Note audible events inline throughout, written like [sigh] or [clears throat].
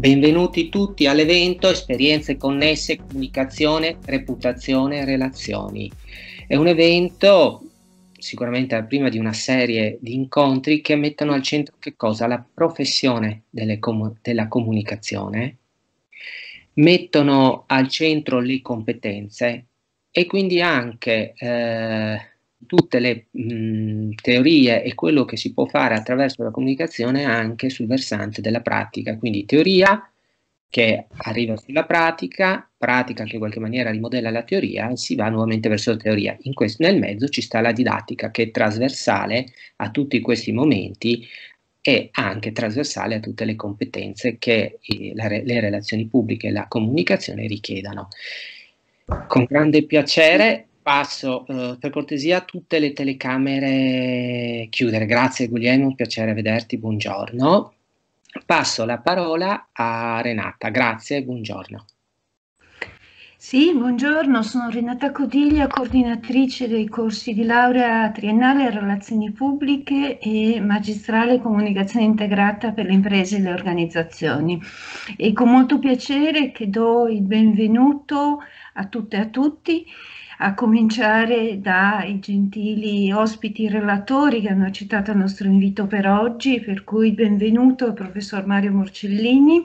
Benvenuti tutti all'evento Esperienze connesse, comunicazione, reputazione relazioni. È un evento sicuramente la prima di una serie di incontri che mettono al centro che cosa? La professione com- della comunicazione, mettono al centro le competenze e quindi anche eh, tutte le mh, teorie e quello che si può fare attraverso la comunicazione anche sul versante della pratica, quindi teoria che arriva sulla pratica, pratica che in qualche maniera rimodella la teoria e si va nuovamente verso la teoria. In questo, nel mezzo ci sta la didattica che è trasversale a tutti questi momenti e anche trasversale a tutte le competenze che eh, la, le relazioni pubbliche e la comunicazione richiedano. Con grande piacere passo eh, per cortesia tutte le telecamere chiudere. Grazie Guglielmo, un piacere vederti, buongiorno. Passo la parola a Renata. Grazie, buongiorno. Sì, buongiorno, sono Renata Codiglia, coordinatrice dei corsi di laurea triennale in relazioni pubbliche e magistrale comunicazione integrata per le imprese e le organizzazioni. E con molto piacere che do il benvenuto a tutte e a tutti a cominciare dai gentili ospiti relatori che hanno accettato il nostro invito per oggi, per cui benvenuto al professor Mario Morcellini,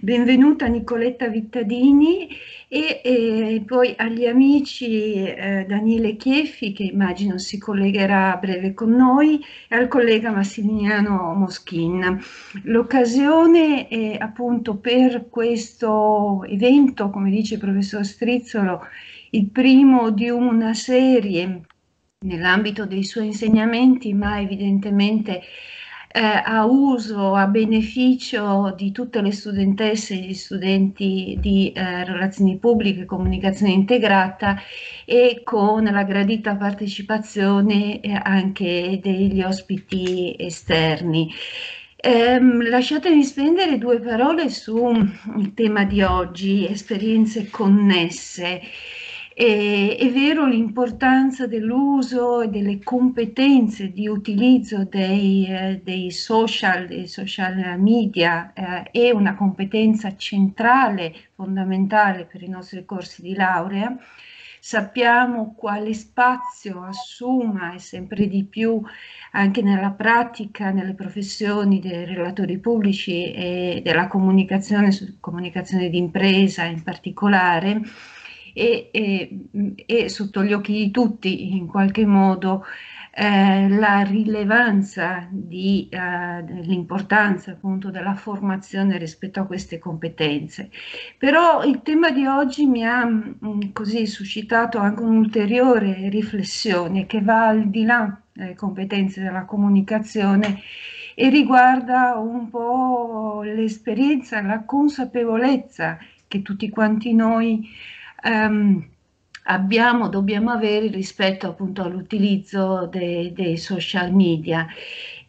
benvenuta Nicoletta Vittadini e, e poi agli amici eh, Daniele Chieffi che immagino si collegherà a breve con noi e al collega Massimiliano Moschin. L'occasione è appunto per questo evento, come dice il professor Strizzolo, il primo di una serie nell'ambito dei suoi insegnamenti, ma evidentemente eh, a uso, a beneficio di tutte le studentesse e gli studenti di eh, relazioni pubbliche e comunicazione integrata e con la gradita partecipazione eh, anche degli ospiti esterni. Eh, lasciatemi spendere due parole sul tema di oggi, esperienze connesse. E, è vero l'importanza dell'uso e delle competenze di utilizzo dei, eh, dei, social, dei social media eh, è una competenza centrale, fondamentale per i nostri corsi di laurea. Sappiamo quale spazio assuma e sempre di più anche nella pratica, nelle professioni dei relatori pubblici e della comunicazione, comunicazione d'impresa in particolare e, e, e sotto gli occhi di tutti in qualche modo eh, la rilevanza di, eh, dell'importanza appunto della formazione rispetto a queste competenze. Però il tema di oggi mi ha mh, mm, così suscitato anche un'ulteriore riflessione che va al di là delle competenze della comunicazione e riguarda un po' l'esperienza, la consapevolezza che tutti quanti noi um, abbiamo, dobbiamo avere rispetto appunto all'utilizzo dei, dei social media.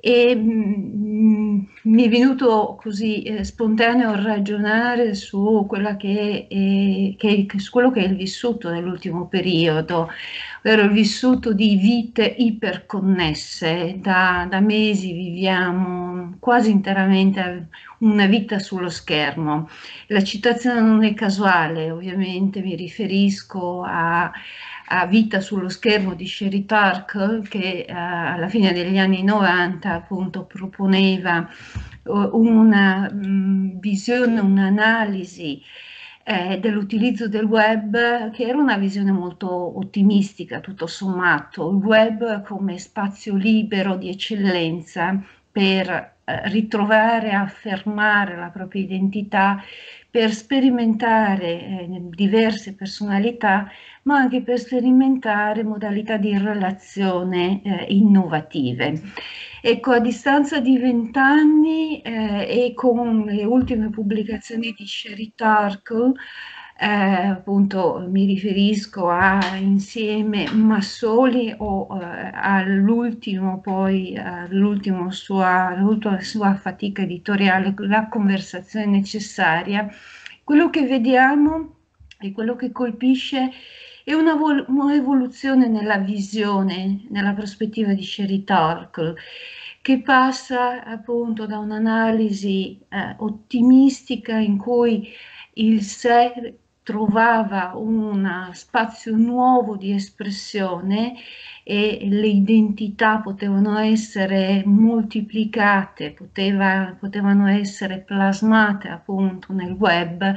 E mh, mm, mi è venuto così eh, spontaneo ragionare su, che è, che, su quello che è il vissuto nell'ultimo periodo, ovvero il vissuto di vite iperconnesse. Da, da mesi viviamo quasi interamente una vita sullo schermo. La citazione non è casuale, ovviamente mi riferisco a, a Vita sullo schermo di Sherry Tark che eh, alla fine degli anni 90 appunto proponeva uh, una mh, visione, un'analisi eh, dell'utilizzo del web che era una visione molto ottimistica tutto sommato, il web come spazio libero di eccellenza per eh, ritrovare, affermare la propria identità, per sperimentare eh, diverse personalità, ma anche per sperimentare modalità di relazione eh, innovative. Ecco, a distanza di vent'anni eh, e con le ultime pubblicazioni di Sherry Tarkle, eh, appunto mi riferisco a insieme ma soli o eh, all'ultimo poi all'ultima sua, sua fatica editoriale la conversazione necessaria. Quello che vediamo e quello che colpisce è una, un'evoluzione nella visione, nella prospettiva di Sherry Tarkle che passa appunto da un'analisi eh, ottimistica in cui il sé trovava un spazio nuovo di espressione e le identità potevano essere moltiplicate, poteva, potevano essere plasmate appunto nel web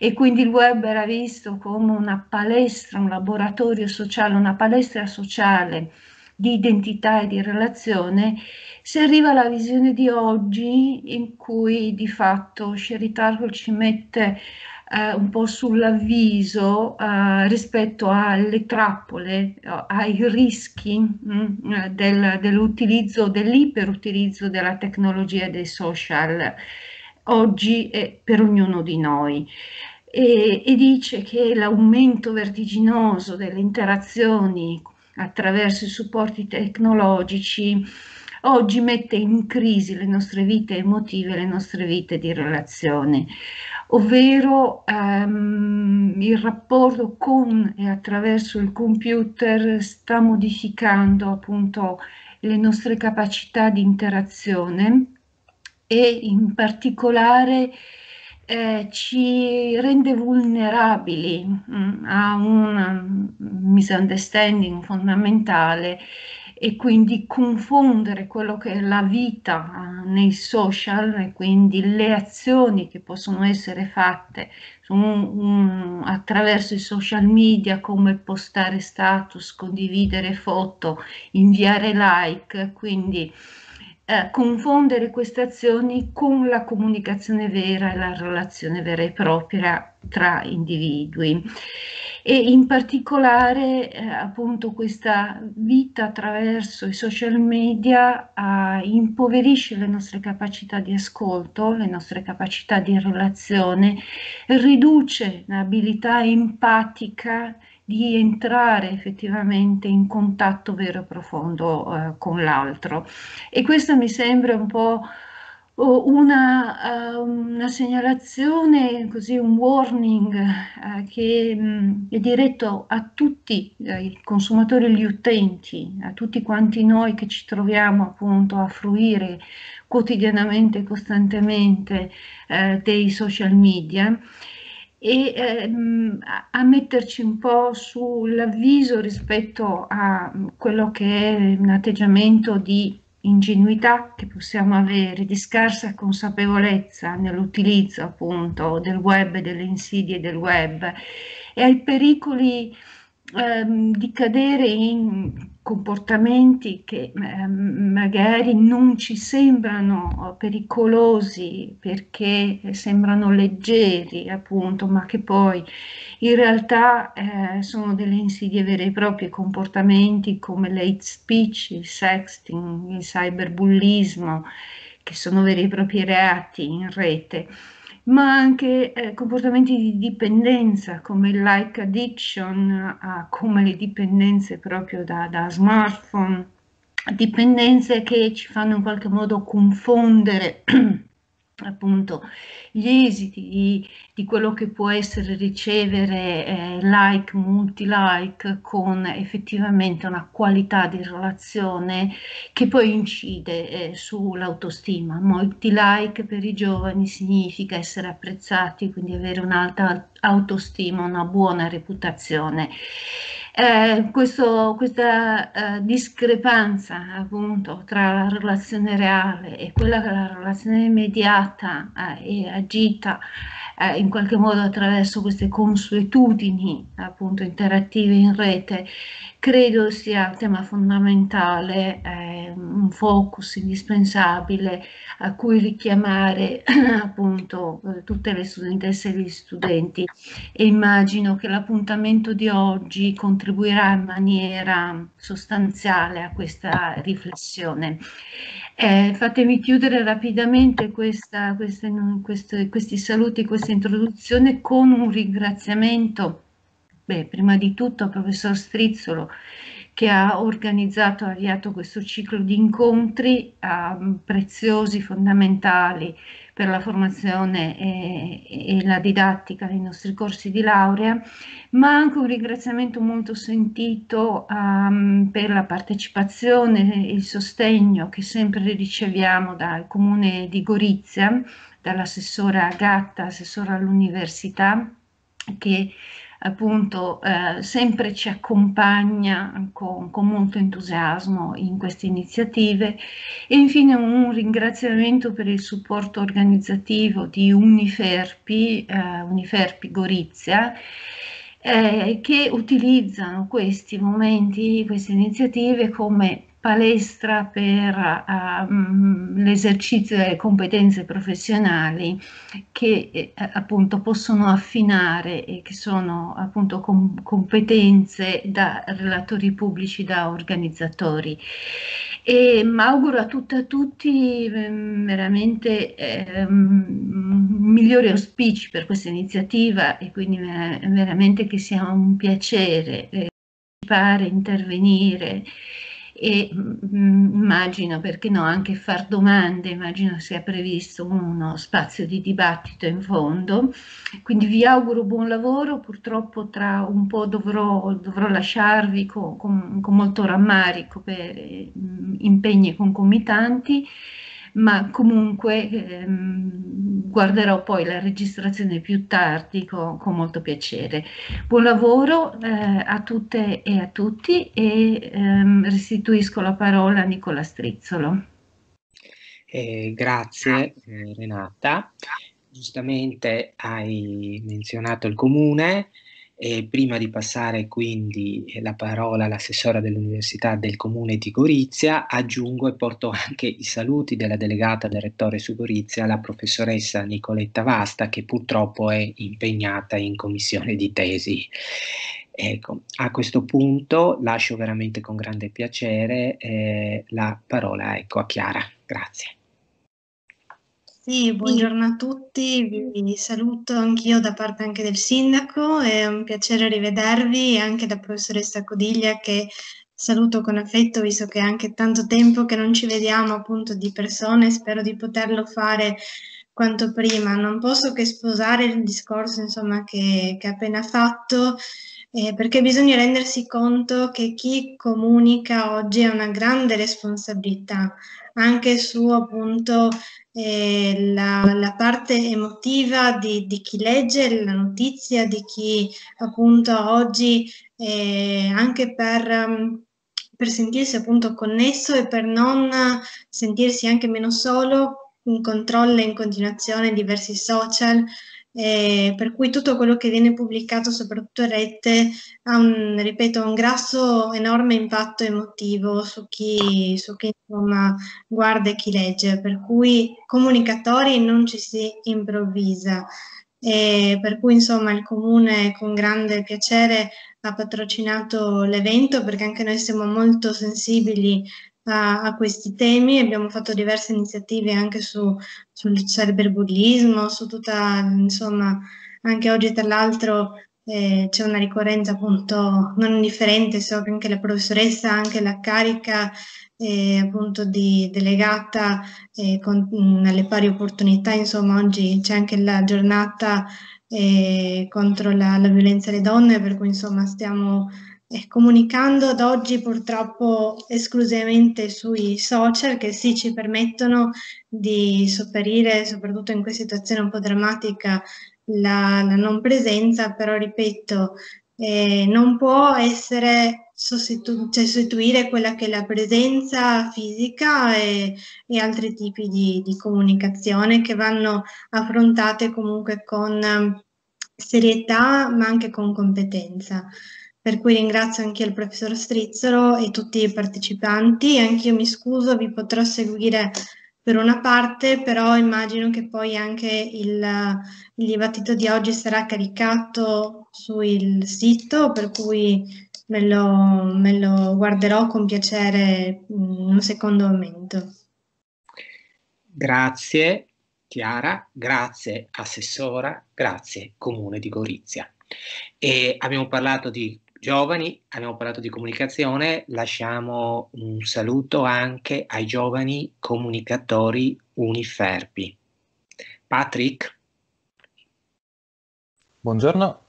e quindi il web era visto come una palestra, un laboratorio sociale, una palestra sociale di identità e di relazione, si arriva alla visione di oggi in cui di fatto Sherry Turkle ci mette eh, un po' sull'avviso eh, rispetto alle trappole, eh, ai rischi mh, mm, del, dell'utilizzo, dell'iperutilizzo della tecnologia dei social oggi e per ognuno di noi. E, e dice che l'aumento vertiginoso delle interazioni attraverso i supporti tecnologici oggi mette in crisi le nostre vite emotive, le nostre vite di relazione ovvero ehm, il rapporto con e attraverso il computer sta modificando appunto le nostre capacità di interazione e in particolare eh, ci rende vulnerabili mh, mm, a un misunderstanding fondamentale e quindi confondere quello che è la vita uh, nei social e quindi le azioni che possono essere fatte un, un, attraverso i social media come postare status, condividere foto, inviare like, quindi eh, confondere queste azioni con la comunicazione vera e la relazione vera e propria tra individui e in particolare eh, appunto questa vita attraverso i social media eh, impoverisce le nostre capacità di ascolto, le nostre capacità di relazione, riduce l'abilità empatica di entrare effettivamente in contatto vero e profondo eh, con l'altro. E questo mi sembra un po' una, uh, una, segnalazione, così un warning uh, che mh, è diretto a tutti uh, i consumatori gli utenti, a tutti quanti noi che ci troviamo appunto a fruire quotidianamente e costantemente eh, dei social media. E ehm, a metterci un po' sull'avviso rispetto a quello che è un atteggiamento di ingenuità che possiamo avere, di scarsa consapevolezza nell'utilizzo appunto del web delle insidie del web. E ai pericoli ehm, di cadere in comportamenti che eh, magari non ci sembrano pericolosi perché sembrano leggeri appunto ma che poi in realtà eh, sono delle insidie vere e proprie comportamenti come l'hate speech, il sexting, il cyberbullismo che sono veri e propri reati in rete ma anche eh, comportamenti di dipendenza come il like addiction, eh, come le dipendenze proprio da, da smartphone, dipendenze che ci fanno in qualche modo confondere [clears throat] appunto gli esiti di, di, quello che può essere ricevere eh, like, multi-like con effettivamente una qualità di relazione che poi incide eh, sull'autostima. Multi-like per i giovani significa essere apprezzati, quindi avere un'alta autostima, una buona reputazione. Eh, questo, questa eh, discrepanza appunto tra la relazione reale e quella che la relazione immediata eh, e agita eh, in qualche modo attraverso queste consuetudini appunto interattive in rete credo sia un tema fondamentale, eh, un focus indispensabile a cui richiamare [clears throat] appunto eh, tutte le studentesse e gli studenti e immagino che l'appuntamento di oggi contribuirà in maniera sostanziale a questa riflessione. Eh, fatemi chiudere rapidamente questa, questa, queste, questi saluti, questa introduzione con un ringraziamento Beh, prima di tutto al professor Strizzolo che ha organizzato, ha avviato questo ciclo di incontri um, preziosi, fondamentali per la formazione e, e, la didattica dei nostri corsi di laurea, ma anche un ringraziamento molto sentito um, per la partecipazione e il sostegno che sempre riceviamo dal comune di Gorizia, dall'assessora Gatta, assessora all'università, che appunto eh, sempre ci accompagna con, con, molto entusiasmo in queste iniziative. E infine un ringraziamento per il supporto organizzativo di Uniferpi, eh, Uniferpi Gorizia eh, che utilizzano questi momenti, queste iniziative come palestra per um, l'esercizio delle competenze professionali che eh, appunto possono affinare e che sono appunto com competenze da relatori pubblici, da organizzatori. E auguro a tutte e a tutti ehm, veramente eh, migliori auspici per questa iniziativa e quindi veramente che sia un piacere eh, partecipare, intervenire e mh, mm, immagino, perché no, anche far domande, immagino sia previsto uno spazio di dibattito in fondo. Quindi vi auguro buon lavoro, purtroppo tra un po' dovrò, dovrò lasciarvi con, con, con molto rammarico per mh, mm, impegni concomitanti ma comunque ehm, guarderò poi la registrazione più tardi con, con molto piacere. Buon lavoro eh, a tutte e a tutti e ehm, restituisco la parola a Nicola Strizzolo. Eh, grazie eh, Renata. Giustamente hai menzionato il comune, e prima di passare quindi la parola all'assessora dell'Università del Comune di Gorizia, aggiungo e porto anche i saluti della delegata del rettore su Gorizia, la professoressa Nicoletta Vasta, che purtroppo è impegnata in commissione di tesi. Ecco, a questo punto lascio veramente con grande piacere eh, la parola ecco, a Chiara. Grazie. Sì, buongiorno a tutti, vi saluto anch'io da parte anche del sindaco, è un piacere rivedervi e anche la professoressa Codiglia che saluto con affetto visto che è anche tanto tempo che non ci vediamo appunto di persone, spero di poterlo fare quanto prima. Non posso che sposare il discorso insomma che, che ha appena fatto eh, perché bisogna rendersi conto che chi comunica oggi ha una grande responsabilità anche su appunto eh, la, la, parte emotiva di, di, chi legge la notizia, di chi appunto oggi eh, anche per, um, per sentirsi appunto connesso e per non sentirsi anche meno solo, controlla in continuazione diversi social, eh, per cui tutto quello che viene pubblicato, soprattutto in rete, ha un, ripeto, un grasso, enorme impatto emotivo su chi, su chi insomma, guarda e chi legge, per cui comunicatori non ci si improvvisa. E per cui insomma il comune con grande piacere ha patrocinato l'evento perché anche noi siamo molto sensibili a, a, questi temi, abbiamo fatto diverse iniziative anche su, sul cyberbullismo, su tutta, insomma, anche oggi tra l'altro eh, c'è una ricorrenza appunto non indifferente, so che anche la professoressa ha anche la carica eh, appunto di delegata eh, con, nelle pari opportunità, insomma oggi c'è anche la giornata eh, contro la, la violenza alle donne, per cui insomma stiamo eh, comunicando ad oggi purtroppo esclusivamente sui social che sì ci permettono di sopperire, soprattutto in questa situazione un po' drammatica, la, la non presenza, però ripeto, eh, non può essere sostitu- cioè, sostituire quella che è la presenza fisica e, e altri tipi di, di, comunicazione che vanno affrontate comunque con serietà ma anche con competenza per cui ringrazio anche il professor Strizzolo e tutti i partecipanti. Anch'io mi scuso, vi potrò seguire per una parte, però immagino che poi anche il, il dibattito di oggi sarà caricato sul sito, per cui me lo, me lo guarderò con piacere in un secondo momento. Grazie Chiara, grazie Assessora, grazie Comune di Gorizia. E abbiamo parlato di giovani, abbiamo parlato di comunicazione, lasciamo un saluto anche ai giovani comunicatori uniferpi. Patrick. Buongiorno,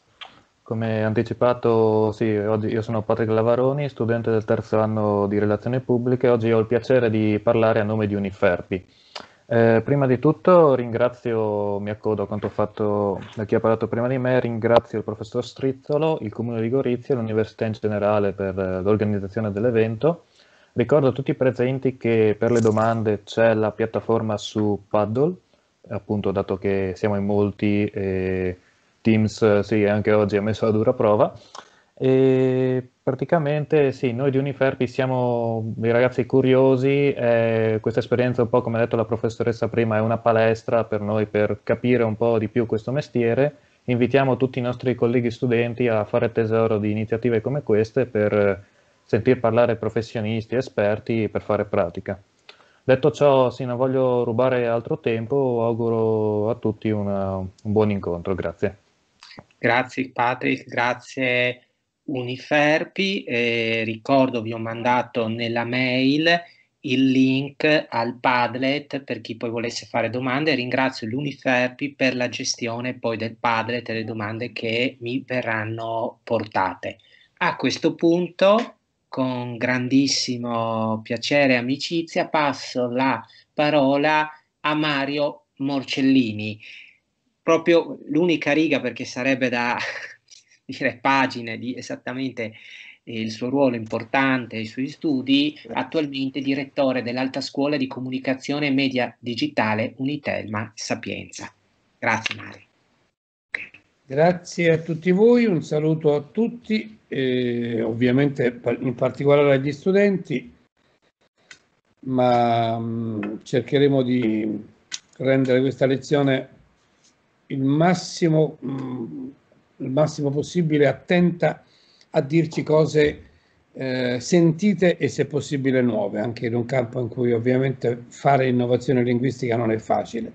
come anticipato, sì, io sono Patrick Lavaroni, studente del terzo anno di Relazioni Pubbliche. Oggi ho il piacere di parlare a nome di Uniferpi. Eh, prima di tutto ringrazio, mi accodo a quanto fatto da chi ha parlato prima di me, ringrazio il professor Strizzolo, il Comune di Gorizia e l'Università in generale per l'organizzazione dell'evento. Ricordo a tutti i presenti che per le domande c'è la piattaforma su Paddle, appunto dato che siamo in molti, eh, Teams sì, anche oggi ha messo a dura prova. E praticamente sì, noi di Uniferpi siamo dei ragazzi curiosi, eh, questa esperienza un po' come ha detto la professoressa prima è una palestra per noi per capire un po' di più questo mestiere. Invitiamo tutti i nostri colleghi studenti a fare tesoro di iniziative come queste per sentir parlare professionisti, esperti per fare pratica. Detto ciò, sì, non voglio rubare altro tempo, auguro a tutti una, un buon incontro, grazie. Grazie Patrick, grazie Uniferpi, eh, ricordo vi ho mandato nella mail il link al Padlet per chi poi volesse fare domande. Ringrazio l'Uniferpi per la gestione poi del Padlet e le domande che mi verranno portate. A questo punto, con grandissimo piacere e amicizia, passo la parola a Mario Morcellini. Proprio l'unica riga perché sarebbe da dire, pagine di esattamente eh, il suo ruolo importante, i suoi studi, attualmente direttore dell'Alta Scuola di Comunicazione e Media Digitale Unitelma Sapienza. Grazie Mario. Grazie a tutti voi, un saluto a tutti, eh, ovviamente in particolare agli studenti, ma mh, mm, cercheremo di rendere questa lezione il massimo mh, mm, il massimo possibile attenta a dirci cose eh, sentite e se possibile nuove, anche in un campo in cui ovviamente fare innovazione linguistica non è facile.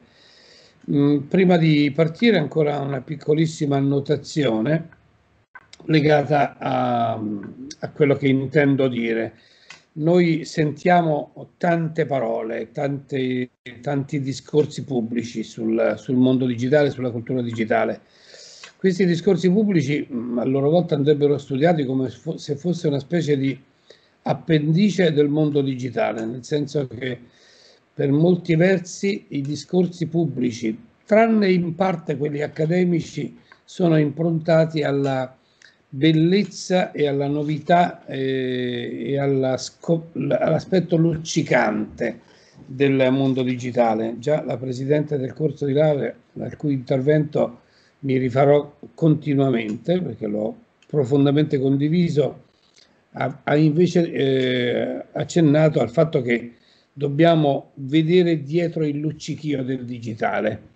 Mm, prima di partire ancora una piccolissima annotazione legata a, a quello che intendo dire. Noi sentiamo tante parole, tanti, tanti discorsi pubblici sul, sul mondo digitale, sulla cultura digitale questi discorsi pubblici mm, a loro volta andrebbero studiati come se fosse una specie di appendice del mondo digitale, nel senso che per molti versi i discorsi pubblici, tranne in parte quelli accademici, sono improntati alla bellezza e alla novità eh, e all'aspetto luccicante del mondo digitale. Già la Presidente del corso di laurea, al cui intervento mi rifarò continuamente perché l'ho profondamente condiviso, ha, invece eh, accennato al fatto che dobbiamo vedere dietro il luccichio del digitale.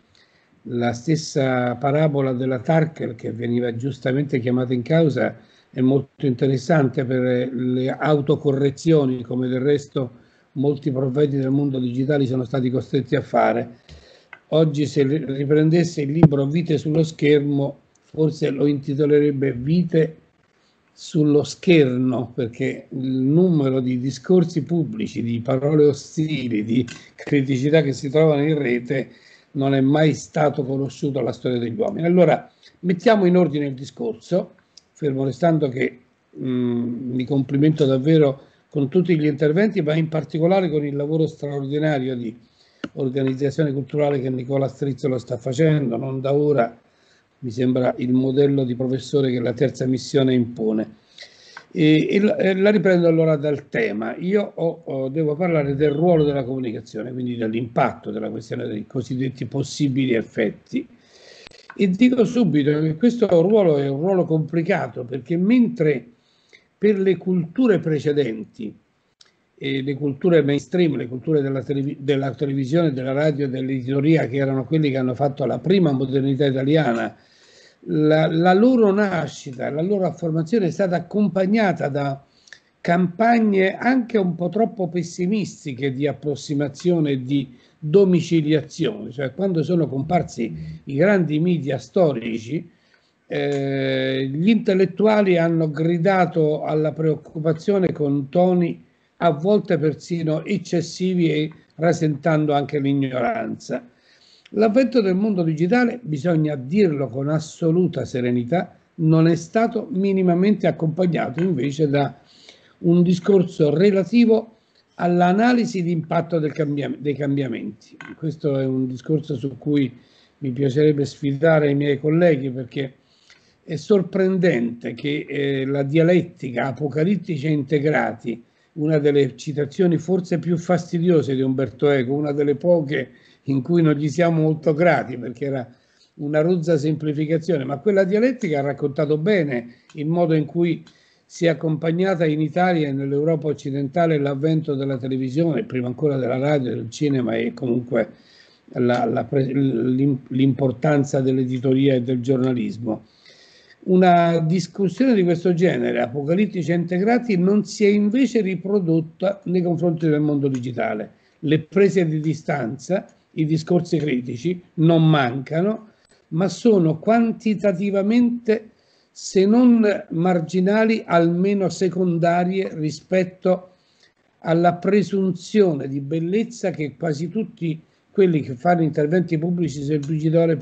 La stessa parabola della Tarker che veniva giustamente chiamata in causa è molto interessante per le autocorrezioni, come del resto molti profeti del mondo digitale sono stati costretti a fare Oggi se riprendesse il libro Vite sullo schermo, forse lo intitolerebbe Vite sullo scherno, perché il numero di discorsi pubblici, di parole ostili, di criticità che si trovano in rete non è mai stato conosciuto alla storia degli uomini. Allora, mettiamo in ordine il discorso, fermo restando che mh, mi complimento davvero con tutti gli interventi, ma in particolare con il lavoro straordinario di organizzazione culturale che Nicola Strizzolo sta facendo, non da ora mi sembra il modello di professore che la terza missione impone. E, e, la, riprendo allora dal tema. Io ho, ho, devo parlare del ruolo della comunicazione, quindi dell'impatto della questione dei cosiddetti possibili effetti. E dico subito che questo ruolo è un ruolo complicato perché mentre per le culture precedenti e le culture mainstream, le culture della, telev della televisione, della radio, dell'editoria, che erano quelli che hanno fatto la prima modernità italiana, la, la loro nascita, la loro affermazione è stata accompagnata da campagne anche un po' troppo pessimistiche di approssimazione e di domiciliazione, cioè quando sono comparsi i grandi media storici, eh, gli intellettuali hanno gridato alla preoccupazione con toni a volte persino eccessivi e rasentando anche l'ignoranza. L'avvento del mondo digitale, bisogna dirlo con assoluta serenità, non è stato minimamente accompagnato invece da un discorso relativo all'analisi di impatto cambiam- dei cambiamenti. Questo è un discorso su cui mi piacerebbe sfidare i miei colleghi perché è sorprendente che eh, la dialettica apocalittica integrati, una delle citazioni forse più fastidiose di Umberto Eco, una delle poche in cui non gli siamo molto grati perché era una rozza semplificazione, ma quella dialettica ha raccontato bene il modo in cui si è accompagnata in Italia e nell'Europa occidentale l'avvento della televisione, prima ancora della radio, del cinema e comunque l'importanza dell'editoria e del giornalismo. Una discussione di questo genere, apocalittici integrati, non si è invece riprodotta nei confronti del mondo digitale. Le prese di distanza, i discorsi critici non mancano, ma sono quantitativamente se non marginali, almeno secondarie rispetto alla presunzione di bellezza che quasi tutti quelli che fanno interventi pubblici sul digitale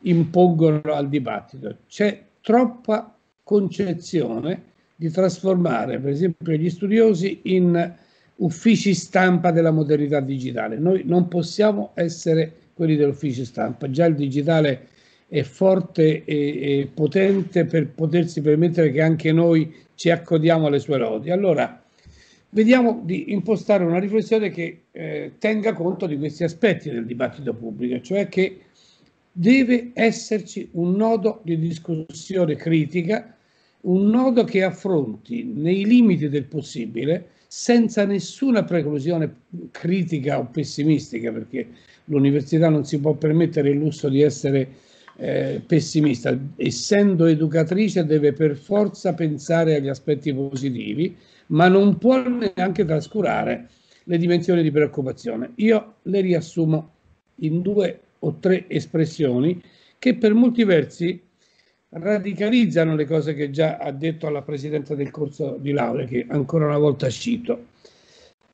impongono al dibattito. C'è troppa concezione di trasformare, per esempio, gli studiosi in uffici stampa della modernità digitale. Noi non possiamo essere quelli dell'ufficio stampa, già il digitale è forte e, e, potente per potersi permettere che anche noi ci accodiamo alle sue lodi. Allora, vediamo di impostare una riflessione che eh, tenga conto di questi aspetti del dibattito pubblico, cioè che deve esserci un nodo di discussione critica, un nodo che affronti nei limiti del possibile, senza nessuna preclusione critica o pessimistica, perché l'università non si può permettere il lusso di essere eh, pessimista, essendo educatrice deve per forza pensare agli aspetti positivi, ma non può neanche trascurare le dimensioni di preoccupazione. Io le riassumo in due o tre espressioni che per molti versi radicalizzano le cose che già ha detto alla Presidente del corso di laurea, che ancora una volta cito.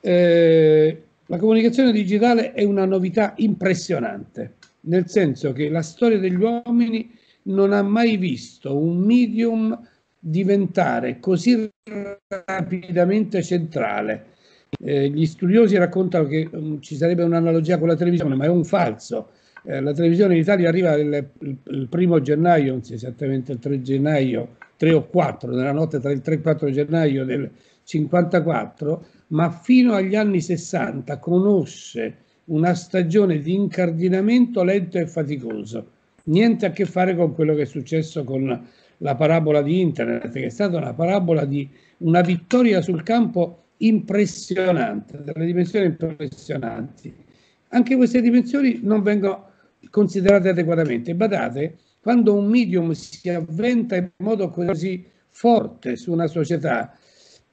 Eh, la comunicazione digitale è una novità impressionante nel senso che la storia degli uomini non ha mai visto un medium diventare così rapidamente centrale. Eh, gli studiosi raccontano che um, ci sarebbe un'analogia con la televisione, ma è un falso. Eh, la televisione in Italia arriva il, il, il, primo gennaio, so esattamente il 3 gennaio, 3 o 4, nella notte tra il 3 e il 4 gennaio del 54, ma fino agli anni 60 conosce una stagione di incardinamento lento e faticoso. Niente a che fare con quello che è successo con la parabola di Internet, che è stata una parabola di una vittoria sul campo impressionante, delle dimensioni impressionanti. Anche queste dimensioni non vengono considerate adeguatamente. Badate, quando un medium si avventa in modo così forte su una società,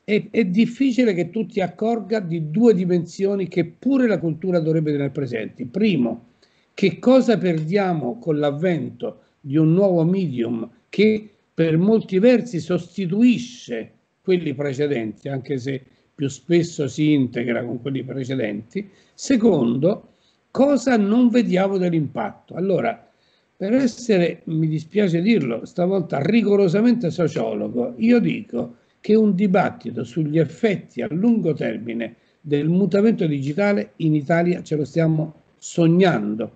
è, è, difficile che tu ti accorga di due dimensioni che pure la cultura dovrebbe tenere presenti. Primo, che cosa perdiamo con l'avvento di un nuovo medium che per molti versi sostituisce quelli precedenti, anche se più spesso si integra con quelli precedenti. Secondo, cosa non vediamo dell'impatto. Allora, per essere, mi dispiace dirlo, stavolta rigorosamente sociologo, io dico che un dibattito sugli effetti a lungo termine del mutamento digitale in Italia ce lo stiamo sognando.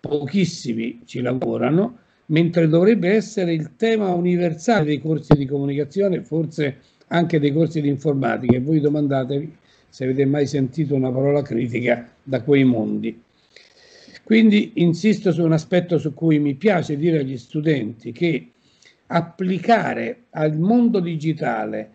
Pochissimi ci lavorano, mentre dovrebbe essere il tema universale dei corsi di comunicazione, forse anche dei corsi di informatica. E voi domandatevi se avete mai sentito una parola critica da quei mondi. Quindi insisto su un aspetto su cui mi piace dire agli studenti che applicare al mondo digitale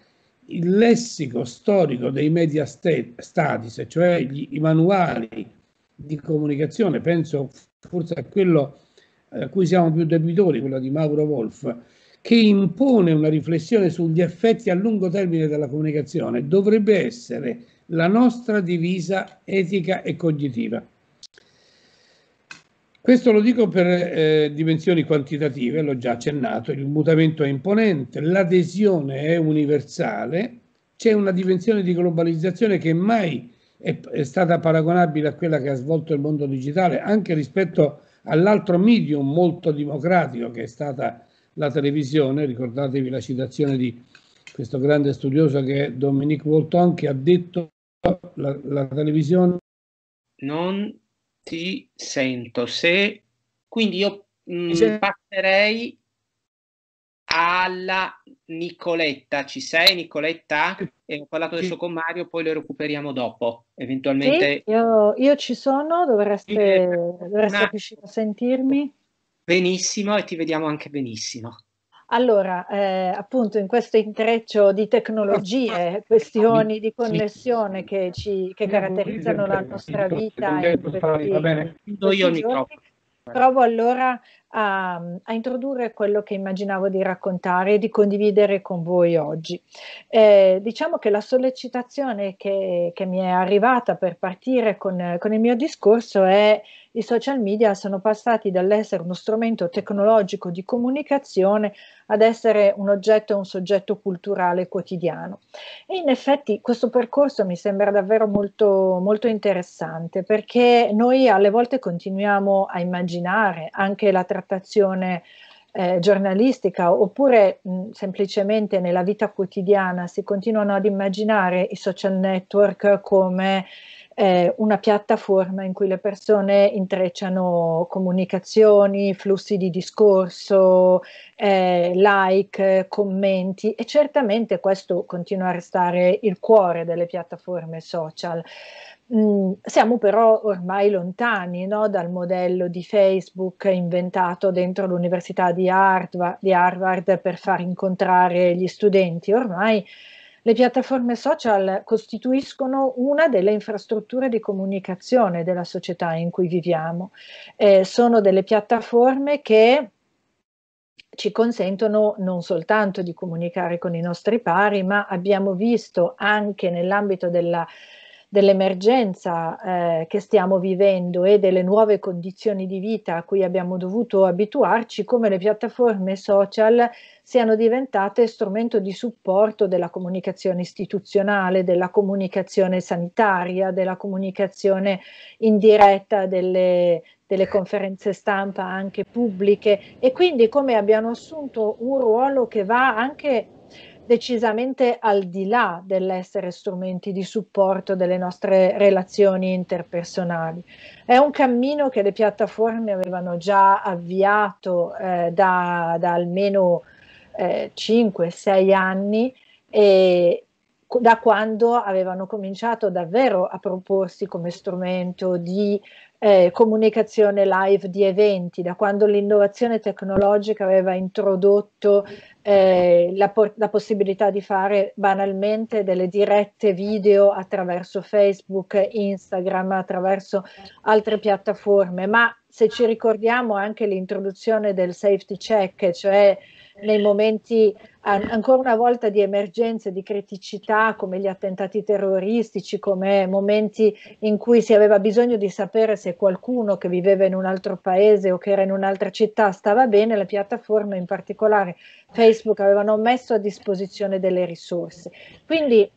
il lessico storico dei media statis, cioè gli, i manuali di comunicazione, penso forse a quello a cui siamo più debitori, quello di Mauro Wolf, che impone una riflessione sugli effetti a lungo termine della comunicazione, dovrebbe essere la nostra divisa etica e cognitiva. Questo lo dico per eh, dimensioni quantitative, l'ho già accennato, il mutamento è imponente, l'adesione è universale, c'è una dimensione di globalizzazione che mai è, è, stata paragonabile a quella che ha svolto il mondo digitale, anche rispetto all'altro medium molto democratico che è stata la televisione. Ricordatevi la citazione di questo grande studioso che è Dominique Volton che ha detto la, la televisione non ti sento se quindi io mh, mm, passerei alla Nicoletta. Ci sei Nicoletta? E ho parlato adesso con Mario, poi lo recuperiamo dopo, eventualmente. Sì, io, io, ci sono, dovreste, dovreste riuscire a sentirmi. Benissimo e ti vediamo anche benissimo. Allora, eh, appunto in questo intreccio di tecnologie, [laughs] questioni di connessione che, ci, che caratterizzano la nostra vita in questi, in questi giorni, provo allora a, a, introdurre quello che immaginavo di raccontare e di condividere con voi oggi. Eh, diciamo che la sollecitazione che, che, mi è arrivata per partire con, con il mio discorso è i social media sono passati dall'essere uno strumento tecnologico di comunicazione ad essere un oggetto e un soggetto culturale quotidiano. E in effetti questo percorso mi sembra davvero molto, molto interessante perché noi alle volte continuiamo a immaginare anche la trattazione eh, giornalistica oppure mh, semplicemente nella vita quotidiana si continuano ad immaginare i social network come eh, una piattaforma in cui le persone intrecciano comunicazioni, flussi di discorso, eh, like, commenti e certamente questo continua a restare il cuore delle piattaforme social. Mm, siamo però ormai lontani no, dal modello di Facebook inventato dentro l'Università di Harvard, di Harvard per far incontrare gli studenti. Ormai le piattaforme social costituiscono una delle infrastrutture di comunicazione della società in cui viviamo. Eh, sono delle piattaforme che ci consentono non soltanto di comunicare con i nostri pari, ma abbiamo visto anche nell'ambito della dell'emergenza eh, che stiamo vivendo e delle nuove condizioni di vita a cui abbiamo dovuto abituarci, come le piattaforme social siano diventate strumento di supporto della comunicazione istituzionale, della comunicazione sanitaria, della comunicazione indiretta delle, delle conferenze stampa anche pubbliche. E quindi come abbiano assunto un ruolo che va anche decisamente al di là dell'essere strumenti di supporto delle nostre relazioni interpersonali. È un cammino che le piattaforme avevano già avviato eh, da, da, almeno eh, 5-6 anni e da quando avevano cominciato davvero a proporsi come strumento di eh, comunicazione live di eventi, da quando l'innovazione tecnologica aveva introdotto eh, la, la, possibilità di fare banalmente delle dirette video attraverso Facebook, Instagram, attraverso altre piattaforme, ma se ci ricordiamo anche l'introduzione del safety check, cioè nei momenti ancora una volta di emergenze, di criticità come gli attentati terroristici, come momenti in cui si aveva bisogno di sapere se qualcuno che viveva in un altro paese o che era in un'altra città stava bene, le piattaforme, in particolare Facebook, avevano messo a disposizione delle risorse. Quindi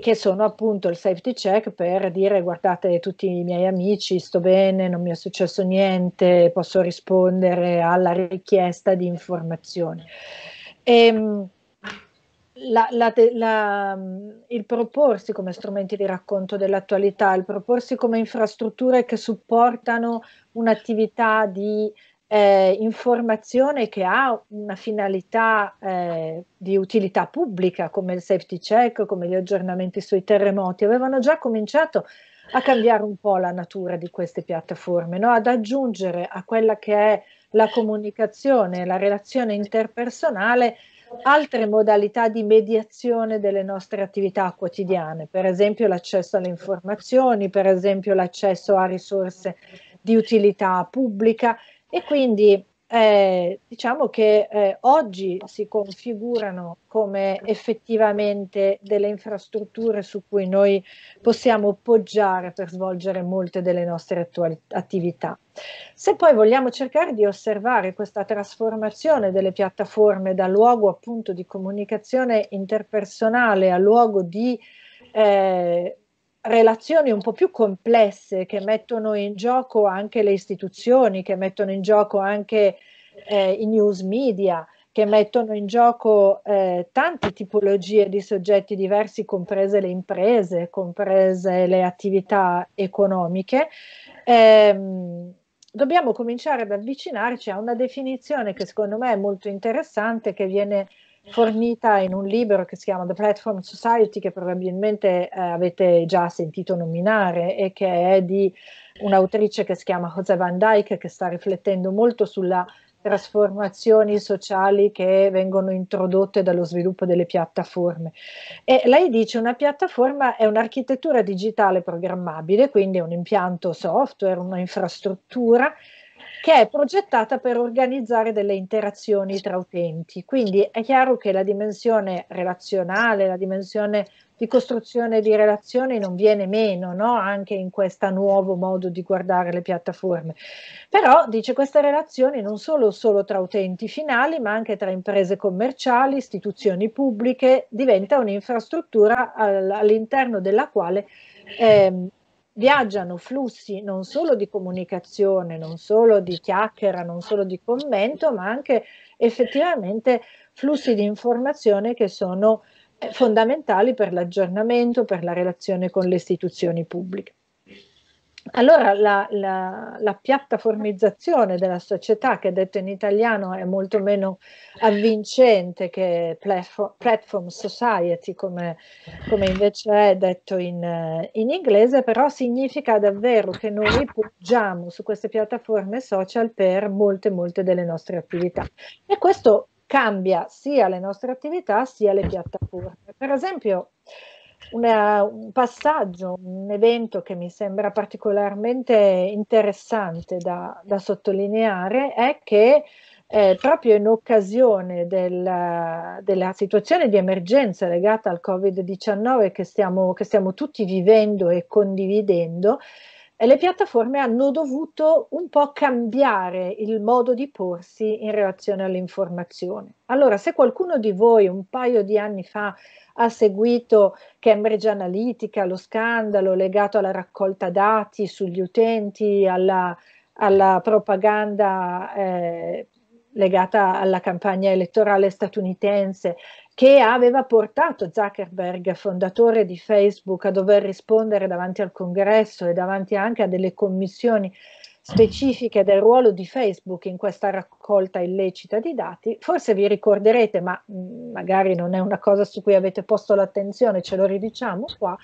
che sono appunto il safety check per dire guardate tutti i miei amici, sto bene, non mi è successo niente, posso rispondere alla richiesta di informazioni. E, ehm, la, la, la, il proporsi come strumenti di racconto dell'attualità, il proporsi come infrastrutture che supportano un'attività di eh, informazione che ha una finalità eh, di utilità pubblica come il safety check, come gli aggiornamenti sui terremoti, avevano già cominciato a cambiare un po' la natura di queste piattaforme, no? ad aggiungere a quella che è la comunicazione, la relazione interpersonale, altre modalità di mediazione delle nostre attività quotidiane, per esempio l'accesso alle informazioni, per esempio l'accesso a risorse di utilità pubblica e quindi eh, diciamo che eh, oggi si configurano come effettivamente delle infrastrutture su cui noi possiamo poggiare per svolgere molte delle nostre attuali attività. Se poi vogliamo cercare di osservare questa trasformazione delle piattaforme da luogo appunto di comunicazione interpersonale a luogo di eh, relazioni un po' più complesse che mettono in gioco anche le istituzioni, che mettono in gioco anche eh, i news media, che mettono in gioco eh, tante tipologie di soggetti diversi, comprese le imprese, comprese le attività economiche. Ehm, dobbiamo cominciare ad avvicinarci a una definizione che secondo me è molto interessante, che viene fornita in un libro che si chiama The Platform Society, che probabilmente eh, avete già sentito nominare e che è di un'autrice che si chiama Jose Van Dyke, che sta riflettendo molto sulla trasformazioni sociali che vengono introdotte dallo sviluppo delle piattaforme. E lei dice una piattaforma è un'architettura digitale programmabile, quindi è un impianto software, una infrastruttura che è progettata per organizzare delle interazioni tra utenti. Quindi è chiaro che la dimensione relazionale, la dimensione di costruzione di relazioni non viene meno, no? anche in questo nuovo modo di guardare le piattaforme. Però dice queste relazioni non solo, solo tra utenti finali, ma anche tra imprese commerciali, istituzioni pubbliche, diventa un'infrastruttura all'interno della quale eh, viaggiano flussi non solo di comunicazione, non solo di chiacchiera, non solo di commento, ma anche effettivamente flussi di informazione che sono eh, fondamentali per l'aggiornamento, per la relazione con le istituzioni pubbliche. Allora la, la, la, piattaformizzazione della società, che detto in italiano è molto meno avvincente che platform, platform society, come, come, invece è detto in, in, inglese, però significa davvero che noi poggiamo su queste piattaforme social per molte, molte delle nostre attività. E questo cambia sia le nostre attività sia le piattaforme. Per esempio, una, un passaggio, un evento che mi sembra particolarmente interessante da, da sottolineare è che eh, proprio in occasione del, della situazione di emergenza legata al Covid-19 che stiamo, che stiamo tutti vivendo e condividendo, eh, le piattaforme hanno dovuto un po' cambiare il modo di porsi in relazione all'informazione. Allora, se qualcuno di voi un paio di anni fa ha seguito Cambridge Analytica, lo scandalo legato alla raccolta dati sugli utenti, alla, alla propaganda eh, legata alla campagna elettorale statunitense che aveva portato Zuckerberg, fondatore di Facebook, a dover rispondere davanti al congresso e davanti anche a delle commissioni specifiche del ruolo di Facebook in questa raccolta illecita di dati, forse vi ricorderete, ma mh, magari non è una cosa su cui avete posto l'attenzione, ce lo ridiciamo qua,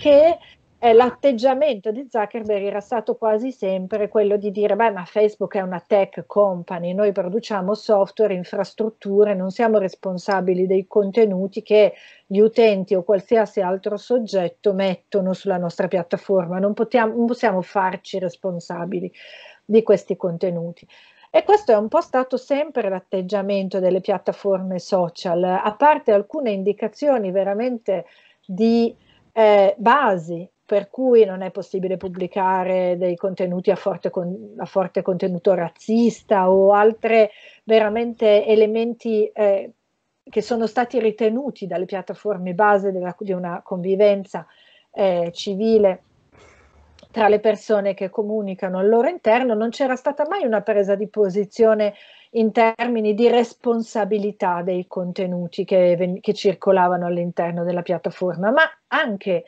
che eh, l'atteggiamento di Zuckerberg era stato quasi sempre quello di dire, beh, ma Facebook è una tech company, noi produciamo software, infrastrutture, non siamo responsabili dei contenuti che gli utenti o qualsiasi altro soggetto mettono sulla nostra piattaforma, non, potiamo, non possiamo farci responsabili di questi contenuti. E questo è un po' stato sempre l'atteggiamento delle piattaforme social, a parte alcune indicazioni veramente di eh, basi per cui non è possibile pubblicare dei contenuti a forte, con, a forte contenuto razzista o altri veramente elementi eh, che sono stati ritenuti dalle piattaforme base della, di una convivenza eh, civile tra le persone che comunicano al loro interno, non c'era stata mai una presa di posizione in termini di responsabilità dei contenuti che, che circolavano all'interno della piattaforma, ma anche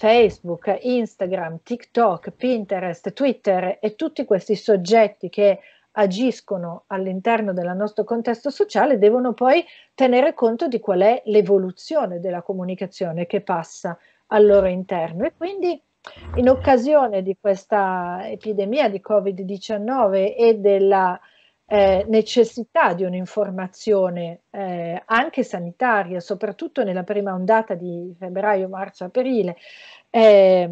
Facebook, Instagram, TikTok, Pinterest, Twitter e tutti questi soggetti che agiscono all'interno del nostro contesto sociale devono poi tenere conto di qual è l'evoluzione della comunicazione che passa al loro interno. E quindi in occasione di questa epidemia di Covid-19 e della eh, necessità di un'informazione eh, anche sanitaria, soprattutto nella prima ondata di febbraio, marzo, aprile, eh,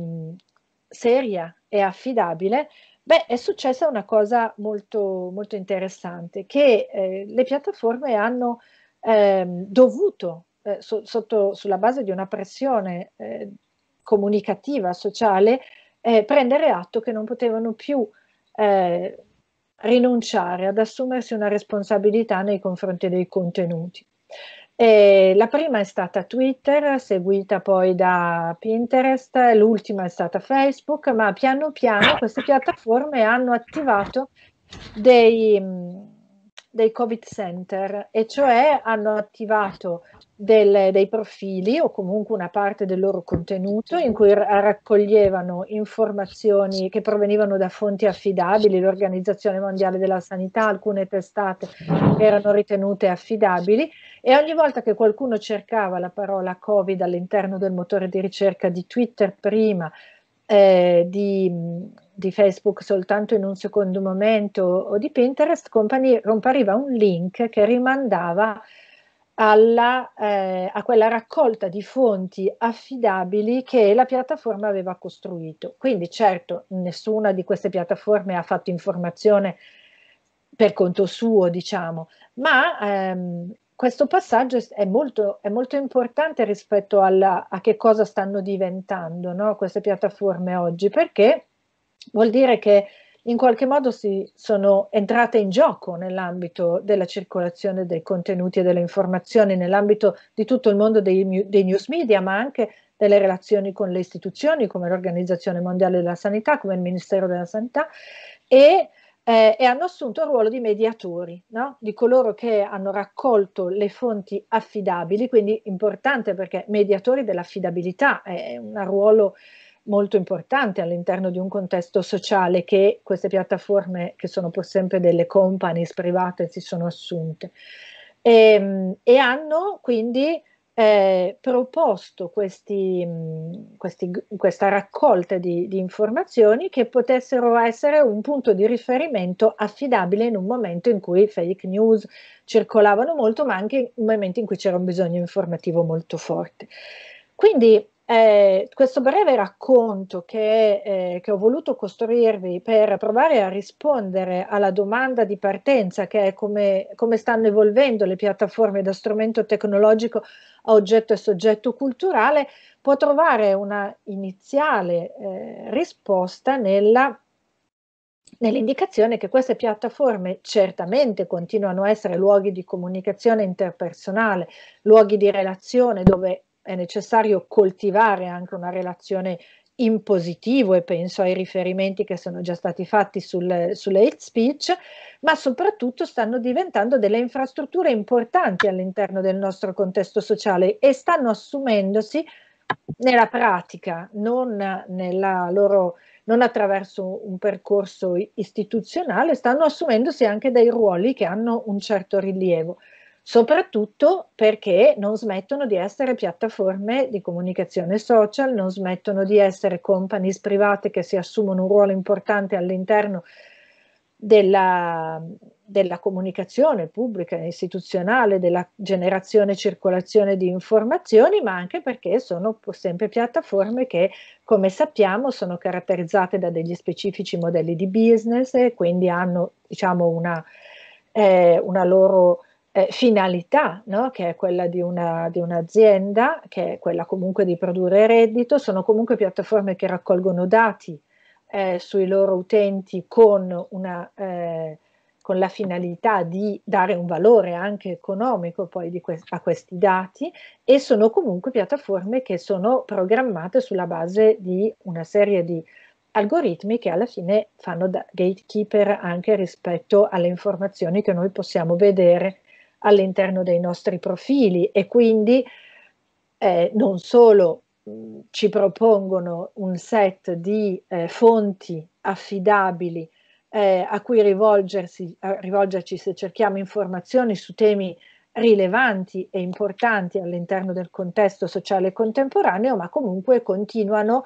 seria e affidabile, beh, è successa una cosa molto, molto interessante, che eh, le piattaforme hanno ehm, dovuto, eh, so, sotto, sulla base di una pressione eh, comunicativa, sociale, prendere atto che non potevano più eh, rinunciare ad assumersi una responsabilità nei confronti dei contenuti. E la prima è stata Twitter, seguita poi da Pinterest, l'ultima è stata Facebook, ma piano piano queste piattaforme hanno attivato dei, dei Covid Center, e cioè hanno attivato del, dei profili o comunque una parte del loro contenuto in cui raccoglievano informazioni che provenivano da fonti affidabili, l'Organizzazione Mondiale della Sanità, alcune testate erano ritenute affidabili e ogni volta che qualcuno cercava la parola Covid all'interno del motore di ricerca di Twitter prima, eh, di, di, Facebook soltanto in un secondo momento o di Pinterest, compagni, compariva un link che rimandava alla, eh, a quella raccolta di fonti affidabili che la piattaforma aveva costruito. Quindi certo nessuna di queste piattaforme ha fatto informazione per conto suo, diciamo, ma ehm, questo passaggio è molto, è molto importante rispetto alla, a che cosa stanno diventando no, queste piattaforme oggi, perché vuol dire che in qualche modo si sono entrate in gioco nell'ambito della circolazione dei contenuti e delle informazioni, nell'ambito di tutto il mondo dei, dei news media, ma anche delle relazioni con le istituzioni come l'Organizzazione Mondiale della Sanità, come il Ministero della Sanità e eh, e hanno assunto il ruolo di mediatori, no? di coloro che hanno raccolto le fonti affidabili, quindi importante perché mediatori dell'affidabilità è un ruolo molto importante all'interno di un contesto sociale che queste piattaforme, che sono pur sempre delle companies private, si sono assunte. E, ehm, e hanno quindi eh, proposto questi, questi, questa raccolta di, di, informazioni che potessero essere un punto di riferimento affidabile in un momento in cui fake news circolavano molto, ma anche in un momento in cui c'era un bisogno informativo molto forte. Quindi eh, questo breve racconto che, eh, che, ho voluto costruirvi per provare a rispondere alla domanda di partenza che è come, come stanno evolvendo le piattaforme da strumento tecnologico a oggetto e soggetto culturale, può trovare una iniziale eh, risposta nella nell'indicazione che queste piattaforme certamente continuano a essere luoghi di comunicazione interpersonale, luoghi di relazione dove è necessario coltivare anche una relazione in positivo e penso ai riferimenti che sono già stati fatti sul, sulle hate speech, ma soprattutto stanno diventando delle infrastrutture importanti all'interno del nostro contesto sociale e stanno assumendosi nella pratica, non, nella loro, non attraverso un percorso istituzionale, stanno assumendosi anche dei ruoli che hanno un certo rilievo soprattutto perché non smettono di essere piattaforme di comunicazione social, non smettono di essere companies private che si assumono un ruolo importante all'interno della, della comunicazione pubblica istituzionale, della generazione e circolazione di informazioni, ma anche perché sono sempre piattaforme che, come sappiamo, sono caratterizzate da degli specifici modelli di business e quindi hanno diciamo, una, eh, una loro eh, finalità, no? che è quella di, una, di, un'azienda, che è quella comunque di produrre reddito, sono comunque piattaforme che raccolgono dati eh, sui loro utenti con, una, eh, con, la finalità di dare un valore anche economico poi que- a questi dati e sono comunque piattaforme che sono programmate sulla base di una serie di algoritmi che alla fine fanno da gatekeeper anche rispetto alle informazioni che noi possiamo vedere all'interno dei nostri profili e quindi eh, non solo mh, ci propongono un set di eh, fonti affidabili eh, a cui rivolgersi, a rivolgerci se cerchiamo informazioni su temi rilevanti e importanti all'interno del contesto sociale contemporaneo, ma comunque continuano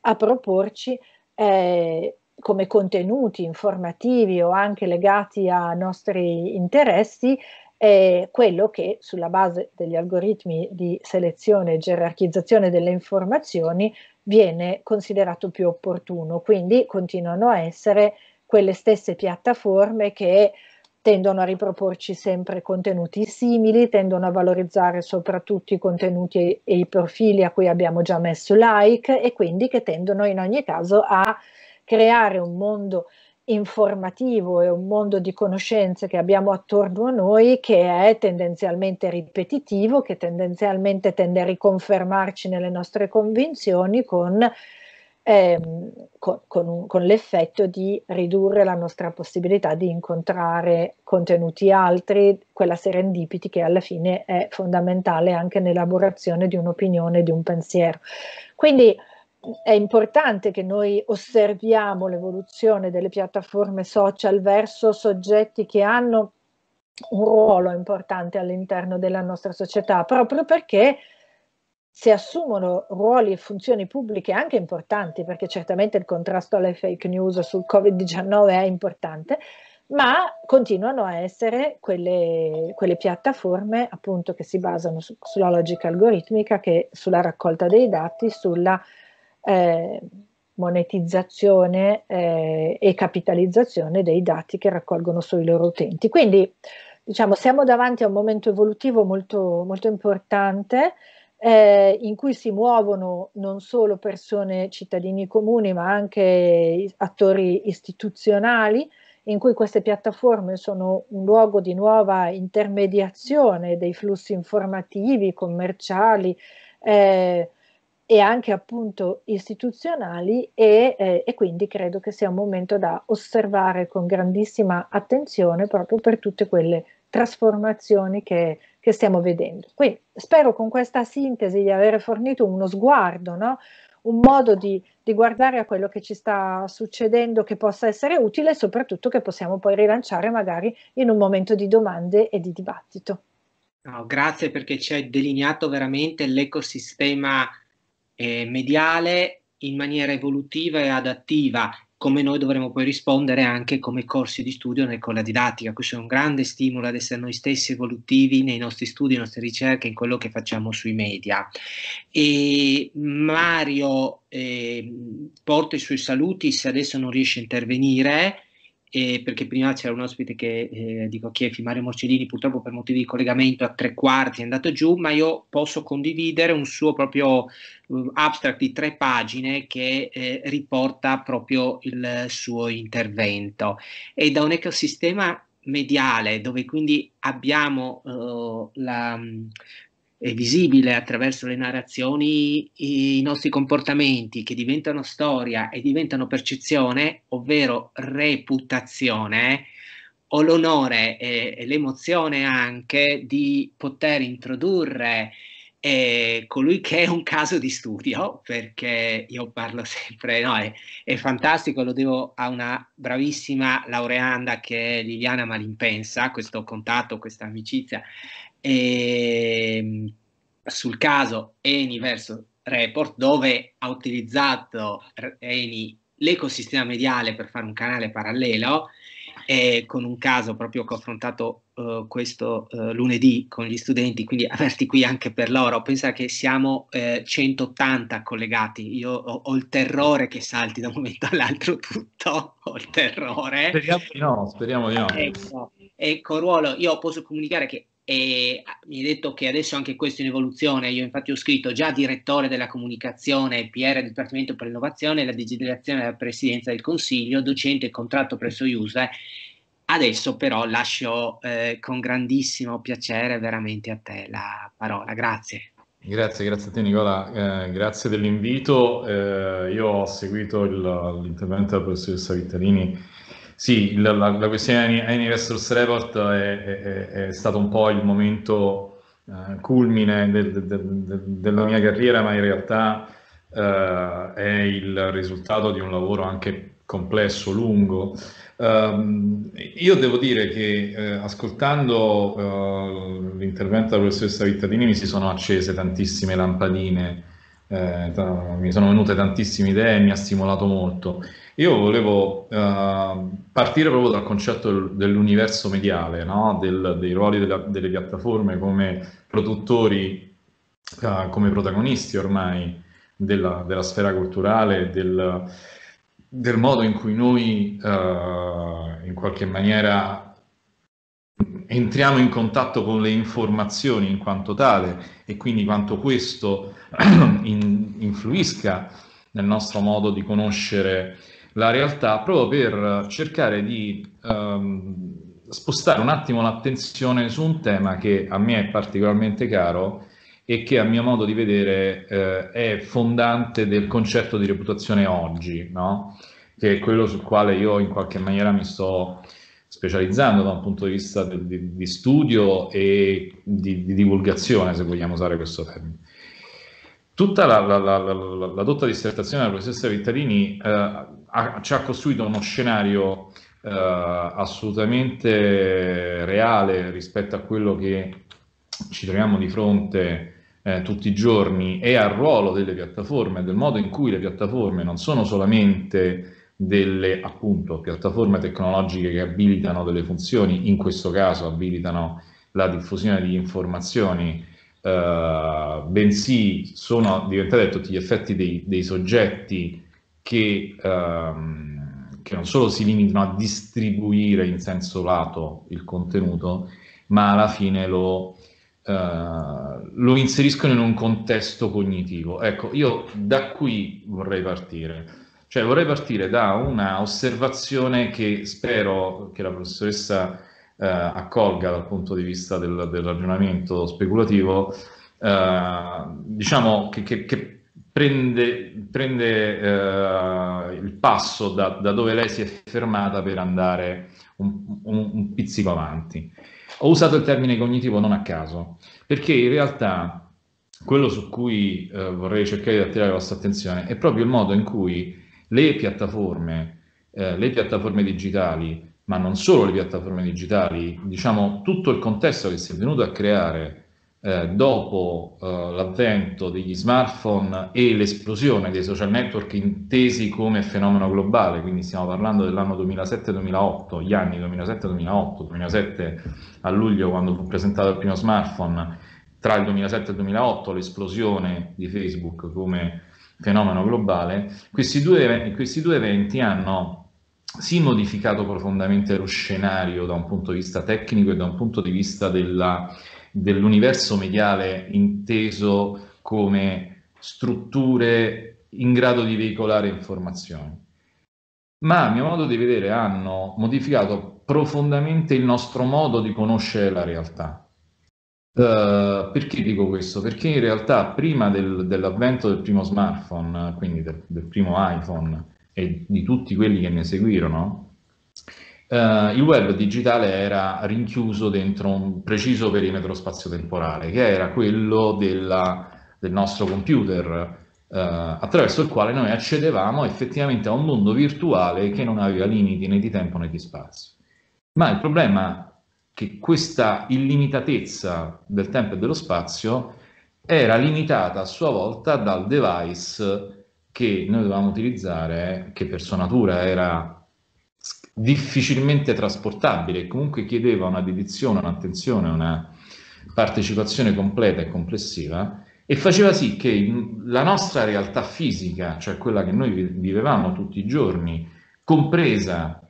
a proporci eh, come contenuti informativi o anche legati a nostri interessi è quello che sulla base degli algoritmi di selezione e gerarchizzazione delle informazioni viene considerato più opportuno. Quindi continuano a essere quelle stesse piattaforme che tendono a riproporci sempre contenuti simili, tendono a valorizzare soprattutto i contenuti e i profili a cui abbiamo già messo like e quindi che tendono in ogni caso a creare un mondo informativo e un mondo di conoscenze che abbiamo attorno a noi che è tendenzialmente ripetitivo, che tendenzialmente tende a riconfermarci nelle nostre convinzioni con, ehm, con, con, con l'effetto di ridurre la nostra possibilità di incontrare contenuti altri, quella serendipiti che alla fine è fondamentale anche nell'elaborazione di un'opinione, di un pensiero. Quindi è importante che noi osserviamo l'evoluzione delle piattaforme social verso soggetti che hanno un ruolo importante all'interno della nostra società, proprio perché si assumono ruoli e funzioni pubbliche anche importanti, perché certamente il contrasto alle fake news sul Covid-19 è importante, ma continuano a essere quelle, quelle piattaforme appunto che si basano su, sulla logica algoritmica, che, sulla raccolta dei dati, sulla eh, monetizzazione eh, e capitalizzazione dei dati che raccolgono sui loro utenti. Quindi diciamo siamo davanti a un momento evolutivo molto, molto importante eh, in cui si muovono non solo persone, cittadini comuni, ma anche attori istituzionali, in cui queste piattaforme sono un luogo di nuova intermediazione dei flussi informativi, commerciali, eh, e anche appunto istituzionali e, eh, e, quindi credo che sia un momento da osservare con grandissima attenzione proprio per tutte quelle trasformazioni che, che stiamo vedendo. Quindi spero con questa sintesi di aver fornito uno sguardo, no? un modo di, di, guardare a quello che ci sta succedendo che possa essere utile e soprattutto che possiamo poi rilanciare magari in un momento di domande e di dibattito. No, grazie perché ci hai delineato veramente l'ecosistema eh, mediale in maniera evolutiva e adattiva, come noi dovremo poi rispondere anche come corsi di studio con la didattica. Questo è un grande stimolo ad essere noi stessi evolutivi nei nostri studi, nelle nostre ricerche, in quello che facciamo sui media. E Mario eh, porta i suoi saluti se adesso non riesce a intervenire eh, perché prima c'era un ospite che eh, dico Chiefi, Mario Morcellini, purtroppo per motivi di collegamento a tre quarti è andato giù, ma io posso condividere un suo proprio uh, abstract di tre pagine che eh, riporta proprio il suo intervento. E da un ecosistema mediale dove quindi abbiamo uh, la, è visibile attraverso le narrazioni i, nostri comportamenti che diventano storia e diventano percezione, ovvero reputazione, ho l'onore e, e l'emozione anche di poter introdurre eh, colui che è un caso di studio, perché io parlo sempre, no, è, è, fantastico, lo devo a una bravissima laureanda che è Liliana Malimpensa, questo contatto, questa amicizia, eh, sul caso Eni verso Report, dove ha utilizzato Eni l'ecosistema mediale per fare un canale parallelo, e con un caso proprio che ho affrontato uh, questo uh, lunedì con gli studenti, quindi averti qui anche per loro. Pensa che siamo eh, 180 collegati. Io ho, ho, il terrore che salti da un momento all'altro tutto. Ho [laughs] il terrore. Speriamo di no, speriamo di no. Ecco, ecco ruolo, io posso comunicare che e mi hai detto che adesso anche questo è in evoluzione, io infatti ho scritto già direttore della comunicazione, PR del Dipartimento per l'innovazione e la digitalizzazione della Presidenza del Consiglio, docente contratto presso IUSE, adesso però lascio eh, con grandissimo piacere veramente a te la parola, grazie. Grazie, grazie a te Nicola, eh, grazie dell'invito, eh, io ho seguito il, l'intervento della professoressa Vittarini sì, la, la, la questione Anniversary Report è, è, è, stato un po' il momento uh, culmine del, del, del, della mia carriera, ma in realtà uh, è il risultato di un lavoro anche complesso, lungo. Uh, io devo dire che eh, ascoltando l'intervento della professoressa Vittadini mi si sono accese tantissime lampadine, mi sono venute tantissime idee e mi ha stimolato molto. Io volevo uh, partire proprio dal concetto dell'universo mediale, no? Del, dei ruoli della, delle piattaforme come produttori, uh, come protagonisti ormai della, della sfera culturale, del, del, modo in cui noi uh, in qualche maniera entriamo in contatto con le informazioni in quanto tale e quindi quanto questo [clears throat] in, influisca nel nostro modo di conoscere la realtà proprio per cercare di um, spostare un attimo l'attenzione su un tema che a me è particolarmente caro e che a mio modo di vedere eh, è fondante del concetto di reputazione oggi, no? che è quello sul quale io in qualche maniera mi sto specializzando da un punto di vista di, di, di studio e di, di, divulgazione, se vogliamo usare questo termine. Tutta la, la, la, la dotta dissertazione della professoressa Vittarini eh, ha, ci ha costruito uno scenario eh, assolutamente reale rispetto a quello che ci troviamo di fronte eh, tutti i giorni e al ruolo delle piattaforme, del modo in cui le piattaforme non sono solamente delle appunto piattaforme tecnologiche che abilitano delle funzioni, in questo caso abilitano la diffusione di informazioni, eh, bensì sono diventate a tutti gli effetti dei, dei soggetti che, ehm, che non solo si limitano a distribuire in senso lato il contenuto, ma alla fine lo, Uh, lo inseriscono in un contesto cognitivo. Ecco, io da qui vorrei partire. Cioè vorrei partire da una osservazione che spero che la professoressa uh, accolga dal punto di vista del, del ragionamento speculativo, uh, diciamo che, che, che, prende, prende il passo da, da, dove lei si è fermata per andare un, un, un pizzico avanti. Ho usato il termine cognitivo non a caso, perché in realtà quello su cui eh, vorrei cercare di attirare la vostra attenzione è proprio il modo in cui le piattaforme, eh, le piattaforme digitali, ma non solo le piattaforme digitali, diciamo tutto il contesto che si è venuto a creare eh, dopo eh, l'avvento degli smartphone e l'esplosione dei social network intesi come fenomeno globale, quindi stiamo parlando dell'anno 2007-2008, gli anni 2007-2008, 2007 a luglio quando fu presentato il primo smartphone, tra il 2007 e il 2008 l'esplosione di Facebook come fenomeno globale, questi due, questi due eventi hanno sì modificato profondamente lo scenario da un punto di vista tecnico e da un punto di vista della dell'universo mediale inteso come strutture in grado di veicolare informazioni. Ma a mio modo di vedere hanno modificato profondamente il nostro modo di conoscere la realtà. Uh, perché dico questo? Perché in realtà prima del, dell'avvento del primo smartphone, quindi del, del primo iPhone e di tutti quelli che ne seguirono, Uh, il web digitale era rinchiuso dentro un preciso perimetro spazio-temporale, che era quello della, del nostro computer, uh, attraverso il quale noi accedevamo effettivamente a un mondo virtuale che non aveva limiti né di tempo né di spazio. Ma il problema è che questa illimitatezza del tempo e dello spazio era limitata a sua volta dal device che noi dovevamo utilizzare, che per sua natura era difficilmente trasportabile e comunque chiedeva una dedizione, un'attenzione, una partecipazione completa e complessiva e faceva sì che la nostra realtà fisica, cioè quella che noi vivevamo tutti i giorni, compresa,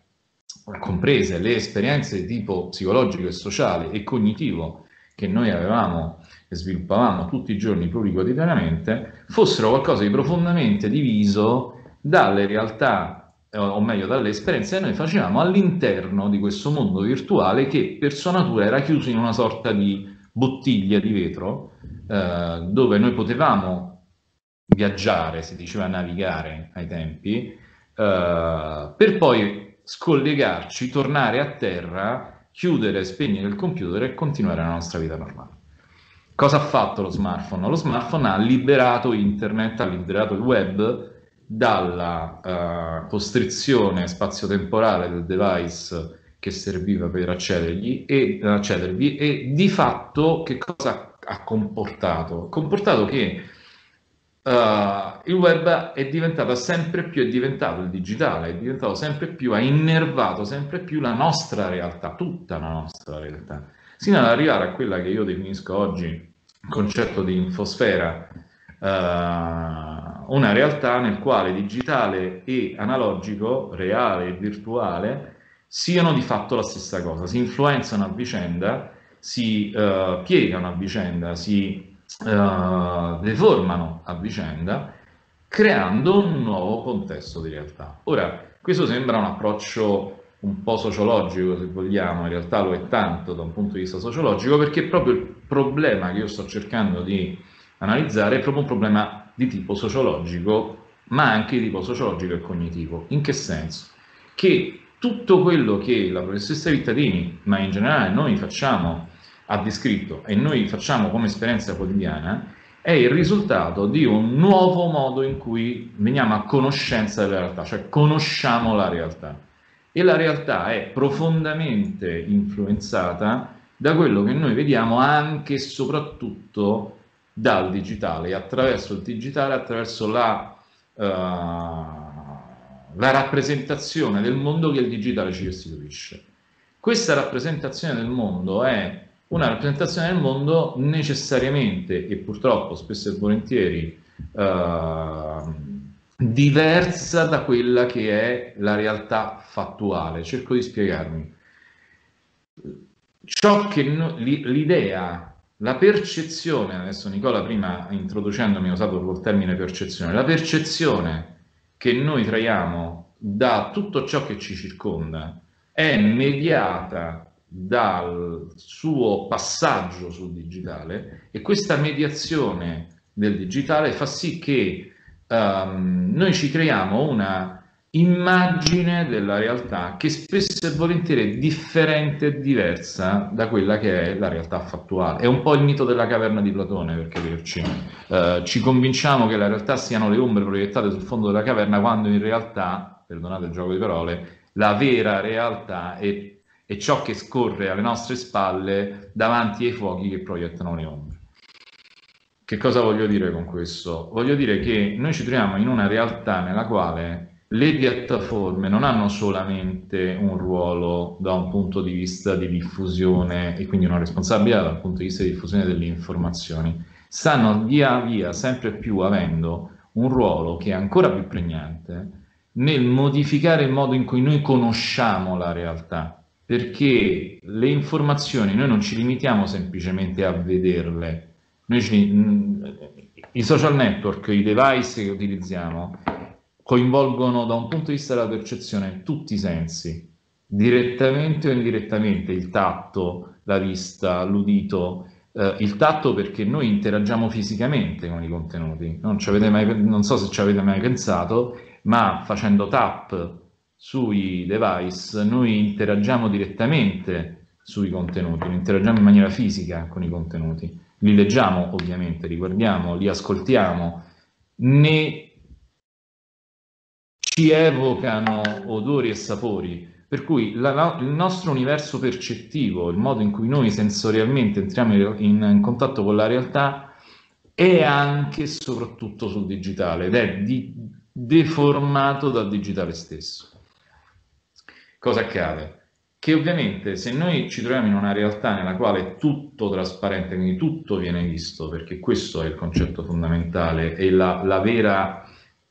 comprese le esperienze di tipo psicologico e sociale e cognitivo che noi avevamo e sviluppavamo tutti i giorni pluriquotidianamente, fossero qualcosa di profondamente diviso dalle realtà o meglio dalle esperienze che noi facevamo all'interno di questo mondo virtuale che per sua natura era chiuso in una sorta di bottiglia di vetro eh, dove noi potevamo viaggiare, si diceva navigare ai tempi, eh, per poi scollegarci, tornare a terra, chiudere, spegnere il computer e continuare la nostra vita normale. Cosa ha fatto lo smartphone? Lo smartphone ha liberato internet, ha liberato il web dalla uh, costrizione spazio-temporale del device che serviva per accedergli e, accedervi e di fatto che cosa ha comportato? Ha comportato che uh, il web è diventato sempre più, è diventato il digitale, è diventato sempre più, ha innervato sempre più la nostra realtà, tutta la nostra realtà, sino ad arrivare a quella che io definisco oggi il concetto di infosfera, uh, una realtà nel quale digitale e analogico, reale e virtuale, siano di fatto la stessa cosa, si influenzano a vicenda, si uh, piegano a vicenda, si uh, deformano a vicenda creando un nuovo contesto di realtà. Ora, questo sembra un approccio un po' sociologico, se vogliamo, in realtà lo è tanto da un punto di vista sociologico, perché proprio il problema che io sto cercando di analizzare è proprio un problema di tipo sociologico, ma anche di tipo sociologico e cognitivo. In che senso? Che tutto quello che la professoressa Vittadini, ma in generale noi facciamo, ha descritto e noi facciamo come esperienza quotidiana, è il risultato di un nuovo modo in cui veniamo a conoscenza della realtà, cioè conosciamo la realtà. E la realtà è profondamente influenzata da quello che noi vediamo anche e soprattutto dal digitale, attraverso il digitale, attraverso la, uh, la rappresentazione del mondo che il digitale ci restituisce. Questa rappresentazione del mondo è una rappresentazione del mondo necessariamente e purtroppo spesso e volentieri uh, diversa da quella che è la realtà fattuale. Cerco di spiegarmi. Ciò che no, l'idea la percezione, adesso Nicola prima introducendomi ha usato il termine percezione, la percezione che noi traiamo da tutto ciò che ci circonda è mediata dal suo passaggio sul digitale e questa mediazione del digitale fa sì che um, noi ci creiamo una immagine della realtà che spesso e volentieri è differente e diversa da quella che è la realtà fattuale. È un po' il mito della caverna di Platone, per capirci. Uh, ci convinciamo che la realtà siano le ombre proiettate sul fondo della caverna, quando in realtà, perdonate il gioco di parole, la vera realtà è, è ciò che scorre alle nostre spalle davanti ai fuochi che proiettano le ombre. Che cosa voglio dire con questo? Voglio dire che noi ci troviamo in una realtà nella quale le piattaforme non hanno solamente un ruolo da un punto di vista di diffusione e quindi una responsabilità dal punto di vista di diffusione delle informazioni, stanno via via sempre più avendo un ruolo che è ancora più pregnante nel modificare il modo in cui noi conosciamo la realtà, perché le informazioni noi non ci limitiamo semplicemente a vederle, ci, i social network, i device che utilizziamo, coinvolgono da un punto di vista della percezione tutti i sensi, direttamente o indirettamente, il tatto, la vista, l'udito, eh, il tatto perché noi interagiamo fisicamente con i contenuti, non, mai, non so se ci avete mai pensato, ma facendo tap sui device noi interagiamo direttamente sui contenuti, interagiamo in maniera fisica con i contenuti, li leggiamo ovviamente, li guardiamo, li ascoltiamo, ne ci evocano odori e sapori, per cui la, il nostro universo percettivo, il modo in cui noi sensorialmente entriamo in, in contatto con la realtà, è anche e soprattutto sul digitale ed è di, deformato dal digitale stesso. Cosa accade? Che ovviamente se noi ci troviamo in una realtà nella quale è tutto trasparente, quindi tutto viene visto, perché questo è il concetto fondamentale e la, la vera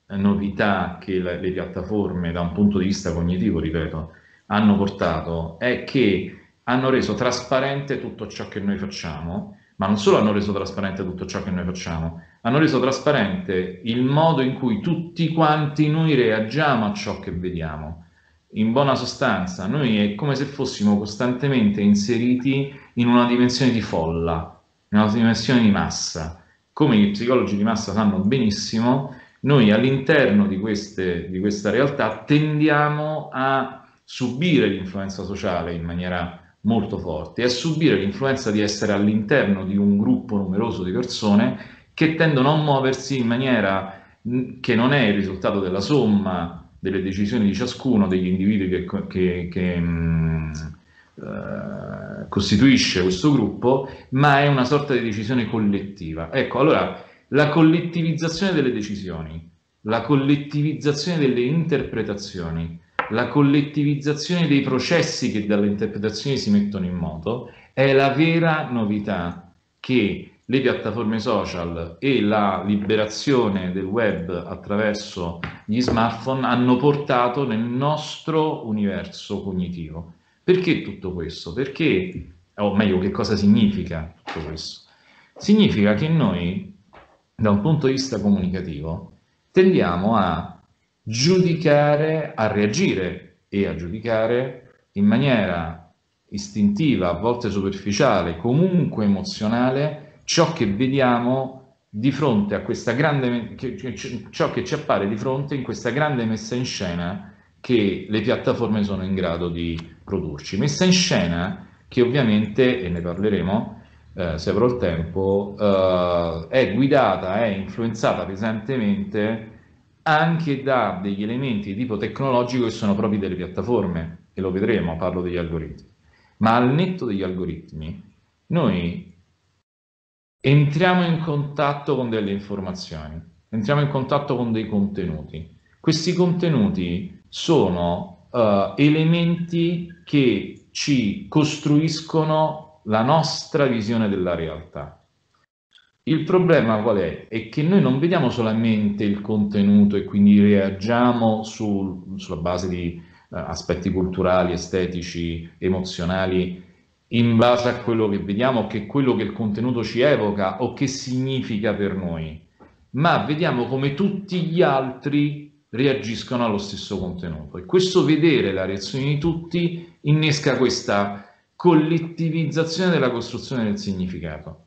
novità che le, le piattaforme da un punto di vista cognitivo, ripeto, hanno portato è che hanno reso trasparente tutto ciò che noi facciamo, ma non solo hanno reso trasparente tutto ciò che noi facciamo, hanno reso trasparente il modo in cui tutti quanti noi reagiamo a ciò che vediamo. In buona sostanza, noi è come se fossimo costantemente inseriti in una dimensione di folla, in una dimensione di massa. Come gli psicologi di massa sanno benissimo, noi all'interno di, di questa realtà tendiamo a subire l'influenza sociale in maniera molto forte a subire l'influenza di essere all'interno di un gruppo numeroso di persone che tendono a muoversi in maniera che non è il risultato della somma delle decisioni di ciascuno degli individui che, che, che mh, uh, costituisce questo gruppo, ma è una sorta di decisione collettiva. Ecco, allora la collettivizzazione delle decisioni, la collettivizzazione delle interpretazioni, la collettivizzazione dei processi che dalle interpretazioni si mettono in moto è la vera novità che le piattaforme social e la liberazione del web attraverso gli smartphone hanno portato nel nostro universo cognitivo. Perché tutto questo? Perché, o meglio, che cosa significa tutto questo? Significa che noi da un punto di vista comunicativo, tendiamo a giudicare, a reagire e a giudicare in maniera istintiva, a volte superficiale, comunque emozionale, ciò che vediamo di fronte a questa grande, ciò che ci appare di fronte in questa grande messa in scena che le piattaforme sono in grado di produrci. Messa in scena che ovviamente, e ne parleremo eh, se avrò il tempo, eh, è guidata, è influenzata pesantemente anche da degli elementi di tipo tecnologico che sono propri delle piattaforme, e lo vedremo, parlo degli algoritmi. Ma al netto degli algoritmi, noi entriamo in contatto con delle informazioni, entriamo in contatto con dei contenuti. Questi contenuti sono uh, elementi che ci costruiscono la nostra visione della realtà. Il problema qual è? È che noi non vediamo solamente il contenuto e quindi reagiamo sul, sulla base di uh, aspetti culturali, estetici, emozionali, in base a quello che vediamo, che quello che il contenuto ci evoca o che significa per noi, ma vediamo come tutti gli altri reagiscono allo stesso contenuto. E questo vedere la reazione di tutti innesca questa collettivizzazione della costruzione del significato.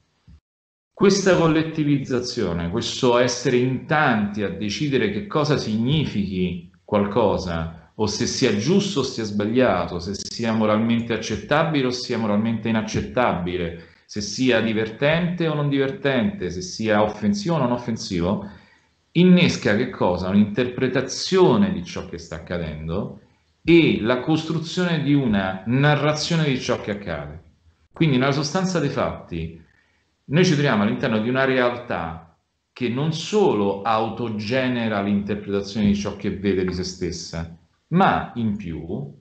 Questa collettivizzazione, questo essere in tanti a decidere che cosa significhi qualcosa, o se sia giusto o sia sbagliato, se sia moralmente accettabile o sia moralmente inaccettabile, se sia divertente o non divertente, se sia offensivo o non offensivo, innesca che cosa? Un'interpretazione di ciò che sta accadendo e la costruzione di una narrazione di ciò che accade. Quindi nella sostanza dei fatti noi ci troviamo all'interno di una realtà che non solo autogenera l'interpretazione di ciò che vede di se stessa, ma in più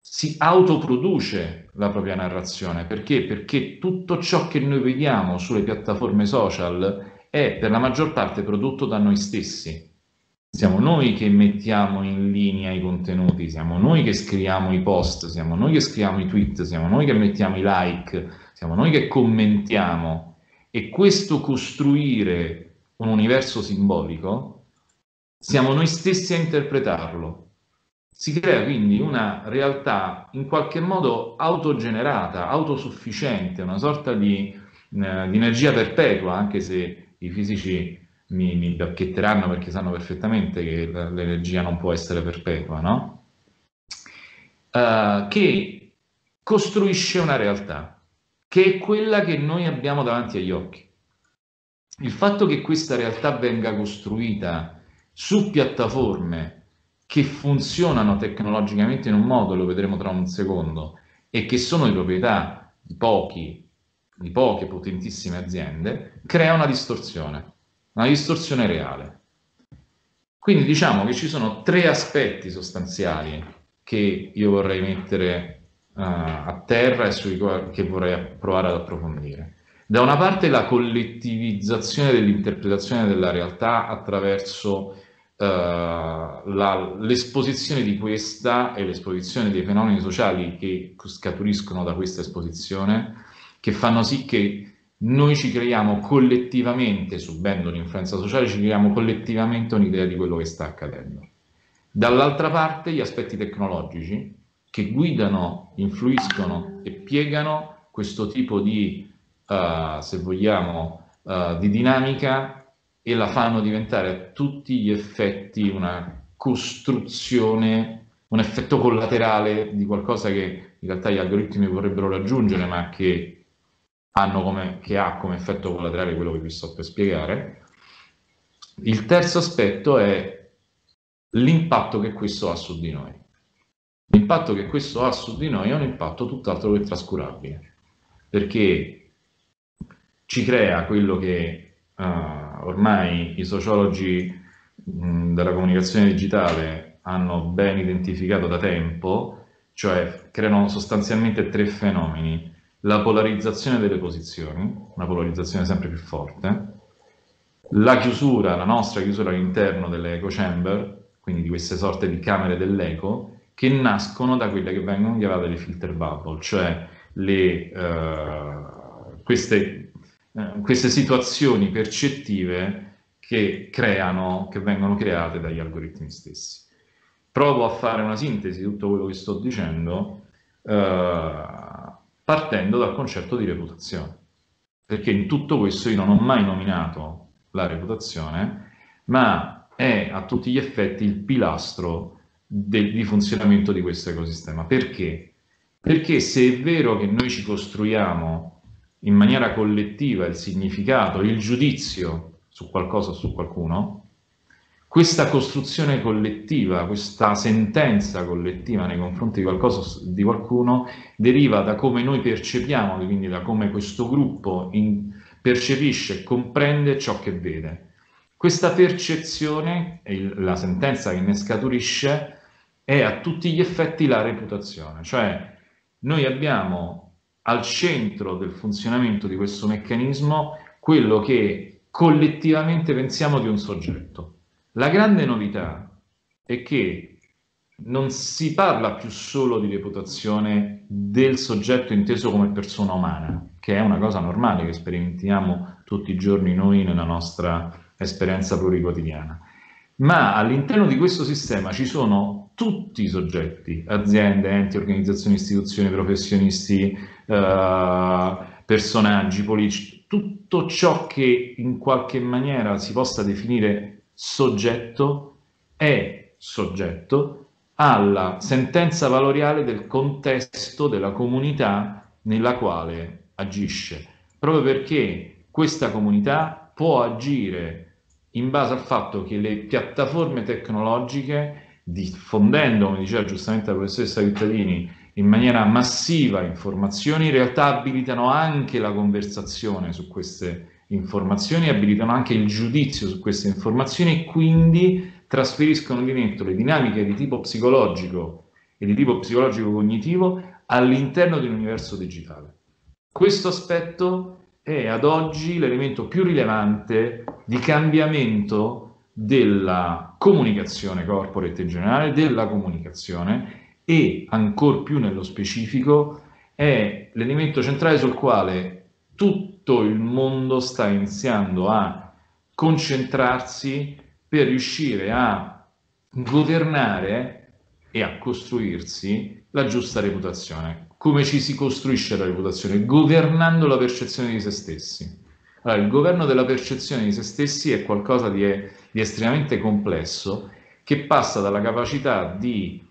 si autoproduce la propria narrazione. Perché? Perché tutto ciò che noi vediamo sulle piattaforme social è per la maggior parte prodotto da noi stessi. Siamo noi che mettiamo in linea i contenuti, siamo noi che scriviamo i post, siamo noi che scriviamo i tweet, siamo noi che mettiamo i like, siamo noi che commentiamo e questo costruire un universo simbolico, siamo noi stessi a interpretarlo. Si crea quindi una realtà in qualche modo autogenerata, autosufficiente, una sorta di, eh, di energia perpetua, anche se i fisici mi, mi bacchetteranno perché sanno perfettamente che l'energia non può essere perpetua, no? Uh, che costruisce una realtà che è quella che noi abbiamo davanti agli occhi. Il fatto che questa realtà venga costruita su piattaforme che funzionano tecnologicamente in un modo, lo vedremo tra un secondo, e che sono di proprietà di pochi, di poche potentissime aziende, crea una distorsione, una distorsione reale. Quindi diciamo che ci sono tre aspetti sostanziali che io vorrei mettere uh, a terra e sui quali vorrei provare ad approfondire. Da una parte la collettivizzazione dell'interpretazione della realtà attraverso uh, l'esposizione di questa e l'esposizione dei fenomeni sociali che scaturiscono da questa esposizione, che fanno sì che noi ci creiamo collettivamente, subendo l'influenza sociale, ci creiamo collettivamente un'idea di quello che sta accadendo. Dall'altra parte gli aspetti tecnologici, che guidano, influiscono e piegano questo tipo di, uh, se vogliamo, uh, di dinamica e la fanno diventare a tutti gli effetti una costruzione, un effetto collaterale di qualcosa che in realtà gli algoritmi vorrebbero raggiungere, ma che, come, che ha come effetto collaterale quello che vi sto per spiegare. Il terzo aspetto è l'impatto che questo ha su di noi. L'impatto che questo ha su di noi è un impatto tutt'altro che trascurabile, perché ci crea quello che uh, ormai i sociologi mh, della comunicazione digitale hanno ben identificato da tempo, cioè creano sostanzialmente tre fenomeni. La polarizzazione delle posizioni, una polarizzazione sempre più forte, la chiusura, la nostra chiusura all'interno delle echo chamber, quindi di queste sorte di camere dell'eco, che nascono da quelle che vengono chiamate le filter bubble, cioè le, uh, queste, uh, queste situazioni percettive che creano, che vengono create dagli algoritmi stessi. Provo a fare una sintesi di tutto quello che sto dicendo eh, partendo dal concetto di reputazione, perché in tutto questo io non ho mai nominato la reputazione, ma è a tutti gli effetti il pilastro del, di funzionamento di questo ecosistema. Perché? Perché se è vero che noi ci costruiamo in maniera collettiva il significato, il giudizio su qualcosa o su qualcuno, questa costruzione collettiva, questa sentenza collettiva nei confronti di qualcosa di qualcuno deriva da come noi percepiamo, quindi da come questo gruppo in, percepisce e comprende ciò che vede. Questa percezione, la sentenza che ne scaturisce, è a tutti gli effetti la reputazione, cioè noi abbiamo al centro del funzionamento di questo meccanismo quello che collettivamente pensiamo di un soggetto. La grande novità è che non si parla più solo di reputazione del soggetto inteso come persona umana, che è una cosa normale che sperimentiamo tutti i giorni noi nella nostra esperienza pluriquotidiana, ma all'interno di questo sistema ci sono tutti i soggetti, aziende, enti, organizzazioni, istituzioni, professionisti, eh, personaggi politici, tutto ciò che in qualche maniera si possa definire soggetto è soggetto alla sentenza valoriale del contesto della comunità nella quale agisce, proprio perché questa comunità può agire in base al fatto che le piattaforme tecnologiche, diffondendo, come diceva giustamente la professoressa Vittalini, in maniera massiva informazioni, in realtà abilitano anche la conversazione su queste informazioni, abilitano anche il giudizio su queste informazioni e quindi trasferiscono di dentro le dinamiche di tipo psicologico e di tipo psicologico cognitivo all'interno di un universo digitale. Questo aspetto è ad oggi l'elemento più rilevante di cambiamento della comunicazione corporate in generale, della comunicazione e ancor più nello specifico è l'elemento centrale sul quale tutto il mondo sta iniziando a concentrarsi per riuscire a governare e a costruirsi la giusta reputazione come ci si costruisce la reputazione? Governando la percezione di se stessi. Allora, il governo della percezione di se stessi è qualcosa di, di estremamente complesso che passa dalla capacità di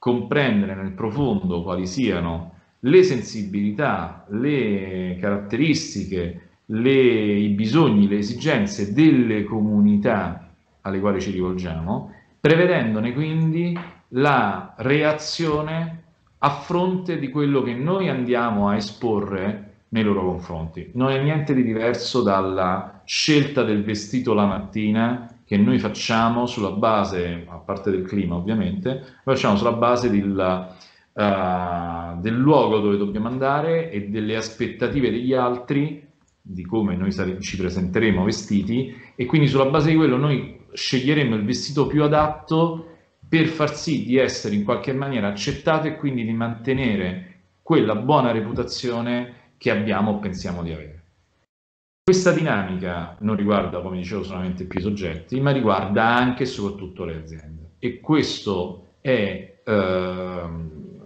comprendere nel profondo quali siano le sensibilità, le caratteristiche, le, i bisogni, le esigenze delle comunità alle quali ci rivolgiamo, prevedendone quindi la reazione a fronte di quello che noi andiamo a esporre nei loro confronti. Non è niente di diverso dalla scelta del vestito la mattina che noi facciamo sulla base, a parte del clima ovviamente, facciamo sulla base del, uh, del luogo dove dobbiamo andare e delle aspettative degli altri di come noi ci presenteremo vestiti e quindi sulla base di quello noi sceglieremo il vestito più adatto per far sì di essere in qualche maniera accettato e quindi di mantenere quella buona reputazione che abbiamo o pensiamo di avere. Questa dinamica non riguarda, come dicevo, solamente più soggetti, ma riguarda anche e soprattutto le aziende. E questo è eh,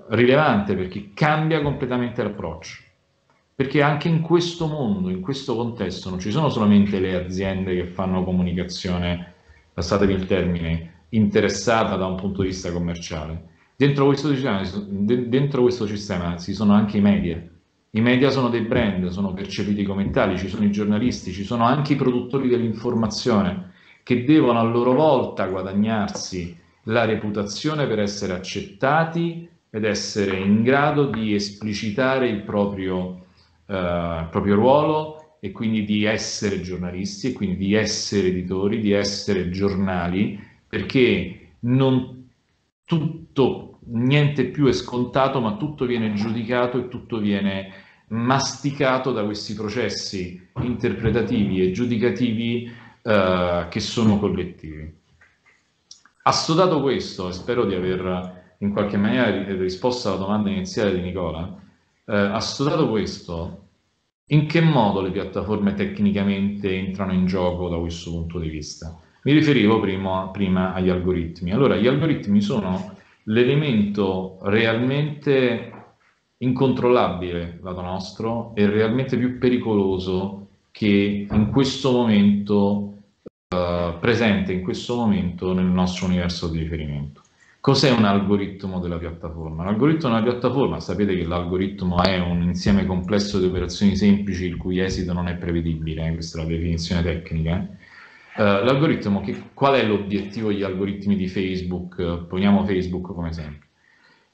rilevante perché cambia completamente l'approccio. Perché anche in questo mondo, in questo contesto, non ci sono solamente le aziende che fanno comunicazione, passatevi il termine, interessata da un punto di vista commerciale. Dentro questo, sistema, dentro questo sistema ci sono anche i media. I media sono dei brand, sono percepiti come tali, ci sono i giornalisti, ci sono anche i produttori dell'informazione che devono a loro volta guadagnarsi la reputazione per essere accettati ed essere in grado di esplicitare il proprio, eh, proprio ruolo e quindi di essere giornalisti e quindi di essere editori, di essere giornali perché non tutto, niente più è scontato, ma tutto viene giudicato e tutto viene masticato da questi processi interpretativi e giudicativi eh, che sono collettivi. Assodato questo, e spero di aver in qualche maniera risposto alla domanda iniziale di Nicola, eh, assodato questo, In che modo le piattaforme tecnicamente entrano in gioco da questo punto di vista? Mi riferivo prima, prima agli algoritmi. Allora, gli algoritmi sono l'elemento realmente incontrollabile, lato nostro, e realmente più pericoloso che in questo momento, uh, presente in questo momento nel nostro universo di riferimento. Cos'è un algoritmo della piattaforma? L'algoritmo della piattaforma, sapete che l'algoritmo è un insieme complesso di operazioni semplici il cui esito non è prevedibile, eh? questa è la definizione tecnica. Uh, l'algoritmo, che, qual è l'obiettivo degli algoritmi di Facebook? Poniamo Facebook come esempio.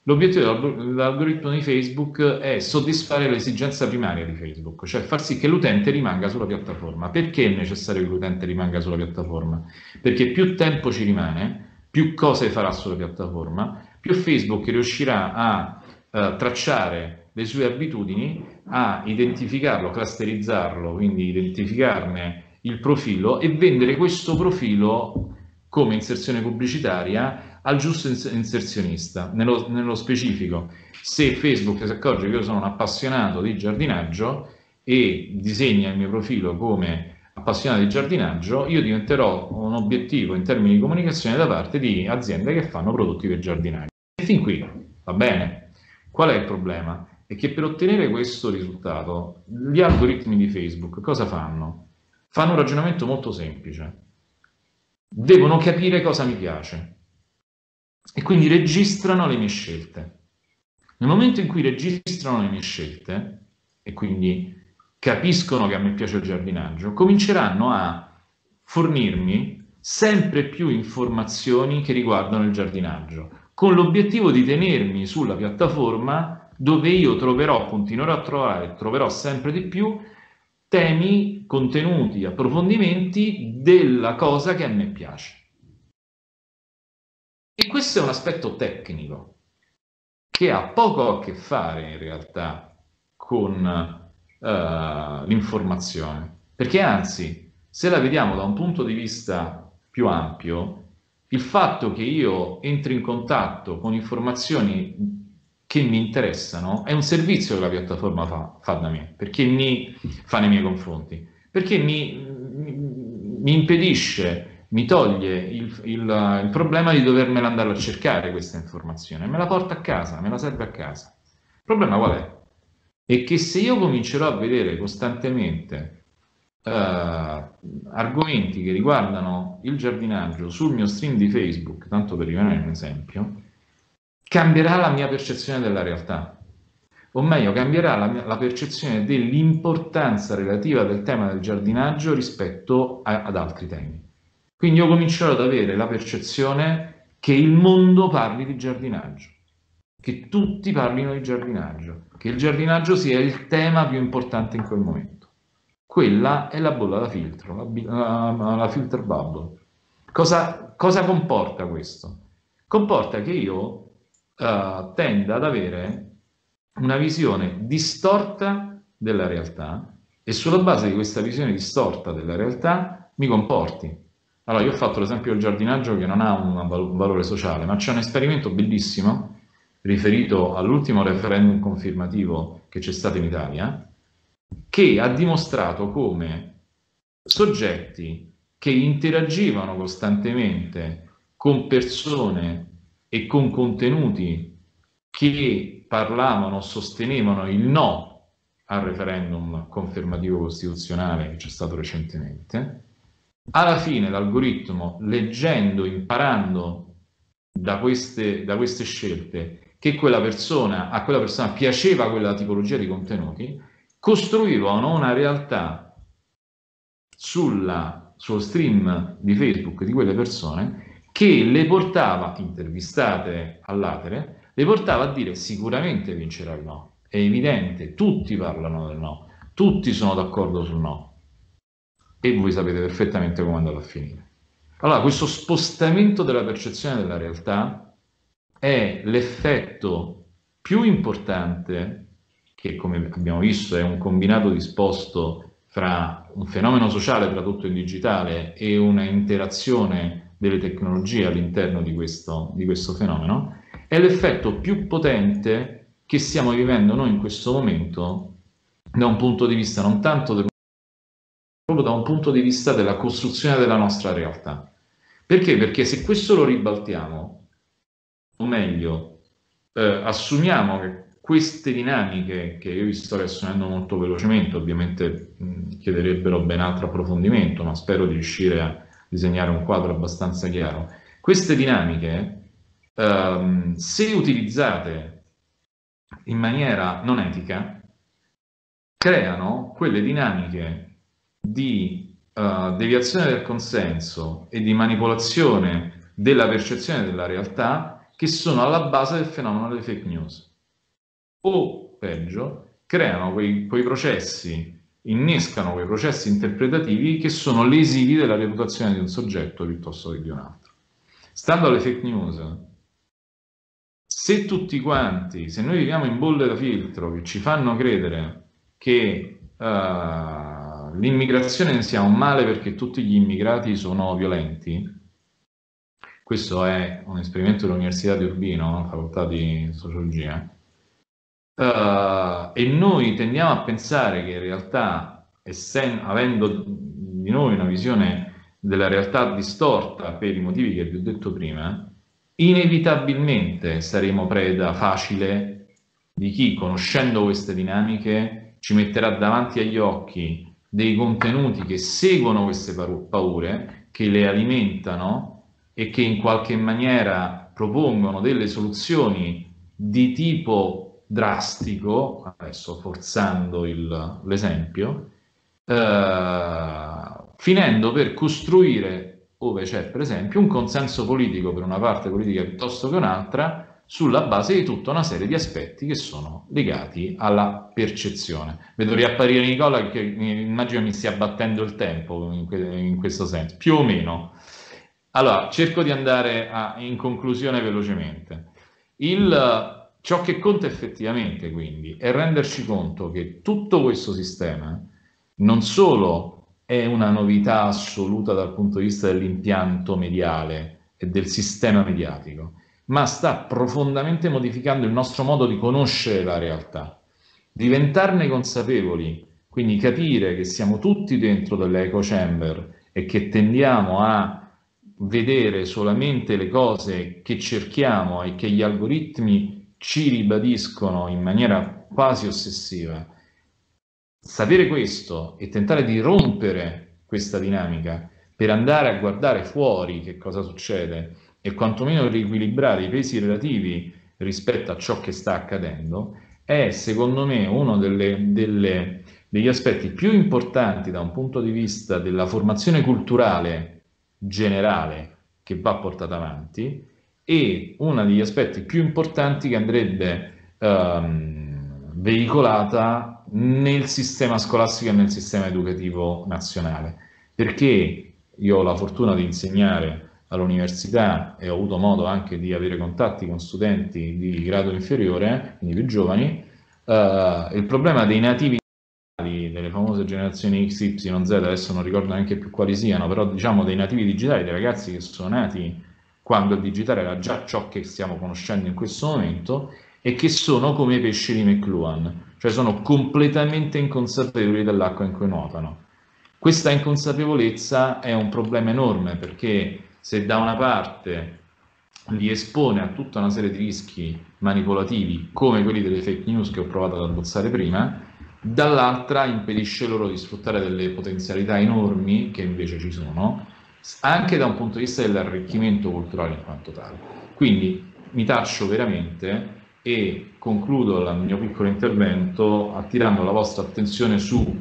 L'obiettivo dell'algoritmo di Facebook è soddisfare l'esigenza primaria di Facebook, cioè far sì che l'utente rimanga sulla piattaforma. Perché è necessario che l'utente rimanga sulla piattaforma? Perché più tempo ci rimane, più cose farà sulla piattaforma, più Facebook riuscirà a uh, tracciare le sue abitudini, a identificarlo, clusterizzarlo, quindi identificarne il profilo e vendere questo profilo come inserzione pubblicitaria al giusto inserzionista. Nello, nello specifico, se Facebook si accorge che io sono un appassionato di giardinaggio e disegna il mio profilo come appassionato di giardinaggio, io diventerò un obiettivo in termini di comunicazione da parte di aziende che fanno prodotti per giardinaggio. E fin qui va bene. Qual è il problema? È che per ottenere questo risultato, gli algoritmi di Facebook cosa fanno? Fanno un ragionamento molto semplice. Devono capire cosa mi piace e quindi registrano le mie scelte. Nel momento in cui registrano le mie scelte e quindi capiscono che a me piace il giardinaggio, cominceranno a fornirmi sempre più informazioni che riguardano il giardinaggio, con l'obiettivo di tenermi sulla piattaforma dove io troverò, continuerò a trovare, troverò sempre di più temi, contenuti, approfondimenti della cosa che a me piace. E questo è un aspetto tecnico che ha poco a che fare in realtà con uh, l'informazione. Perché anzi, se la vediamo da un punto di vista più ampio, il fatto che io entri in contatto con informazioni che mi interessano è un servizio che la piattaforma fa, fa da me, perché mi fa nei miei confronti, perché mi, mi, mi impedisce, mi toglie il, il, il, problema di dovermela andare a cercare questa informazione, me la porta a casa, me la serve a casa. Il problema qual è? e che se io comincerò a vedere costantemente uh, argomenti che riguardano il giardinaggio sul mio stream di Facebook, tanto per rimanere un esempio, cambierà la mia percezione della realtà. O meglio, cambierà la, la percezione dell'importanza relativa del tema del giardinaggio rispetto a, ad altri temi. Quindi io comincerò ad avere la percezione che il mondo parli di giardinaggio, che tutti parlino di giardinaggio, che il giardinaggio sia il tema più importante in quel momento. Quella è la bolla da filtro, la, la, la filter bubble. Cosa, cosa, comporta questo? Comporta che io uh, tenda ad avere una visione distorta della realtà e sulla base di questa visione distorta della realtà mi comporti. Allora, io ho fatto l'esempio del giardinaggio che non ha un valore sociale, ma c'è un esperimento bellissimo riferito all'ultimo referendum confermativo che c'è stato in Italia, che ha dimostrato come soggetti che interagivano costantemente con persone e con contenuti che parlavano sostenevano il no al referendum confermativo costituzionale che c'è stato recentemente, alla fine l'algoritmo, leggendo, imparando da queste, da queste scelte che quella persona, a quella persona piaceva quella tipologia di contenuti, costruivano una realtà sulla, sullo stream di Facebook di quelle persone che le portava, intervistate all'atere, le portava a dire sicuramente vincerà il no. È evidente, tutti parlano del no, tutti sono d'accordo sul no. E voi sapete perfettamente come è andato a finire. Allora, questo spostamento della percezione della realtà è l'effetto più importante, che come abbiamo visto è un combinato disposto fra un fenomeno sociale tradotto in digitale e una interazione delle tecnologie all'interno di questo, di questo fenomeno, è l'effetto più potente che stiamo vivendo noi in questo momento da un punto di vista non tanto del proprio da un punto di vista della costruzione della nostra realtà. Perché? Perché se questo lo ribaltiamo, o meglio, eh, assumiamo che queste dinamiche, che io vi sto riassumendo molto velocemente, ovviamente mh, chiederebbero ben altro approfondimento, ma spero di riuscire a disegnare un quadro abbastanza chiaro. Queste dinamiche, ehm, se utilizzate in maniera non etica, creano quelle dinamiche di uh, deviazione del consenso e di manipolazione della percezione della realtà che sono alla base del fenomeno delle fake news. O peggio, creano quei, quei processi, innescano quei processi interpretativi che sono lesivi della reputazione di un soggetto piuttosto che di un altro. Stando alle fake news, se tutti quanti, se noi viviamo in bolle da filtro che ci fanno credere che uh, l'immigrazione sia un male perché tutti gli immigrati sono violenti. Questo è un esperimento dell'Università di Urbino, facoltà di sociologia. Uh, e noi tendiamo a pensare che in realtà, essen- avendo di noi una visione della realtà distorta per i motivi che vi ho detto prima, inevitabilmente saremo preda facile di chi, conoscendo queste dinamiche, ci metterà davanti agli occhi dei contenuti che seguono queste paure, che le alimentano e che in qualche maniera propongono delle soluzioni di tipo drastico, adesso forzando il, l'esempio, eh, finendo per costruire, dove c'è per esempio un consenso politico per una parte politica piuttosto che un'altra, sulla base di tutta una serie di aspetti che sono legati alla percezione. Vedo riapparire Nicola che immagino mi stia battendo il tempo in, que- in questo senso, più o meno. Allora, cerco di andare a, in conclusione velocemente. Il, ciò che conta effettivamente, quindi, è renderci conto che tutto questo sistema non solo è una novità assoluta dal punto di vista dell'impianto mediale e del sistema mediatico, ma sta profondamente modificando il nostro modo di conoscere la realtà. Diventarne consapevoli, quindi capire che siamo tutti dentro dell'echo chamber e che tendiamo a vedere solamente le cose che cerchiamo e che gli algoritmi ci ribadiscono in maniera quasi ossessiva. Sapere questo e tentare di rompere questa dinamica per andare a guardare fuori che cosa succede e quantomeno riequilibrare i pesi relativi rispetto a ciò che sta accadendo è secondo me uno delle, delle, degli aspetti più importanti da un punto di vista della formazione culturale generale che va portata avanti e uno degli aspetti più importanti che andrebbe um, veicolata nel sistema scolastico e nel sistema educativo nazionale. Perché io ho la fortuna di insegnare all'università e ho avuto modo anche di avere contatti con studenti di grado inferiore, quindi più giovani, eh, il problema dei nativi delle famose generazioni X, Y, Z, adesso non ricordo neanche più quali siano, però diciamo dei nativi digitali, dei ragazzi che sono nati quando il digitale era già ciò che stiamo conoscendo in questo momento e che sono come i pesci di McLuhan, cioè sono completamente inconsapevoli dell'acqua in cui nuotano. Questa inconsapevolezza è un problema enorme perché se da una parte li espone a tutta una serie di rischi manipolativi come quelli delle fake news che ho provato ad abbozzare prima, dall'altra impedisce loro di sfruttare delle potenzialità enormi che invece ci sono, anche da un punto di vista dell'arricchimento culturale in quanto tale. Quindi mi taccio veramente e concludo il mio piccolo intervento attirando la vostra attenzione su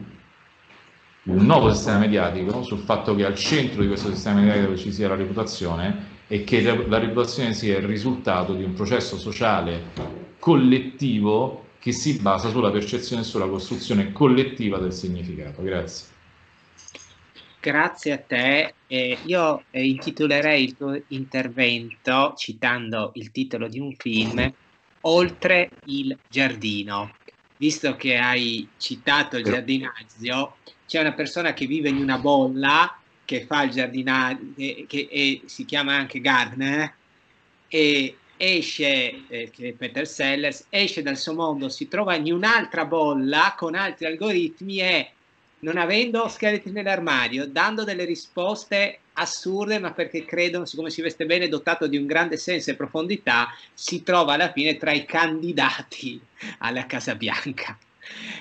un nuovo sistema mediatico, sul fatto che al centro di questo sistema mediatico ci sia la reputazione e che la reputazione sia il risultato di un processo sociale collettivo che si basa sulla percezione e sulla costruzione collettiva del significato. Grazie. Grazie a te. Eh, io eh, intitolerei il tuo intervento citando il titolo di un film Oltre il giardino. Visto che hai citato il giardinaggio, c'è una persona che vive in una bolla che fa il giardinaggio, che, che e, si chiama anche Gardner, e esce, eh, Peter Sellers, esce dal suo mondo, si trova in un'altra bolla con altri algoritmi e non avendo scheletri nell'armadio, dando delle risposte assurde, ma perché credono, siccome si veste bene, dotato di un grande senso e profondità, si trova alla fine tra i candidati alla Casa Bianca.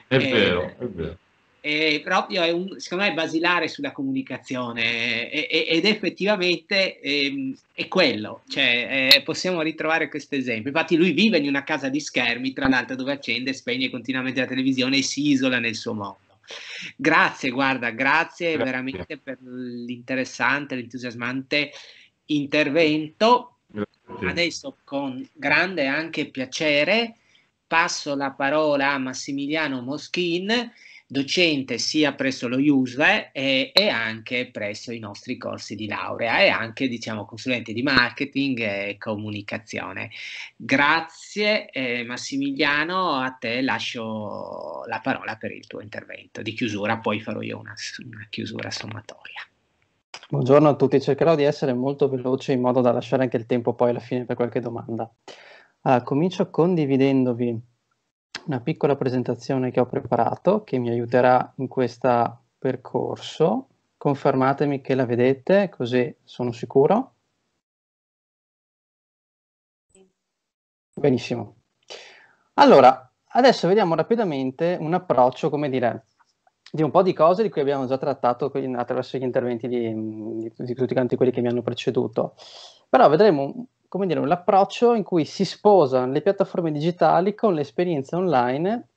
È eh, vero, è vero è proprio è un, secondo me è basilare sulla comunicazione e, e, ed effettivamente eh, è quello, cioè, eh, possiamo ritrovare questo esempio. Infatti lui vive in una casa di schermi, tra l'altro dove accende e spegne continuamente la televisione e si isola nel suo mondo. Grazie, guarda, grazie, grazie. veramente per l'interessante, l'entusiasmante intervento. Grazie. Adesso con grande anche piacere passo la parola a Massimiliano Moschin docente sia presso lo IUSVE e, e, anche presso i nostri corsi di laurea e anche diciamo consulente di marketing e comunicazione. Grazie eh, Massimiliano, a te lascio la parola per il tuo intervento di chiusura, poi farò io una, una chiusura sommatoria. Buongiorno a tutti, cercherò di essere molto veloce in modo da lasciare anche il tempo poi alla fine per qualche domanda. Uh, comincio condividendovi una piccola presentazione che ho preparato che mi aiuterà in questo percorso. Confermatemi che la vedete, così sono sicuro. Benissimo. Allora, adesso vediamo rapidamente un approccio, come dire, di un po' di cose di cui abbiamo già trattato attraverso gli interventi di, di, tutti quanti quelli che mi hanno preceduto. Però vedremo come dire, un approccio in cui si sposano le piattaforme digitali con l'esperienza online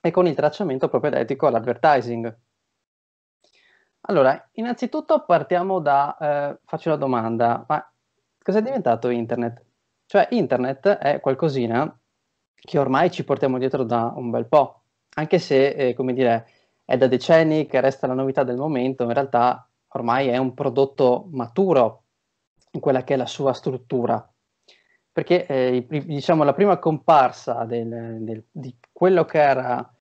e con il tracciamento propedeutico all'advertising. Allora, innanzitutto partiamo da, eh, faccio una domanda, ma cos'è diventato internet? Cioè, internet è qualcosina che ormai ci portiamo dietro da un bel po', anche se, eh, come dire, è da decenni che resta la novità del momento, in realtà ormai è un prodotto maturo in quella che è la sua struttura. Perché eh, diciamo la prima comparsa del, del, di quello che era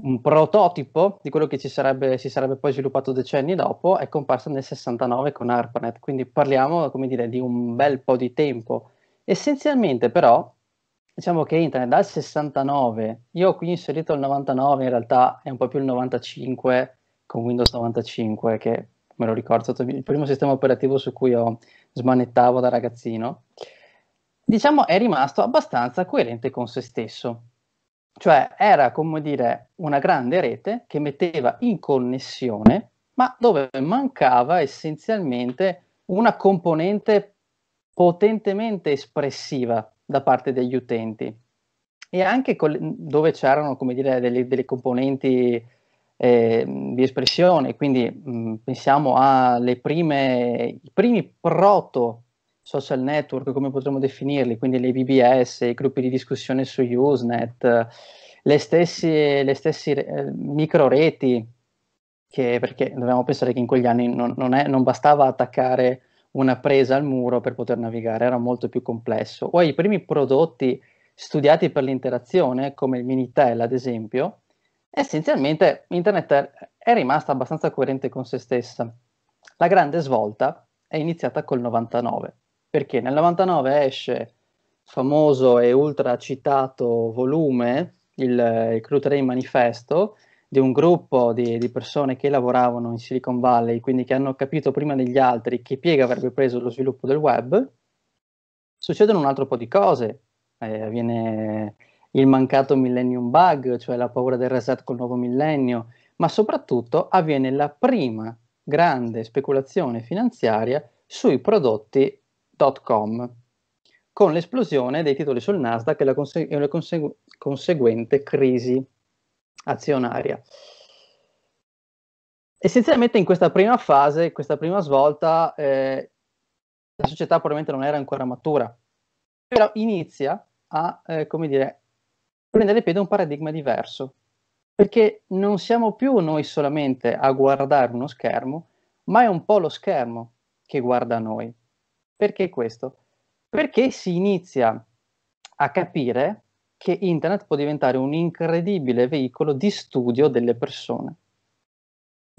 un prototipo di quello che ci sarebbe, si sarebbe poi sviluppato decenni dopo è comparsa nel 69 con ARPANET, quindi parliamo come dire, di un bel po' di tempo. Essenzialmente però diciamo che internet dal 69, io ho qui inserito il 99, in realtà è un po' più il 95 con Windows 95 che me lo ricordo, è stato il primo sistema operativo su cui ho smanettavo da ragazzino, diciamo è rimasto abbastanza coerente con se stesso. Cioè era, come dire, una grande rete che metteva in connessione, ma dove mancava essenzialmente una componente potentemente espressiva da parte degli utenti e anche dove c'erano, come dire, delle, delle componenti eh, di espressione, quindi mh, pensiamo ai primi proto social network, come potremmo definirli, quindi le BBS, i gruppi di discussione su Usenet, le stesse, le stesse eh, micro reti, che, perché dobbiamo pensare che in quegli anni non, non, è, non bastava attaccare una presa al muro per poter navigare, era molto più complesso. O i primi prodotti studiati per l'interazione, come il Minitel ad esempio, essenzialmente internet è rimasta abbastanza coerente con se stessa. La grande svolta è iniziata col 99, perché nel 99 esce famoso e ultra citato volume, il, il Crude Rain Manifesto, di un gruppo di, di, persone che lavoravano in Silicon Valley, quindi che hanno capito prima degli altri che piega avrebbe preso lo sviluppo del web, succedono un altro po' di cose. Eh, avviene il mancato millennium bug, cioè la paura del reset col nuovo millennio, ma soprattutto avviene la prima grande speculazione finanziaria sui prodotti .com, con l'esplosione dei titoli sul Nasdaq e la, conse- e la consegu- conseguente crisi azionaria. Essenzialmente in questa prima fase, questa prima svolta, eh, la società probabilmente non era ancora matura, però inizia a, eh, come dire, prendere piede un paradigma diverso, perché non siamo più noi solamente a guardare uno schermo, ma è un po' lo schermo che guarda noi. Perché questo? Perché si inizia a capire che internet può diventare un incredibile veicolo di studio delle persone.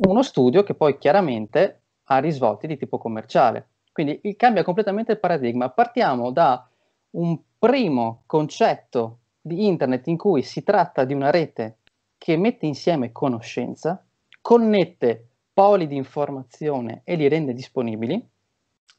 Uno studio che poi chiaramente ha risvolti di tipo commerciale. Quindi cambia completamente il paradigma. Partiamo da un primo concetto di internet in cui si tratta di una rete che mette insieme conoscenza, connette poli di informazione e li rende disponibili,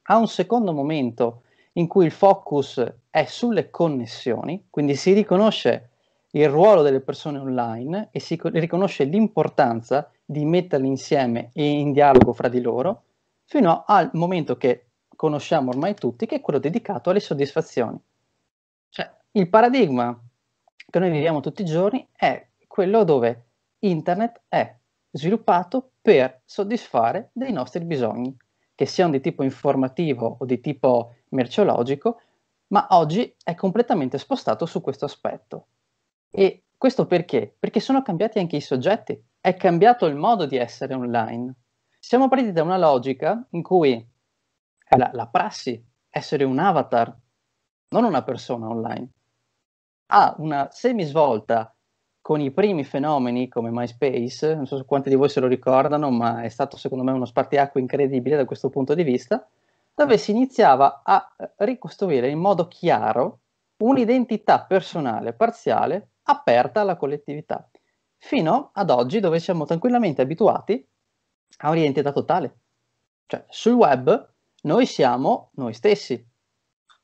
ha un secondo momento in cui il focus è sulle connessioni, quindi si riconosce il ruolo delle persone online e si riconosce l'importanza di metterli insieme e in dialogo fra di loro, fino al momento che conosciamo ormai tutti, che è quello dedicato alle soddisfazioni. Cioè, il paradigma che noi viviamo tutti i giorni è quello dove internet è sviluppato per soddisfare dei nostri bisogni, che siano di tipo informativo o di tipo merceologico, ma oggi è completamente spostato su questo aspetto. E questo perché? Perché sono cambiati anche i soggetti, è cambiato il modo di essere online. Siamo partiti da una logica in cui la, la prassi, essere un avatar, non una persona online, ha una semisvolta con i primi fenomeni come MySpace, non so quanti di voi se lo ricordano, ma è stato secondo me uno spartiacque incredibile da questo punto di vista, dove si iniziava a ricostruire in modo chiaro un'identità personale parziale aperta alla collettività, fino ad oggi dove siamo tranquillamente abituati a un'identità totale. Cioè, sul web noi siamo noi stessi,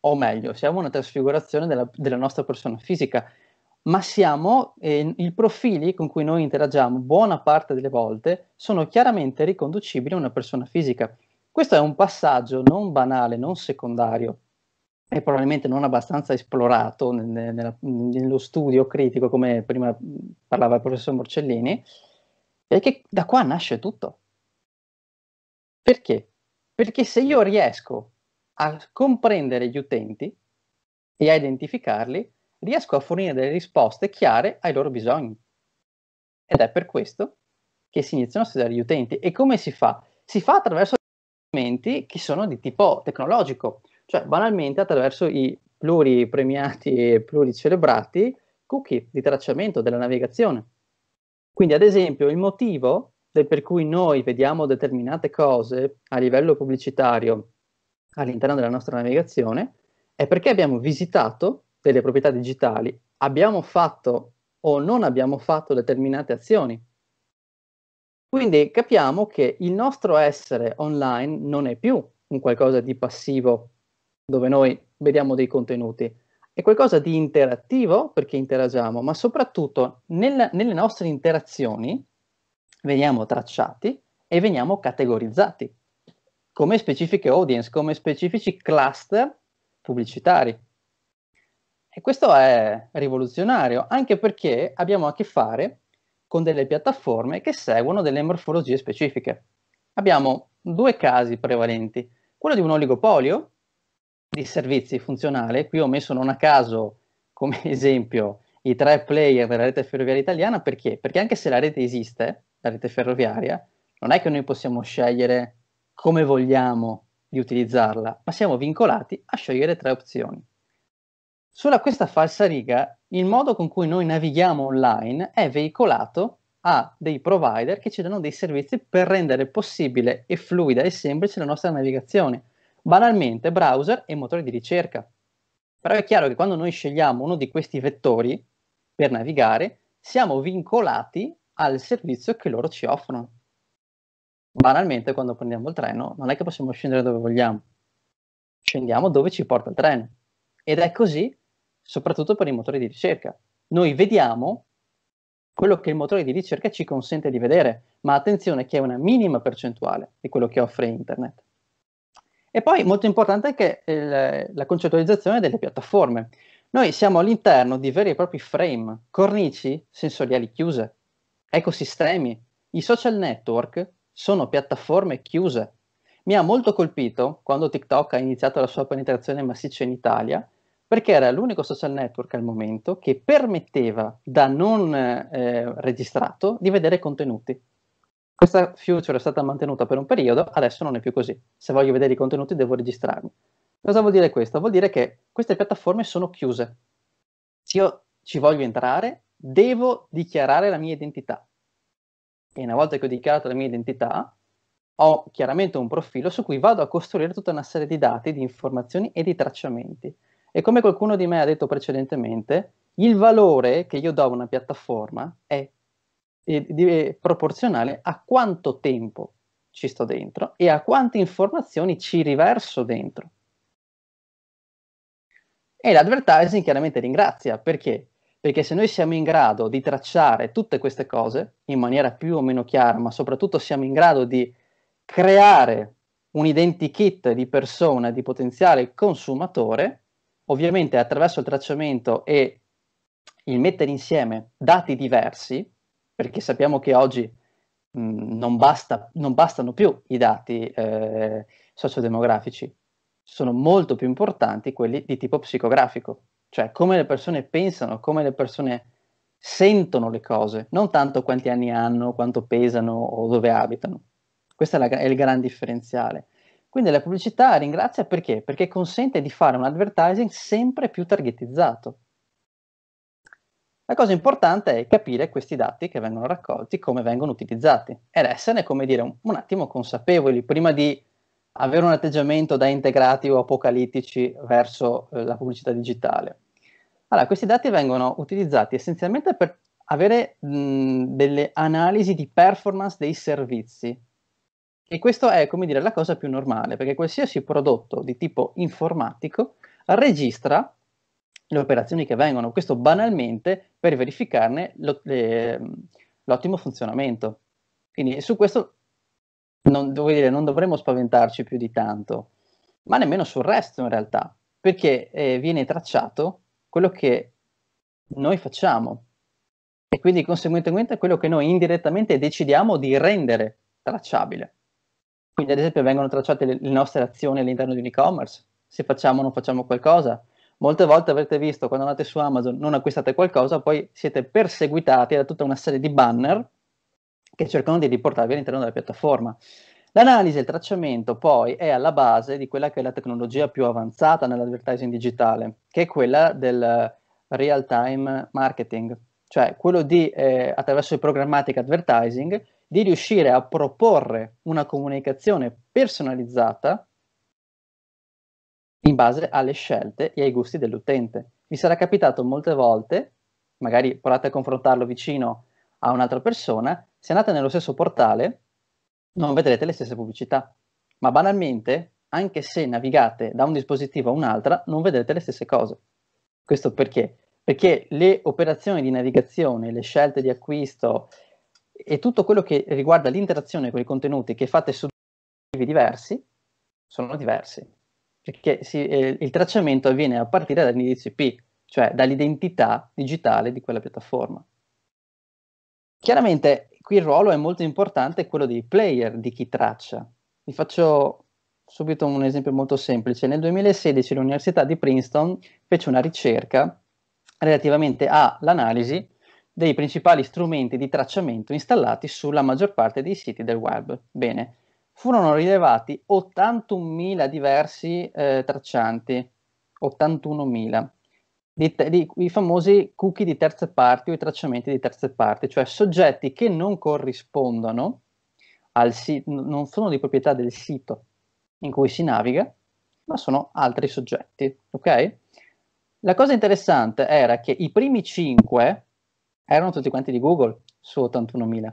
o meglio, siamo una trasfigurazione della, della nostra persona fisica, ma siamo, eh, i profili con cui noi interagiamo buona parte delle volte sono chiaramente riconducibili a una persona fisica. Questo è un passaggio non banale, non secondario e probabilmente non abbastanza esplorato nel, nel, nello studio critico, come prima parlava il professor Morcellini, e che da qua nasce tutto. Perché? Perché se io riesco a comprendere gli utenti e a identificarli, riesco a fornire delle risposte chiare ai loro bisogni. Ed è per questo che si iniziano a studiare gli utenti. E come si fa? Si fa attraverso strumenti che sono di tipo tecnologico, cioè banalmente attraverso i pluripremiati e pluricelebrati cookie di tracciamento della navigazione. Quindi, ad esempio, il motivo per cui noi vediamo determinate cose a livello pubblicitario all'interno della nostra navigazione è perché abbiamo visitato delle proprietà digitali, abbiamo fatto o non abbiamo fatto determinate azioni. Quindi capiamo che il nostro essere online non è più un qualcosa di passivo dove noi vediamo dei contenuti, è qualcosa di interattivo perché interagiamo, ma soprattutto nel, nelle nostre interazioni veniamo tracciati e veniamo categorizzati come specifiche audience, come specifici cluster pubblicitari. E questo è rivoluzionario, anche perché abbiamo a che fare con delle piattaforme che seguono delle morfologie specifiche. Abbiamo due casi prevalenti, quello di un oligopolio di servizi funzionale, qui ho messo non a caso come [laughs] esempio i tre player della rete ferroviaria italiana, perché? Perché anche se la rete esiste, la rete ferroviaria, non è che noi possiamo scegliere come vogliamo di utilizzarla, ma siamo vincolati a scegliere tre opzioni. Sulla questa falsa riga, il modo con cui noi navighiamo online è veicolato a dei provider che ci danno dei servizi per rendere possibile e fluida e semplice la nostra navigazione. Banalmente browser e motori di ricerca. Però è chiaro che quando noi scegliamo uno di questi vettori per navigare, siamo vincolati al servizio che loro ci offrono. Banalmente, quando prendiamo il treno, non è che possiamo scendere dove vogliamo, scendiamo dove ci porta il treno. Ed è così soprattutto per i motori di ricerca. Noi vediamo quello che il motore di ricerca ci consente di vedere, ma attenzione che è una minima percentuale di quello che offre internet. E poi molto importante anche il, la concettualizzazione delle piattaforme. Noi siamo all'interno di veri e propri frame, cornici sensoriali chiuse, ecosistemi. I social network sono piattaforme chiuse. Mi ha molto colpito quando TikTok ha iniziato la sua penetrazione massiccia in Italia, perché era l'unico social network al momento che permetteva da non eh, registrato di vedere contenuti. Questa feature è stata mantenuta per un periodo, adesso non è più così. Se voglio vedere i contenuti devo registrarmi. Cosa vuol dire questo? Vuol dire che queste piattaforme sono chiuse. Se io ci voglio entrare, devo dichiarare la mia identità. E una volta che ho dichiarato la mia identità, ho chiaramente un profilo su cui vado a costruire tutta una serie di dati, di informazioni e di tracciamenti E come qualcuno di me ha detto precedentemente, il valore che io do a una piattaforma è, è, è proporzionale a quanto tempo ci sto dentro e a quante informazioni ci riverso dentro. E l'advertising chiaramente ringrazia, perché? Perché se noi siamo in grado di tracciare tutte queste cose in maniera più o meno chiara, ma soprattutto siamo in grado di creare un identikit di persona, di potenziale consumatore, ovviamente attraverso il tracciamento e il mettere insieme dati diversi, perché sappiamo che oggi mh, non, basta, non, bastano più i dati eh, sociodemografici, sono molto più importanti quelli di tipo psicografico, cioè come le persone pensano, come le persone sentono le cose, non tanto quanti anni hanno, quanto pesano o dove abitano. Questo è, la, è il gran differenziale. Quindi la pubblicità ringrazia perché? Perché consente di fare un advertising sempre più targetizzato. La cosa importante è capire questi dati che vengono raccolti, come vengono utilizzati ed esserne, come dire, un, un attimo consapevoli prima di avere un atteggiamento da integrati o apocalittici verso eh, la pubblicità digitale. Allora, questi dati vengono utilizzati essenzialmente per avere mh, delle analisi di performance dei servizi. E questo è, come dire, la cosa più normale, perché qualsiasi prodotto di tipo informatico registra le operazioni che vengono, questo banalmente per verificarne lo, le, l'ottimo funzionamento. Quindi su questo non, dire, non, dovremmo spaventarci più di tanto, ma nemmeno sul resto in realtà, perché eh, viene tracciato quello che noi facciamo e quindi conseguentemente quello che noi indirettamente decidiamo di rendere tracciabile. Quindi ad esempio vengono tracciate le, nostre azioni all'interno di un e-commerce, se facciamo o non facciamo qualcosa, Molte volte avrete visto quando andate su Amazon non acquistate qualcosa, poi siete perseguitati da tutta una serie di banner che cercano di riportarvi all'interno della piattaforma. L'analisi e il tracciamento poi è alla base di quella che è la tecnologia più avanzata nell'advertising digitale, che è quella del real time marketing, cioè quello di, eh, attraverso il programmatic advertising, di riuscire a proporre una comunicazione personalizzata in base alle scelte e ai gusti dell'utente. Vi sarà capitato molte volte, magari provate a confrontarlo vicino a un'altra persona, se andate nello stesso portale non vedrete le stesse pubblicità, ma banalmente, anche se navigate da un dispositivo a un'altra, non vedrete le stesse cose. Questo perché? Perché le operazioni di navigazione, le scelte di acquisto e tutto quello che riguarda l'interazione con i contenuti che fate su diversi sono diversi perché si, eh, il tracciamento avviene a partire dall'indizio IP, cioè dall'identità digitale di quella piattaforma. Chiaramente qui il ruolo è molto importante, quello dei player, di chi traccia. Vi faccio subito un esempio molto semplice. Nel 2016 l'Università di Princeton fece una ricerca relativamente all'analisi dei principali strumenti di tracciamento installati sulla maggior parte dei siti del web. Bene, furono rilevati 81.000 diversi eh, traccianti, 81.000, di, di, i famosi cookie di terze parti o i tracciamenti di terze parti, cioè soggetti che non corrispondono al sito, non sono di proprietà del sito in cui si naviga, ma sono altri soggetti, ok? La cosa interessante era che i primi 5 erano tutti quanti di Google su 81.000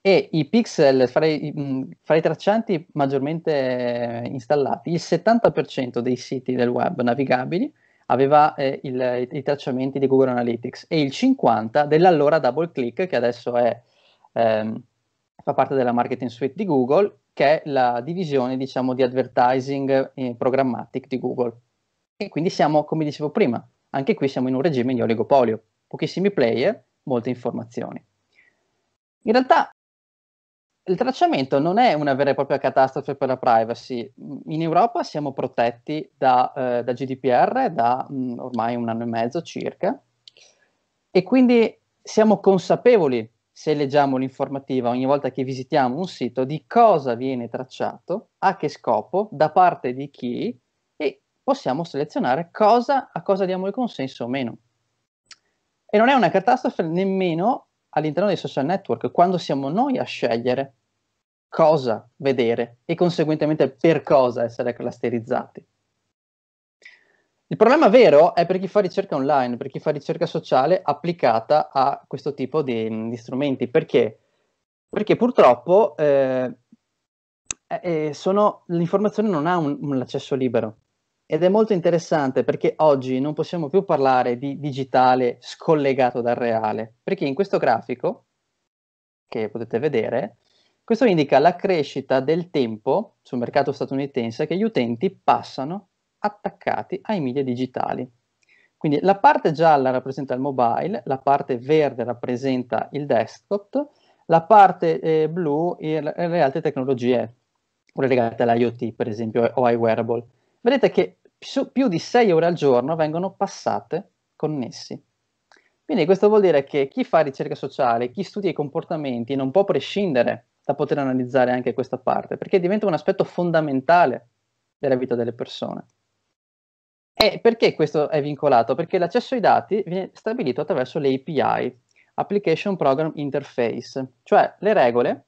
e i pixel fra i, fra i traccianti maggiormente installati, il 70% dei siti del web navigabili aveva eh, il, i tracciamenti di Google Analytics e il 50% dell'allora DoubleClick, che adesso è, ehm, fa parte della marketing suite di Google, che è la divisione diciamo, di advertising eh, programmatic di Google. E quindi siamo, come dicevo prima, anche qui siamo in un regime di oligopolio, pochissimi player, molte informazioni. In realtà il tracciamento non è una vera e propria catastrofe per la privacy. In Europa siamo protetti da, eh, da GDPR da mh, mm, ormai un anno e mezzo circa e quindi siamo consapevoli se leggiamo l'informativa ogni volta che visitiamo un sito di cosa viene tracciato, a che scopo, da parte di chi e possiamo selezionare cosa, a cosa diamo il consenso o meno. E non è una catastrofe nemmeno all'interno dei social network, quando siamo noi a scegliere cosa vedere e conseguentemente per cosa essere clusterizzati. Il problema vero è per chi fa ricerca online, per chi fa ricerca sociale applicata a questo tipo di, di strumenti. Perché? Perché purtroppo eh, eh, sono, l'informazione non ha un, un accesso libero. Ed è molto interessante perché oggi non possiamo più parlare di digitale scollegato dal reale, perché in questo grafico, che potete vedere, questo indica la crescita del tempo sul mercato statunitense che gli utenti passano attaccati ai media digitali. Quindi la parte gialla rappresenta il mobile, la parte verde rappresenta il desktop, la parte eh, blu le altre tecnologie legate all'IoT, per esempio, o ai wearable. Vedete che più, di 6 ore al giorno vengono passate connessi. Quindi questo vuol dire che chi fa ricerca sociale, chi studia i comportamenti, non può prescindere da poter analizzare anche questa parte, perché diventa un aspetto fondamentale della vita delle persone. E perché questo è vincolato? Perché l'accesso ai dati viene stabilito attraverso le API, Application Program Interface, cioè le regole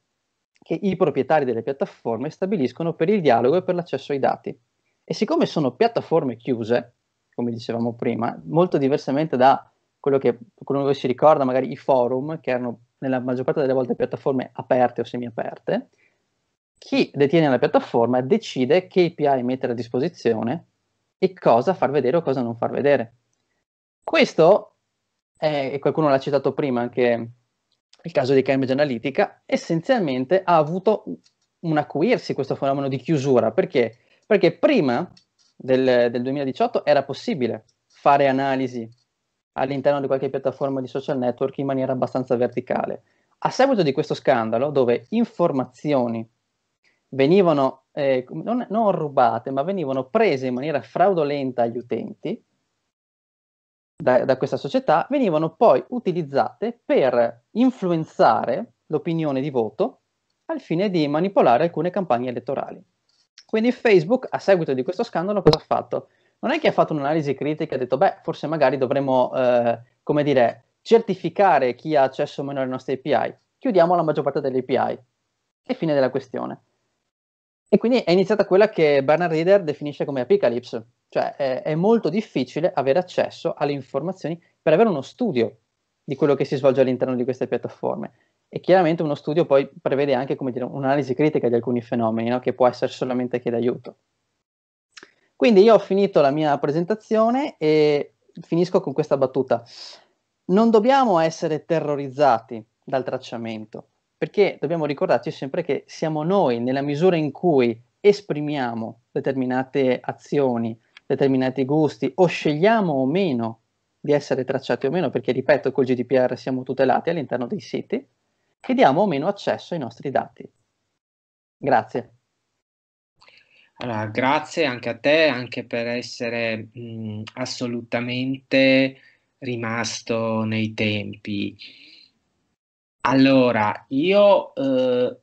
che i proprietari delle piattaforme stabiliscono per il dialogo e per l'accesso ai dati. E siccome sono piattaforme chiuse, come dicevamo prima, molto diversamente da quello che qualcuno si ricorda, magari i forum, che erano nella maggior parte delle volte piattaforme aperte o semi-aperte, chi detiene la piattaforma decide che API mettere a disposizione e cosa far vedere o cosa non far vedere. Questo, è, e qualcuno l'ha citato prima, anche il caso di Cambridge Analytica, essenzialmente ha avuto un acuirsi questo fenomeno di chiusura. Perché? Perché prima del, del 2018 era possibile fare analisi all'interno di qualche piattaforma di social network in maniera abbastanza verticale. A seguito di questo scandalo, dove informazioni venivano eh, non, non, rubate, ma venivano prese in maniera fraudolenta agli utenti da, da questa società, venivano poi utilizzate per influenzare l'opinione di voto al fine di manipolare alcune campagne elettorali. Quindi Facebook, a seguito di questo scandalo, cosa ha fatto? Non è che ha fatto un'analisi critica e ha detto, beh, forse magari dovremmo, eh, come dire, certificare chi ha accesso o meno alle nostre API. Chiudiamo la maggior parte delle API. E fine della questione. E quindi è iniziata quella che Bernard Reader definisce come apocalypse, cioè è, è, molto difficile avere accesso alle informazioni per avere uno studio di quello che si svolge all'interno di queste piattaforme. E chiaramente uno studio poi prevede anche dire, un'analisi critica di alcuni fenomeni, no? che può essere solamente chiede aiuto. Quindi io ho finito la mia presentazione e finisco con questa battuta. Non dobbiamo essere terrorizzati dal tracciamento, perché dobbiamo ricordarci sempre che siamo noi, nella misura in cui esprimiamo determinate azioni, determinati gusti o scegliamo o meno di essere tracciati o meno, perché ripeto, col GDPR siamo tutelati all'interno dei siti, che diamo meno accesso ai nostri dati. Grazie. Allora, grazie anche a te, anche per essere mh, assolutamente rimasto nei tempi. Allora, io eh,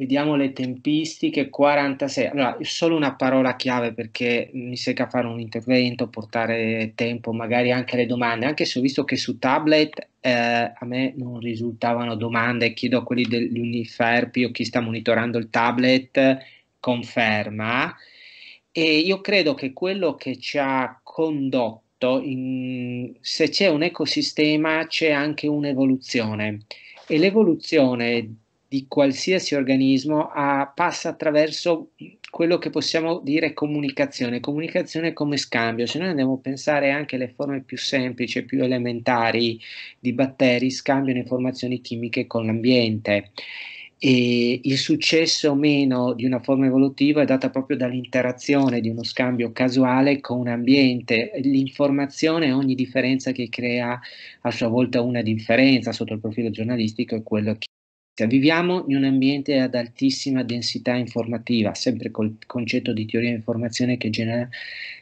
vediamo le tempistiche 46. Allora, solo una parola chiave perché mi secca fare un intervento, portare tempo, magari anche le domande, anche se ho visto che su tablet eh, a me non risultavano domande, chiedo a quelli dell'Uniferpi o chi sta monitorando il tablet conferma. E io credo che quello che ci ha condotto in, se c'è un ecosistema c'è anche un'evoluzione. E l'evoluzione di qualsiasi organismo ha, passa attraverso quello che possiamo dire comunicazione, comunicazione come scambio. Se noi andiamo a pensare anche alle forme più semplici e più elementari di batteri, scambiano informazioni chimiche con l'ambiente. E il successo o meno di una forma evolutiva è data proprio dall'interazione di uno scambio casuale con un ambiente. L'informazione, e ogni differenza che crea a sua volta una differenza sotto il profilo giornalistico è quello che Viviamo in un ambiente ad altissima densità informativa, sempre col concetto di teoria informazione che genera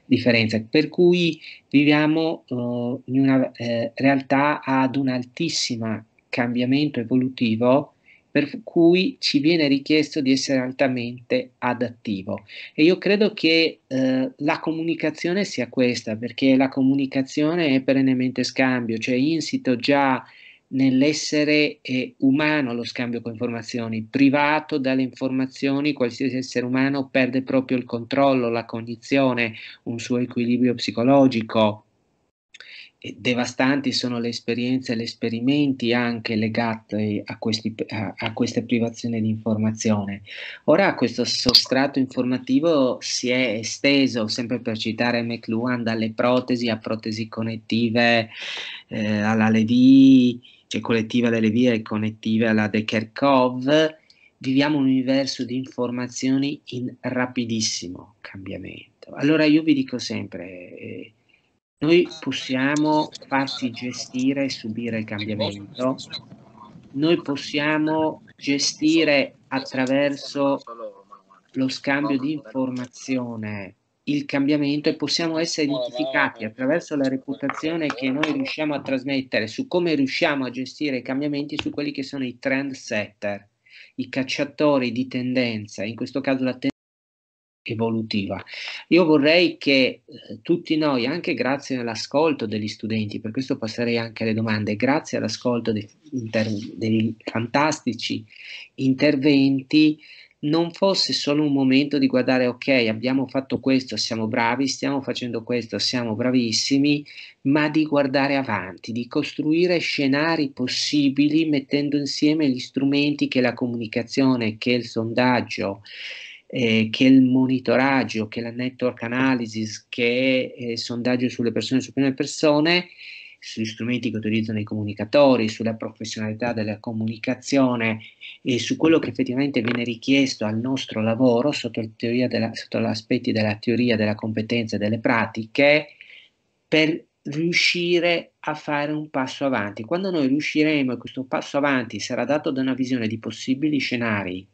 differenza, per cui viviamo uh, in una eh, realtà ad un altissimo cambiamento evolutivo per cui ci viene richiesto di essere altamente adattivo. E io credo che eh, la comunicazione sia questa, perché la comunicazione è perennemente scambio, cioè insito già nell'essere eh, umano lo scambio con informazioni, privato dalle informazioni, qualsiasi essere umano perde proprio il controllo, la cognizione, un suo equilibrio psicologico. E devastanti sono le esperienze e gli esperimenti anche legati a, questi, a, a queste privazioni di informazione. Ora questo sostrato informativo si è esteso, sempre per citare McLuhan, dalle protesi a protesi connettive, eh, alla LEDI, cioè collettiva delle vie e connettive alla De Kerkhove, viviamo un universo di informazioni in rapidissimo cambiamento. Allora io vi dico sempre, eh, noi possiamo farci gestire e subire il cambiamento, noi possiamo gestire attraverso lo scambio di informazione il cambiamento e possiamo essere identificati attraverso la reputazione che noi riusciamo a trasmettere su come riusciamo a gestire i cambiamenti su quelli che sono i trend setter, i cacciatori di tendenza, in questo caso la tendenza evolutiva. Io vorrei che eh, tutti noi, anche grazie all'ascolto degli studenti, per questo passerei anche alle domande, grazie all'ascolto dei, inter, dei fantastici interventi, non fosse solo un momento di guardare, ok, abbiamo fatto questo, siamo bravi, stiamo facendo questo, siamo bravissimi, ma di guardare avanti, di costruire scenari possibili mettendo insieme gli strumenti che la comunicazione, che il sondaggio, eh, che il monitoraggio, che la network analysis, che eh, il sondaggio sulle persone, su prime persone, sugli strumenti che utilizzano i comunicatori, sulla professionalità della comunicazione e su quello che effettivamente viene richiesto al nostro lavoro sotto, della, sotto gli della teoria della competenza e delle pratiche per riuscire a fare un passo avanti. Quando noi riusciremo e questo passo avanti sarà dato da una visione di possibili scenari,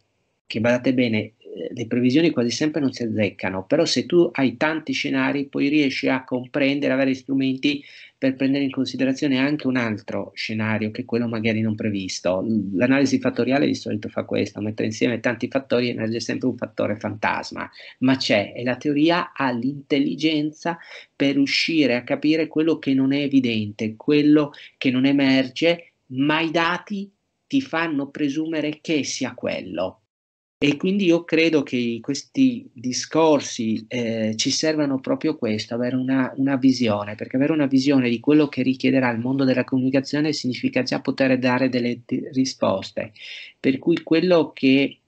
che badate bene, le previsioni quasi sempre non si azzeccano, però se tu hai tanti scenari poi riesci a comprendere, avere strumenti per prendere in considerazione anche un altro scenario che quello magari non previsto. L'analisi fattoriale di solito fa questo, mettere insieme tanti fattori e emerge sempre un fattore fantasma, ma c'è e la teoria ha l'intelligenza per riuscire a capire quello che non è evidente, quello che non emerge, ma i dati ti fanno presumere che sia quello. E quindi io credo che questi discorsi eh, ci servano proprio questo, avere una, una, visione, perché avere una visione di quello che richiederà il mondo della comunicazione significa già poter dare delle risposte. Per cui quello che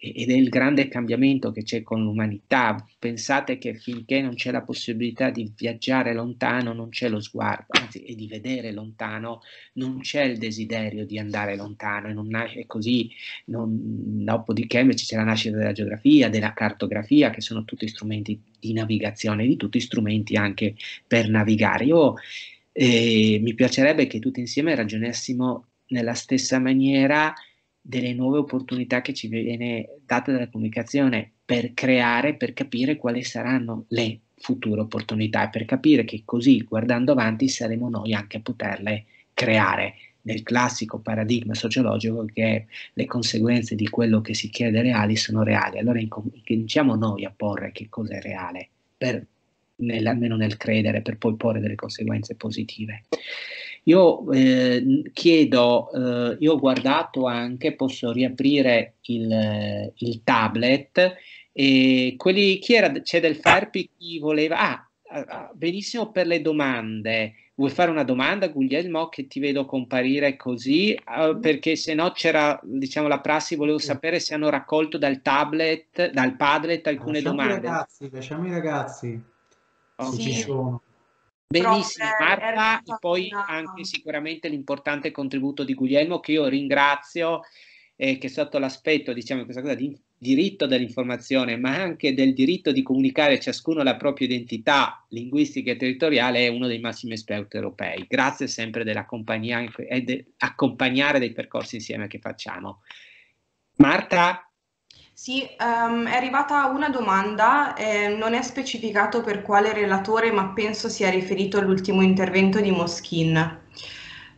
ed è il grande cambiamento che c'è con l'umanità. Pensate che finché non c'è la possibilità di viaggiare lontano, non c'è lo sguardo, anzi, e di vedere lontano, non c'è il desiderio di andare lontano e non nasce così. Non, dopodiché invece c'è la nascita della geografia, della cartografia, che sono tutti strumenti di navigazione, di tutti strumenti anche per navigare. Io eh, mi piacerebbe che tutti insieme ragionassimo nella stessa maniera delle nuove opportunità che ci viene data dalla comunicazione per creare, per capire quali saranno le future opportunità e per capire che così guardando avanti saremo noi anche a poterle creare nel classico paradigma sociologico che le conseguenze di quello che si chiede reali sono reali. Allora cominciamo noi a porre che cosa è reale, per, nel, almeno nel credere, per poi porre delle conseguenze positive. Io eh, chiedo, eh, io ho guardato anche, posso riaprire il, il tablet, e quelli, chi era, c'è del Ferpi, chi voleva, ah, ah, ah, benissimo per le domande, vuoi fare una domanda Guglielmo che ti vedo comparire così, uh, perché se no c'era, diciamo, la prassi, volevo sapere se hanno raccolto dal tablet, dal Padlet alcune lasciamo domande. I ragazzi, lasciamo i ragazzi, oh, se ci sono. Benissimo, Marta, e poi anche sicuramente l'importante contributo di Guglielmo che io ringrazio, eh, che sotto l'aspetto, diciamo, questa cosa di diritto dell'informazione, ma anche del diritto di comunicare ciascuno la propria identità linguistica e territoriale, è uno dei massimi esperti europei. Grazie sempre della compagnia e di accompagnare dei percorsi insieme che facciamo. Marta? Sì, um, è arrivata una domanda, eh, non è specificato per quale relatore, ma penso sia riferito all'ultimo intervento di Moschin.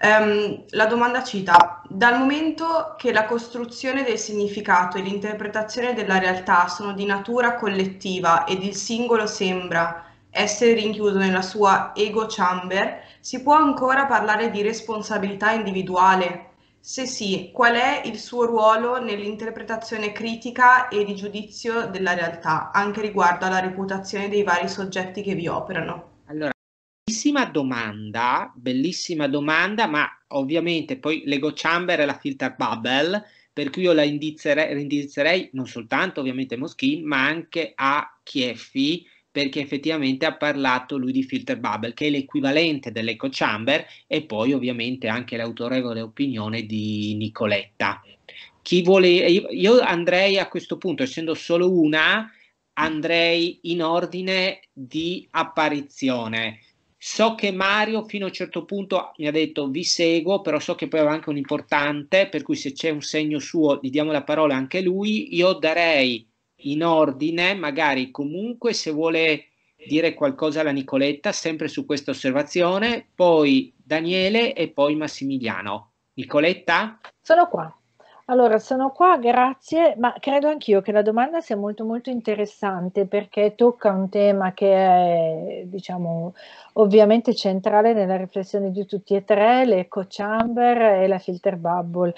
Um, la domanda cita, dal momento che la costruzione del significato e l'interpretazione della realtà sono di natura collettiva ed il singolo sembra essere rinchiuso nella sua ego chamber, Si può ancora parlare di responsabilità individuale? Se sì, qual è il suo ruolo nell'interpretazione critica e di giudizio della realtà, anche riguardo alla reputazione dei vari soggetti che vi operano? Allora, bellissima domanda, bellissima domanda, ma ovviamente poi l'ego chamber e la filter bubble, per cui io la indizierei, indizierei non soltanto ovviamente a Moschin, ma anche a Chieffi, perché effettivamente ha parlato lui di filter bubble, che è l'equivalente dell'echo chamber, e poi ovviamente anche l'autorevole opinione di Nicoletta. Chi vuole, io andrei a questo punto, essendo solo una, andrei in ordine di apparizione. So che Mario fino a un certo punto mi ha detto vi seguo, però so che poi aveva anche un importante, per cui se c'è un segno suo gli diamo la parola anche lui. Io darei in ordine, magari comunque se vuole dire qualcosa alla Nicoletta, sempre su questa osservazione, poi Daniele e poi Massimiliano. Nicoletta? Sono qua. Allora, sono qua, grazie, ma credo anch'io che la domanda sia molto molto interessante perché tocca un tema che è, diciamo, ovviamente centrale nella riflessione di tutti e tre, l'eco chamber e la filter bubble,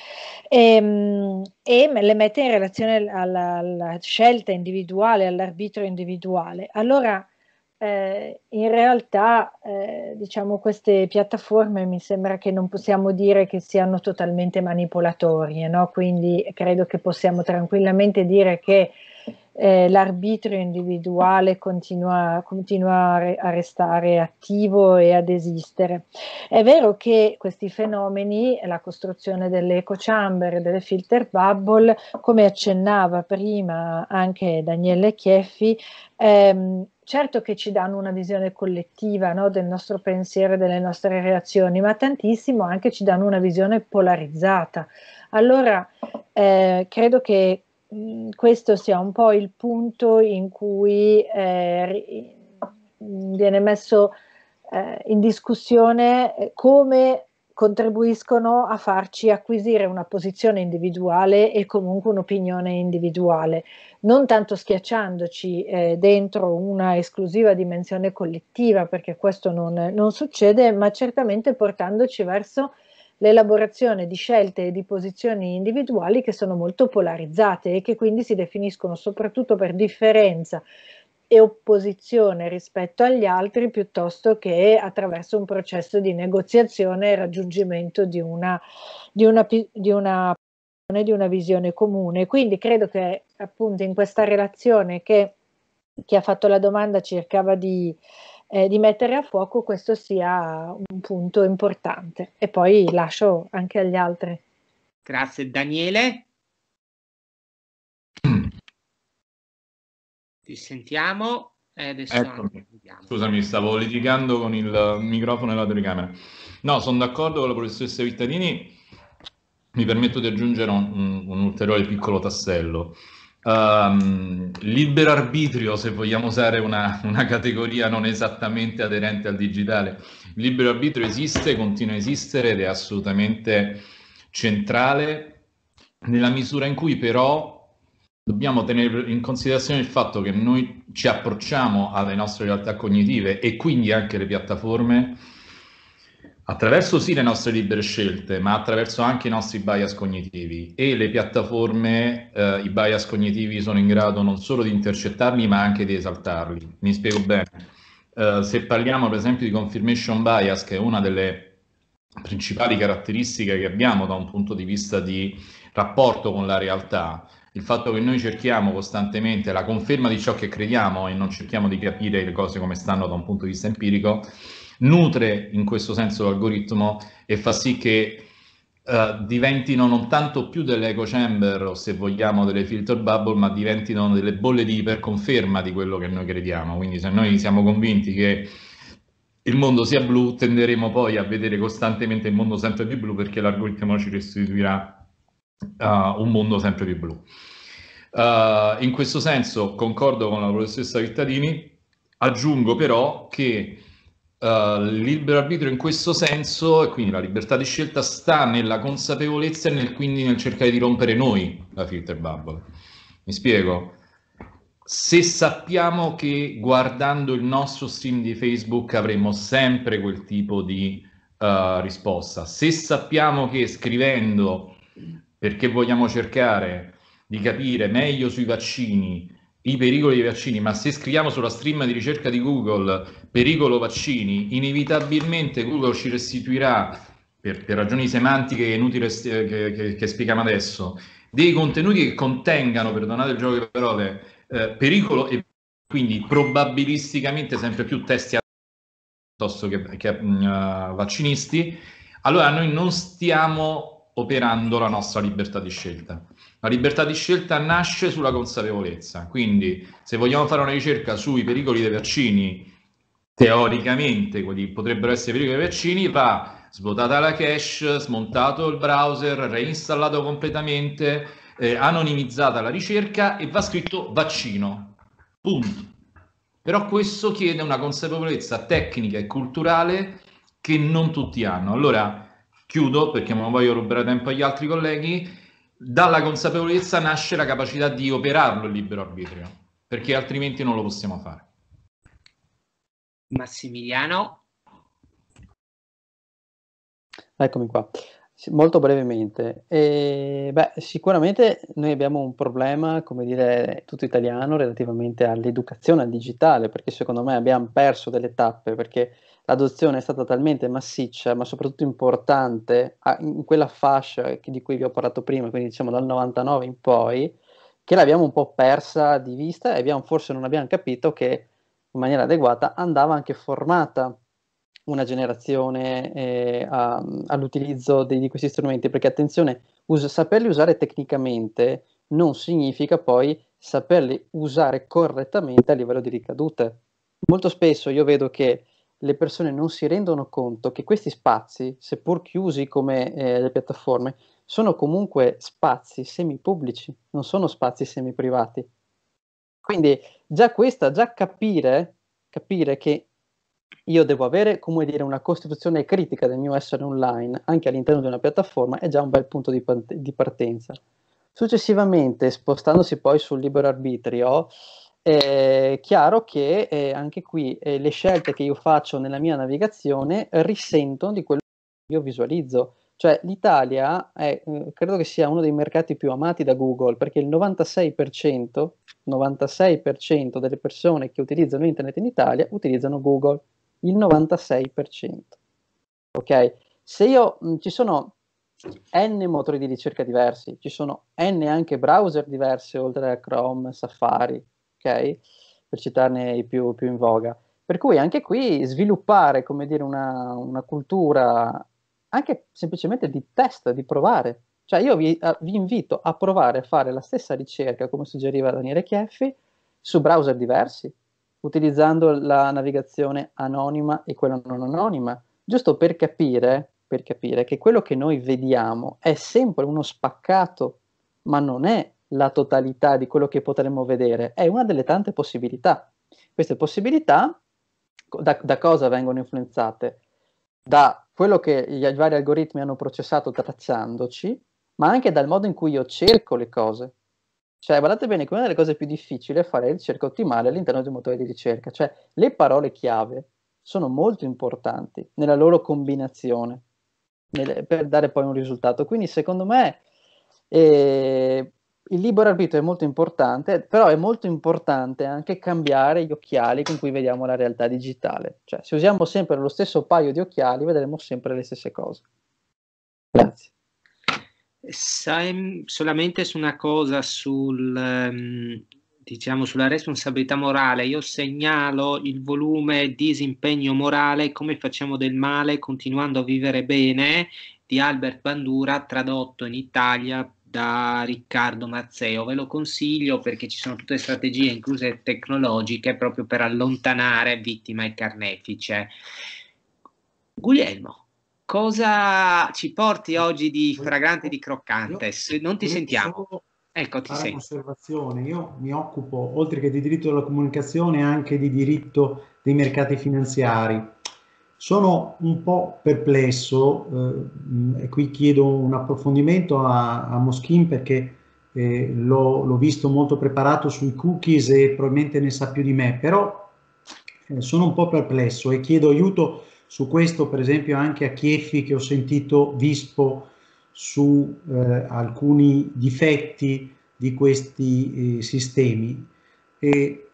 e, ehm, e le mette in relazione alla, alla scelta individuale, all'arbitrio individuale. Allora, eh, in realtà eh, diciamo queste piattaforme mi sembra che non possiamo dire che siano totalmente manipolatorie, no? quindi credo che possiamo tranquillamente dire che eh, l'arbitrio individuale continua, continua a restare attivo e ad esistere. È vero che questi fenomeni, la costruzione delle eco chamber delle filter bubble, come accennava prima anche Daniele Chieffi, ehm, certo che ci danno una visione collettiva no, del nostro pensiero e delle nostre reazioni, ma tantissimo anche ci danno una visione polarizzata. Allora, eh, credo che mh, mm, questo sia un po' il punto in cui eh, viene messo eh, in discussione eh, come contribuiscono a farci acquisire una posizione individuale e comunque un'opinione individuale, non tanto schiacciandoci eh, dentro una esclusiva dimensione collettiva, perché questo non, non succede, ma certamente portandoci verso l'elaborazione di scelte e di posizioni individuali che sono molto polarizzate e che quindi si definiscono soprattutto per differenza e opposizione rispetto agli altri piuttosto che attraverso un processo di negoziazione e raggiungimento di una, di una, di una, di una visione comune. Quindi credo che appunto in questa relazione che chi ha fatto la domanda cercava di, eh, di mettere a fuoco, questo sia un punto importante. E poi lascio anche agli altri. Grazie Daniele. Ti sentiamo e adesso Eccomi. Scusami, stavo litigando con il microfono e la telecamera. No, sono d'accordo con la professoressa Vittarini. Mi permetto di aggiungere un, un ulteriore piccolo tassello. Um, libero arbitrio, se vogliamo usare una, una, categoria non esattamente aderente al digitale, il libero arbitrio esiste, continua a esistere ed è assolutamente centrale nella misura in cui però dobbiamo tenere in considerazione il fatto che noi ci approcciamo alle nostre realtà cognitive e quindi anche le piattaforme attraverso sì le nostre libere scelte, ma attraverso anche i nostri bias cognitivi e le piattaforme, eh, i bias cognitivi sono in grado non solo di intercettarli, ma anche di esaltarli. Mi spiego bene. Eh, se parliamo per esempio di confirmation bias, che è una delle principali caratteristiche che abbiamo da un punto di vista di rapporto con la realtà, il fatto che noi cerchiamo costantemente la conferma di ciò che crediamo e non cerchiamo di capire le cose come stanno da un punto di vista empirico, nutre in questo senso l'algoritmo e fa sì che uh, diventino non tanto più delle echo chamber o se vogliamo delle filter bubble, ma diventino delle bolle di iperconferma di quello che noi crediamo. Quindi se noi siamo convinti che il mondo sia blu, tenderemo poi a vedere costantemente il mondo sempre più blu perché l'algoritmo ci restituirà uh, un mondo sempre più blu. Uh, in questo senso concordo con la professoressa Vittadini, aggiungo però che uh, il libero arbitrio in questo senso, e quindi la libertà di scelta, sta nella consapevolezza e nel, quindi nel cercare di rompere noi la filter bubble. Mi spiego? se sappiamo che guardando il nostro stream di Facebook avremo sempre quel tipo di uh, risposta, se sappiamo che scrivendo perché vogliamo cercare di capire meglio sui vaccini i pericoli dei vaccini, ma se scriviamo sulla stream di ricerca di Google pericolo vaccini, inevitabilmente Google ci restituirà, per, per ragioni semantiche inutili che, che, che, spieghiamo adesso, dei contenuti che contengano, perdonate il gioco di parole, eh, pericolo e quindi probabilisticamente sempre più testi piuttosto che, che uh, vaccinisti, allora noi non stiamo operando la nostra libertà di scelta. La libertà di scelta nasce sulla consapevolezza, quindi se vogliamo fare una ricerca sui pericoli dei vaccini, teoricamente quelli potrebbero essere pericoli dei vaccini, va svuotata la cache, smontato il browser, reinstallato completamente, eh, anonimizzata la ricerca e va scritto vaccino. Punto. Però questo chiede una consapevolezza tecnica e culturale che non tutti hanno. Allora, chiudo perché non voglio rubare tempo agli altri colleghi dalla consapevolezza nasce la capacità di operarlo il libero arbitrio, perché altrimenti non lo possiamo fare. Massimiliano? Eccomi qua. Molto brevemente, e, beh, sicuramente noi abbiamo un problema, come dire, tutto italiano relativamente all'educazione al digitale, perché secondo me abbiamo perso delle tappe, perché l'adozione è stata talmente massiccia, ma soprattutto importante in quella fascia di cui vi ho parlato prima, quindi diciamo dal 99 in poi, che l'abbiamo un po' persa di vista e abbiamo, forse non abbiamo capito che in maniera adeguata andava anche formata una generazione eh, a, all'utilizzo di, di, questi strumenti, perché attenzione, us- saperli usare tecnicamente non significa poi saperli usare correttamente a livello di ricadute. Molto spesso io vedo che le persone non si rendono conto che questi spazi, seppur chiusi come eh, le piattaforme, sono comunque spazi semi-pubblici, non sono spazi semi-privati. Quindi già questa, già capire, capire che io devo avere, come dire, una costruzione critica del mio essere online anche all'interno di una piattaforma è già un bel punto di, di partenza. Successivamente, spostandosi poi sul libero arbitrio, è chiaro che eh, anche qui eh, le scelte che io faccio nella mia navigazione risentono di quello che io visualizzo. Cioè l'Italia è, eh, credo che sia uno dei mercati più amati da Google perché il 96%, 96% delle persone che utilizzano internet in Italia utilizzano Google, il 96%. Ok? Se io mh, ci sono n motori di ricerca diversi, ci sono n anche browser diversi oltre a Chrome, Safari, ok? Per citarne i più, più in voga. Per cui anche qui sviluppare, come dire, una, una cultura anche semplicemente di test, di provare. Cioè io vi, uh, vi, invito a provare a fare la stessa ricerca, come suggeriva Daniele Chieffi, su browser diversi, utilizzando la navigazione anonima e quella non anonima, giusto per capire, per capire che quello che noi vediamo è sempre uno spaccato, ma non è la totalità di quello che potremmo vedere, è una delle tante possibilità. Queste possibilità da, da cosa vengono influenzate? Da quello che gli vari algoritmi hanno processato tracciandoci, ma anche dal modo in cui io cerco le cose. Cioè, guardate bene una delle cose più difficili è fare ricerca ottimale all'interno di un motore di ricerca. Cioè, le parole chiave sono molto importanti nella loro combinazione nelle, per dare poi un risultato. Quindi, secondo me, eh, il libero arbitrio è molto importante, però è molto importante anche cambiare gli occhiali con cui vediamo la realtà digitale. Cioè, se usiamo sempre lo stesso paio di occhiali, vedremo sempre le stesse cose. Grazie. Sai, solamente su una cosa, sul, um, diciamo, sulla responsabilità morale, io segnalo il volume Disimpegno morale, come facciamo del male continuando a vivere bene di Albert Bandura, tradotto in Italia da Riccardo Mazzeo. Ve lo consiglio perché ci sono tutte strategie, incluse tecnologiche, proprio per allontanare vittima e carnefice. Guglielmo, cosa ci porti oggi di fragrante di croccantes? Non ti sentiamo. Ecco, ti sento. Osservazione. Io mi occupo, oltre che di diritto della comunicazione, anche di diritto dei mercati finanziari sono un po' perplesso eh, e qui chiedo un approfondimento a, a Moschin perché eh, l'ho, l'ho, visto molto preparato sui cookies e probabilmente ne sa più di me, però eh, sono un po' perplesso e chiedo aiuto su questo, per esempio, anche a Chieffi che ho sentito Vispo su eh, alcuni difetti di questi eh, sistemi. E,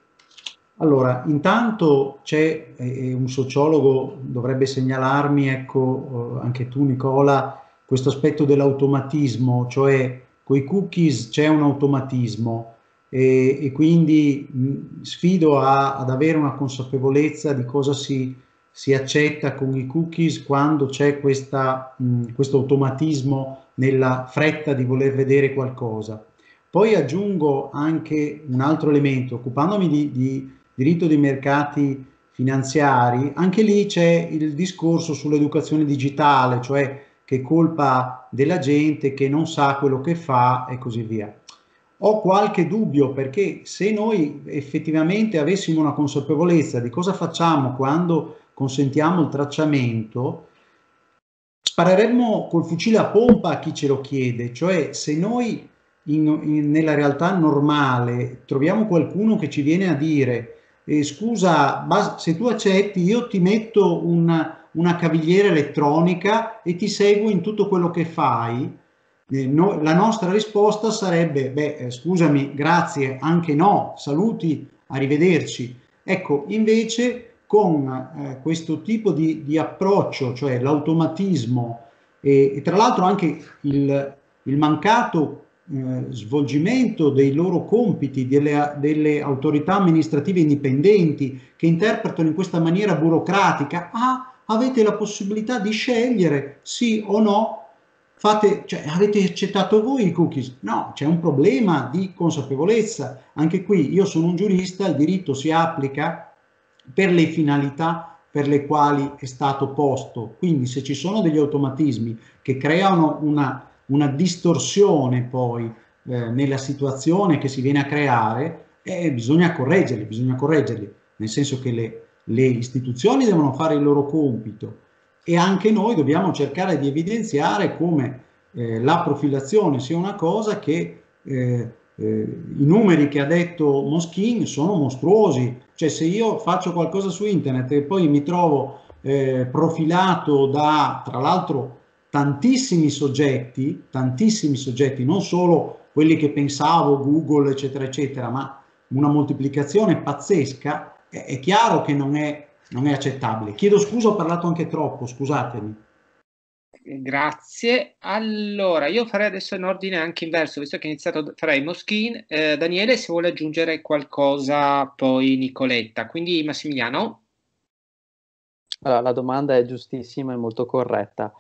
allora, intanto c'è eh, un sociologo, dovrebbe segnalarmi, ecco, anche tu Nicola, questo aspetto dell'automatismo, cioè con i cookies c'è un automatismo e, e quindi mh, sfido a, ad avere una consapevolezza di cosa si, si accetta con i cookies quando c'è questo automatismo nella fretta di voler vedere qualcosa. Poi aggiungo anche un altro elemento, occupandomi di, di diritto dei mercati finanziari, anche lì c'è il discorso sull'educazione digitale, cioè che colpa della gente che non sa quello che fa e così via. Ho qualche dubbio perché se noi effettivamente avessimo una consapevolezza di cosa facciamo quando consentiamo il tracciamento, spareremmo col fucile a pompa a chi ce lo chiede, cioè se noi in, in, nella realtà normale troviamo qualcuno che ci viene a dire eh, scusa, se tu accetti io ti metto una, una cavigliera elettronica e ti seguo in tutto quello che fai, eh, no, la nostra risposta sarebbe, beh, eh, scusami, grazie, anche no, saluti, arrivederci. Ecco, invece con eh, questo tipo di, di, approccio, cioè l'automatismo e, e, tra l'altro anche il, il mancato eh, svolgimento dei loro compiti delle, delle, autorità amministrative indipendenti che interpretano in questa maniera burocratica, ah, avete la possibilità di scegliere sì o no, fate, cioè, avete accettato voi i cookies? No, c'è un problema di consapevolezza. Anche qui io sono un giurista, il diritto si applica per le finalità per le quali è stato posto. Quindi se ci sono degli automatismi che creano una una distorsione poi eh, nella situazione che si viene a creare, eh, bisogna correggerli, bisogna correggerli, nel senso che le, le istituzioni devono fare il loro compito e anche noi dobbiamo cercare di evidenziare come eh, la profilazione sia una cosa che eh, eh, i numeri che ha detto Moschin sono mostruosi, cioè se io faccio qualcosa su internet e poi mi trovo eh, profilato da, tra l'altro, tantissimi soggetti, tantissimi soggetti, non solo quelli che pensavo, Google, eccetera, eccetera, ma una moltiplicazione pazzesca, è, è chiaro che non è, non è accettabile. Chiedo scusa, ho parlato anche troppo, scusatemi. Grazie. Allora, io farei adesso in ordine anche inverso, visto che ho iniziato, farei Moschin. Eh, Daniele, se vuole aggiungere qualcosa, poi Nicoletta. Quindi Massimiliano. Allora, la domanda è giustissima e molto corretta.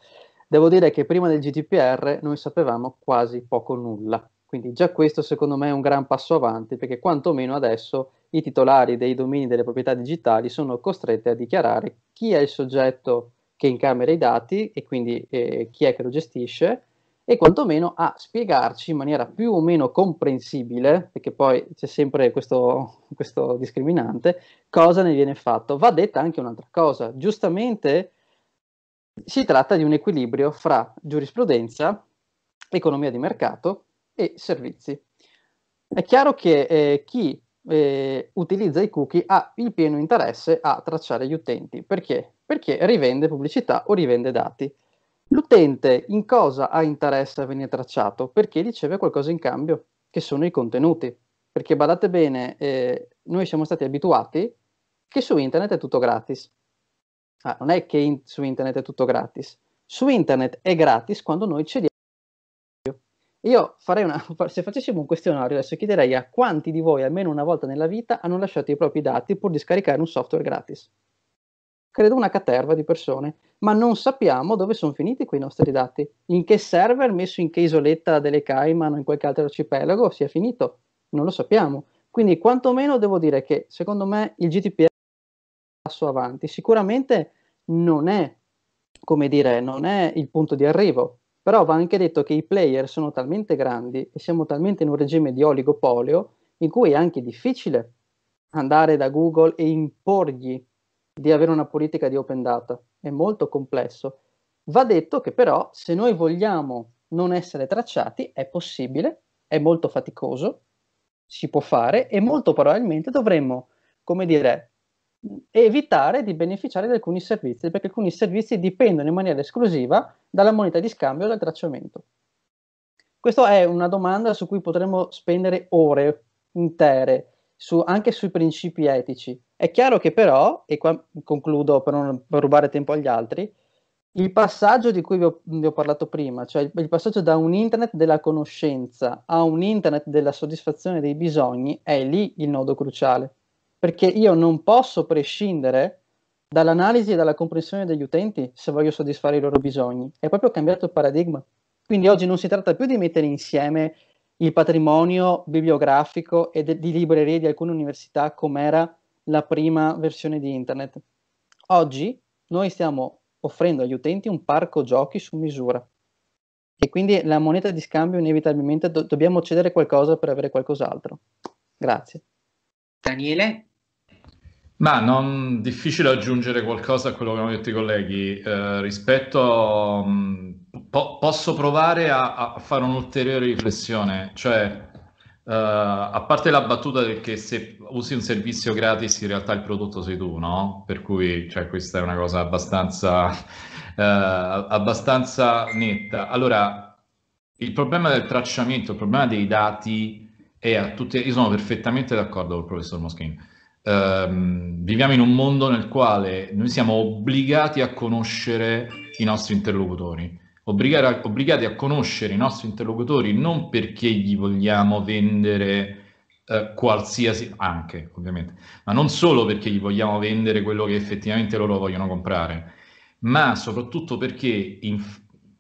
Devo dire che prima del GDPR noi sapevamo quasi poco nulla, quindi già questo secondo me è un gran passo avanti perché quantomeno adesso i titolari dei domini delle proprietà digitali sono costretti a dichiarare chi è il soggetto che incamera i dati e quindi eh, chi è che lo gestisce e quantomeno a spiegarci in maniera più o meno comprensibile, perché poi c'è sempre questo, questo discriminante, cosa ne viene fatto. Va detta anche un'altra cosa, giustamente si tratta di un equilibrio fra giurisprudenza, economia di mercato e servizi. È chiaro che eh, chi eh, utilizza i cookie ha il pieno interesse a tracciare gli utenti. Perché? Perché rivende pubblicità o rivende dati. L'utente in cosa ha interesse a venire tracciato? Perché riceve qualcosa in cambio, che sono i contenuti. Perché badate bene, eh, noi siamo stati abituati che su internet è tutto gratis. Ah, non è che in, su internet è tutto gratis. Su internet è gratis quando noi cediamo. Io farei una, [laughs] se facessimo un questionario adesso chiederei a quanti di voi almeno una volta nella vita hanno lasciato i propri dati pur di scaricare un software gratis. Credo una caterva di persone, ma non sappiamo dove sono finiti quei nostri dati. In che server, messo in che isoletta delle Cayman o in qualche altro arcipelago sia finito. Non lo sappiamo. Quindi quantomeno devo dire che secondo me il GDPR passo avanti. Sicuramente non è, come dire, non è il punto di arrivo, però va anche detto che i player sono talmente grandi e siamo talmente in un regime di oligopolio in cui è anche difficile andare da Google e imporgli di avere una politica di open data. È molto complesso. Va detto che però se noi vogliamo non essere tracciati è possibile è molto faticoso, si può fare e molto probabilmente dovremmo, come dire, evitare di beneficiare di alcuni servizi, perché alcuni servizi dipendono in maniera esclusiva dalla moneta di scambio e dal tracciamento. Questa è una domanda su cui potremmo spendere ore intere, su, anche sui principi etici. È chiaro che però, e qua concludo per non per rubare tempo agli altri, il passaggio di cui vi ho, vi ho parlato prima, cioè il, il, passaggio da un internet della conoscenza a un internet della soddisfazione dei bisogni, è lì il nodo cruciale. Perché io non posso prescindere dall'analisi e dalla comprensione degli utenti se voglio soddisfare i loro bisogni. È proprio cambiato il paradigma. Quindi oggi non si tratta più di mettere insieme il patrimonio bibliografico e de- di librerie di alcune università come era la prima versione di internet. Oggi noi stiamo offrendo agli utenti un parco giochi su misura e quindi la moneta di scambio inevitabilmente do- dobbiamo cedere qualcosa per avere qualcos'altro. Grazie. Daniele? Ma non difficile aggiungere qualcosa a quello che hanno detto i colleghi. Eh, rispetto, mh, po- posso provare a, a, fare un'ulteriore riflessione, cioè Uh, a parte la battuta del che se usi un servizio gratis in realtà il prodotto sei tu, no? Per cui cioè, questa è una cosa abbastanza, uh, abbastanza netta. Allora, il problema del tracciamento, il problema dei dati è a tutti... Io sono perfettamente d'accordo con il professor Moschini. Uh, viviamo in un mondo nel quale noi siamo obbligati a conoscere i nostri interlocutori. Obbligare, obbligati a conoscere i nostri interlocutori non perché gli vogliamo vendere eh, qualsiasi, anche ovviamente, ma non solo perché gli vogliamo vendere quello che effettivamente loro vogliono comprare, ma soprattutto perché in,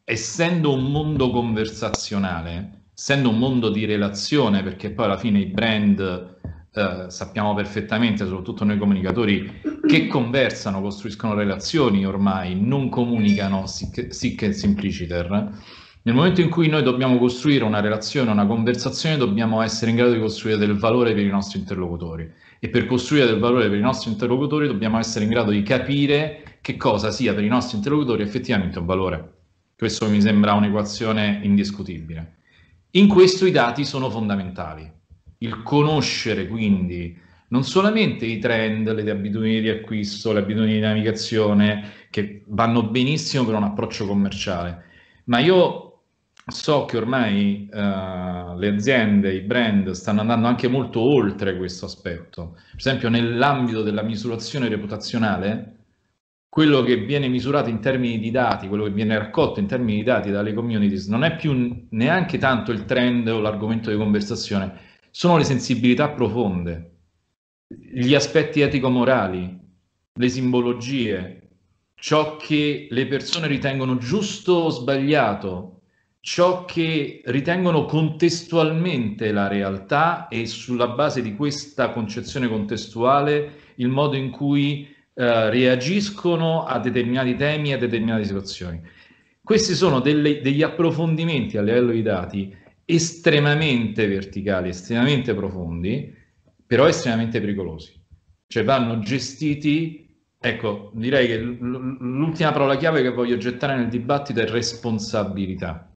essendo un mondo conversazionale, essendo un mondo di relazione, perché poi alla fine i brand eh, sappiamo perfettamente, soprattutto noi comunicatori, che conversano, costruiscono relazioni ormai, non comunicano sic, sic e simpliciter. Nel momento in cui noi dobbiamo costruire una relazione, una conversazione, dobbiamo essere in grado di costruire del valore per i nostri interlocutori. E per costruire del valore per i nostri interlocutori dobbiamo essere in grado di capire che cosa sia per i nostri interlocutori effettivamente un valore. Questo mi sembra un'equazione indiscutibile. In questo i dati sono fondamentali il conoscere quindi non solamente i trend, le abitudini di acquisto, le abitudini di navigazione, che vanno benissimo per un approccio commerciale, ma io so che ormai uh, le aziende, i brand stanno andando anche molto oltre questo aspetto. Per esempio, nell'ambito della misurazione reputazionale, quello che viene misurato in termini di dati, quello che viene raccolto in termini di dati dalle communities, non è più neanche tanto il trend o l'argomento di conversazione, sono le sensibilità profonde, gli aspetti etico-morali, le simbologie, ciò che le persone ritengono giusto o sbagliato, ciò che ritengono contestualmente la realtà e sulla base di questa concezione contestuale il modo in cui eh, reagiscono a determinati temi e a determinate situazioni. Questi sono delle, degli approfondimenti a livello di dati estremamente verticali, estremamente profondi, però estremamente pericolosi. Cioè vanno gestiti, ecco, direi che l'ultima parola chiave che voglio gettare nel dibattito è responsabilità.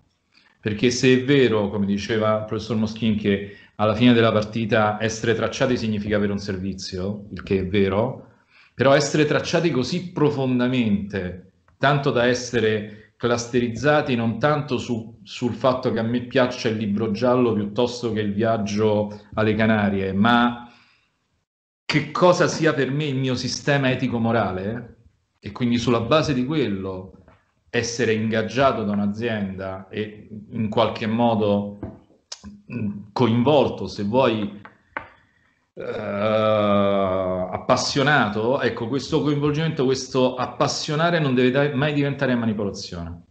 Perché se è vero, come diceva il professor Moschin, che alla fine della partita essere tracciati significa avere un servizio, il che è vero, però essere tracciati così profondamente, tanto da essere clusterizzati non tanto su, sul fatto che a me piaccia il libro giallo piuttosto che il viaggio alle Canarie, ma che cosa sia per me il mio sistema etico-morale e quindi sulla base di quello essere ingaggiato da un'azienda e in qualche modo coinvolto, se vuoi, eh, appassionato, ecco, questo coinvolgimento, questo appassionare non deve mai diventare manipolazione.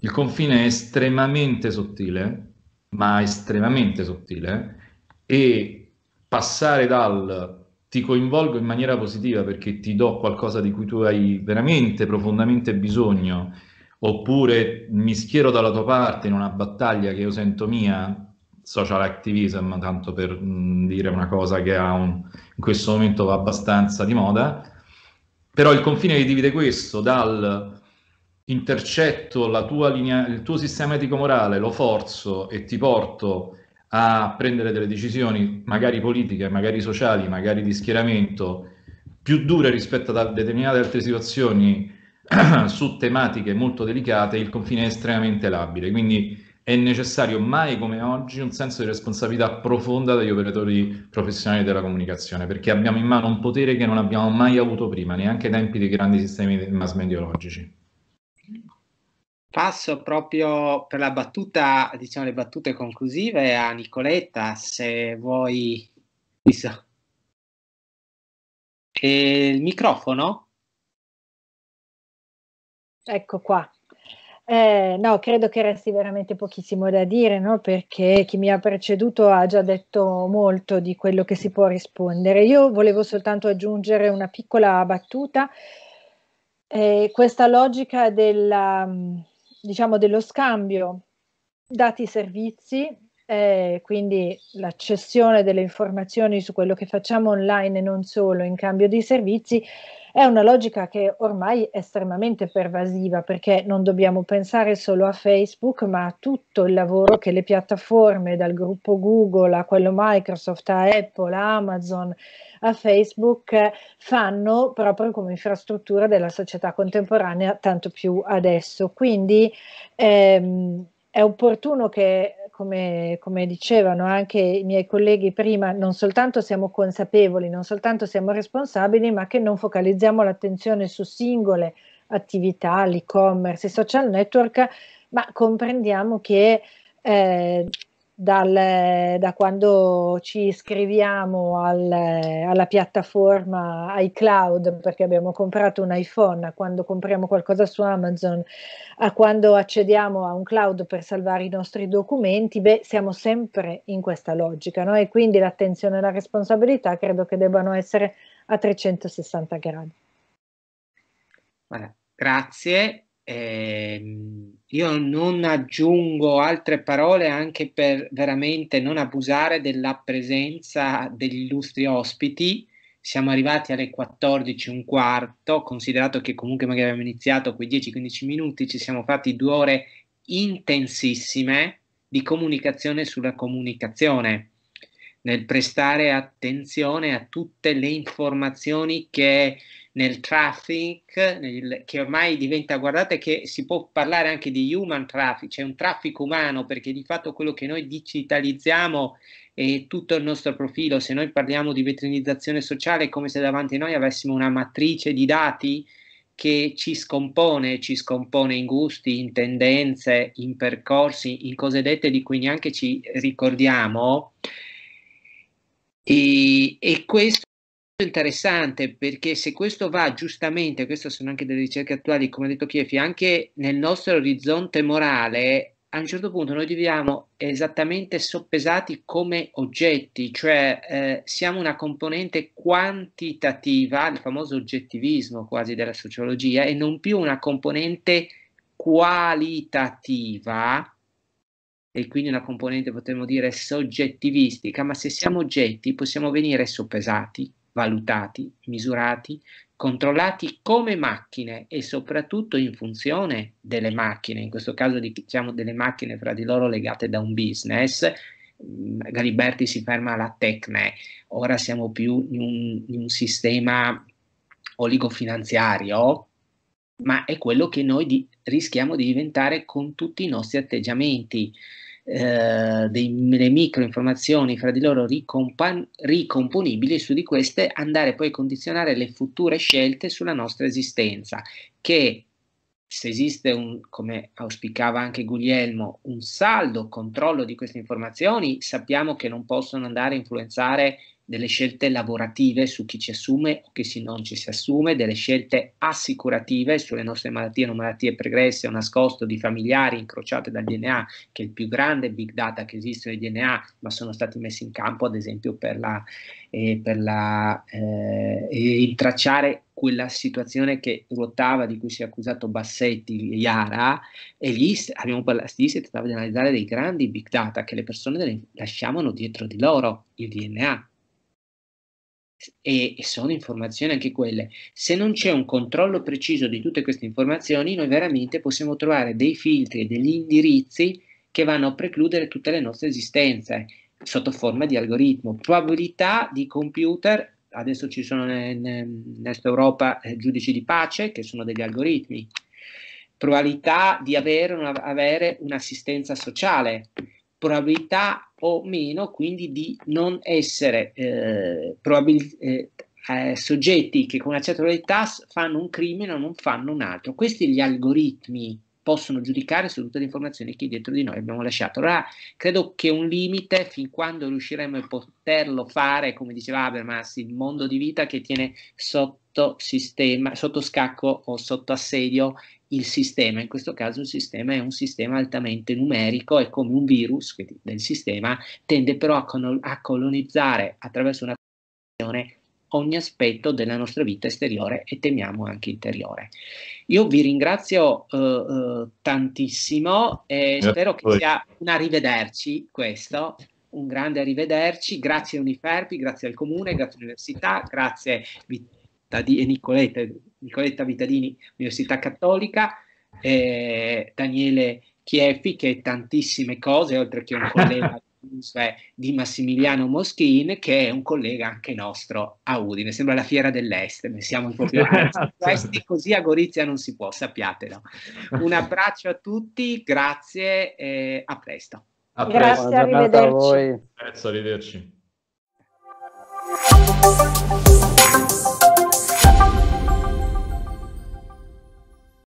Il confine è estremamente sottile, ma estremamente sottile, e passare dal ti coinvolgo in maniera positiva perché ti do qualcosa di cui tu hai veramente profondamente bisogno, oppure mi schiero dalla tua parte in una battaglia che io sento mia, social activism, tanto per mh, dire una cosa che un, in questo momento va abbastanza di moda, però il confine che divide questo dal intercetto linea, il tuo sistema etico-morale, lo forzo e ti porto a prendere delle decisioni, magari politiche, magari sociali, magari di schieramento, più dure rispetto a determinate altre situazioni [clears throat] su tematiche molto delicate, il confine è estremamente labile. Quindi è necessario mai come oggi un senso di responsabilità profonda degli operatori professionali della comunicazione, perché abbiamo in mano un potere che non abbiamo mai avuto prima, neanche ai tempi dei grandi sistemi mass mediologici. Passo proprio per la battuta, diciamo le battute conclusive a Nicoletta, se vuoi. E il microfono? Ecco qua. Eh, no, credo che resti veramente pochissimo da dire, no? perché chi mi ha preceduto ha già detto molto di quello che si può rispondere. Io volevo soltanto aggiungere una piccola battuta. Eh, questa logica della, diciamo, dello scambio dati-servizi, eh, quindi la cessione delle informazioni su quello che facciamo online e non solo in cambio di servizi, è una logica che ormai è estremamente pervasiva perché non dobbiamo pensare solo a Facebook, ma a tutto il lavoro che le piattaforme, dal gruppo Google a quello Microsoft, a Apple, a Amazon, a Facebook, fanno proprio come infrastruttura della società contemporanea, tanto più adesso. Quindi ehm, è opportuno che come, come, dicevano anche i miei colleghi prima, non soltanto siamo consapevoli, non soltanto siamo responsabili, ma che non focalizziamo l'attenzione su singole attività, l'e-commerce, i social network, ma comprendiamo che eh, dal, da quando ci iscriviamo al, alla piattaforma iCloud perché abbiamo comprato un iPhone, a quando compriamo qualcosa su Amazon, a quando accediamo a un cloud per salvare i nostri documenti, beh, siamo sempre in questa logica, no? E quindi l'attenzione e la responsabilità credo che debbano essere a 360 gradi. Grazie. Eh, io non aggiungo altre parole anche per veramente non abusare della presenza degli illustri ospiti. Siamo arrivati alle 14 un quarto, considerato che comunque magari abbiamo iniziato quei 10-15 minuti, ci siamo fatti due ore intensissime di comunicazione sulla comunicazione, nel prestare attenzione a tutte le informazioni che nel traffic, nel, che ormai diventa, guardate che si può parlare anche di human traffic, c'è un traffico umano perché di fatto quello che noi digitalizziamo è tutto il nostro profilo, se noi parliamo di vetrinizzazione sociale è come se davanti a noi avessimo una matrice di dati che ci scompone, ci scompone in gusti, in tendenze, in percorsi, in cose dette di cui neanche ci ricordiamo. E, e questo interessante perché se questo va giustamente, queste sono anche delle ricerche attuali, come ha detto Chiefi, anche nel nostro orizzonte morale, a un certo punto noi viviamo esattamente soppesati come oggetti, cioè eh, siamo una componente quantitativa, il famoso oggettivismo quasi della sociologia, e non più una componente qualitativa, e quindi una componente potremmo dire soggettivistica, ma se siamo oggetti possiamo venire soppesati, valutati, misurati, controllati come macchine e soprattutto in funzione delle macchine, in questo caso diciamo delle macchine fra di loro legate da un business. Mm, Galiberti si ferma alla Tecne, ora siamo più in un, in un sistema oligofinanziario, ma è quello che noi di, rischiamo di diventare con tutti i nostri atteggiamenti eh, delle microinformazioni fra di loro ricomponibili e su di queste andare poi a condizionare le future scelte sulla nostra esistenza, che se esiste un, come auspicava anche Guglielmo, un saldo controllo di queste informazioni, sappiamo che non possono andare a influenzare delle scelte lavorative su chi ci assume o chi non ci si assume, delle scelte assicurative sulle nostre malattie, non malattie pregresse o nascosto di familiari incrociate dal DNA, che è il più grande big data che esiste nel DNA, ma sono stati messi in campo ad esempio per, la, eh, per la, eh, intracciare quella situazione che ruotava, di cui si è accusato Bassetti, Iara, e lì abbiamo parlato, lì si trattava di analizzare dei grandi big data che le persone lasciavano dietro di loro, il DNA e, sono informazioni anche quelle. Se non c'è un controllo preciso di tutte queste informazioni, noi veramente possiamo trovare dei filtri e degli indirizzi che vanno a precludere tutte le nostre esistenze sotto forma di algoritmo. Probabilità di computer, adesso ci sono nell'Est Europa eh, giudici di pace che sono degli algoritmi. Probabilità di avere, una, avere un'assistenza sociale, probabilità o meno quindi di non essere eh, probabil- eh, eh, soggetti che con una certa probabilità fanno un crimine o non fanno un altro. Questi gli algoritmi possono giudicare su tutte le informazioni che dietro di noi abbiamo lasciato. Allora credo che un limite, fin quando riusciremo a poterlo fare, come diceva Habermas, il mondo di vita che tiene sotto sistema, sotto scacco o sotto assedio il sistema, in questo caso il sistema è un sistema altamente numerico e come un virus del sistema tende però a, col- a colonizzare attraverso una ogni aspetto della nostra vita esteriore e temiamo anche interiore. Io vi ringrazio uh, uh, tantissimo e Grazie spero che sia un arrivederci questo, un grande arrivederci, grazie Uniferpi, grazie al Comune, grazie all'Università, grazie a Nicoletta, Nicoletta Vitadini, Università Cattolica, eh, Daniele Chieffi che tantissime cose, oltre che un [laughs] collega di Massimiliano Moschin, che è un collega anche nostro a Udine. Sembra la fiera dell'Est, ne siamo un po' più [laughs] questi, così a Gorizia non si può, sappiatelo. Un abbraccio a tutti, grazie e a presto. A presto. Grazie, arrivederci. A voi. Grazie, arrivederci.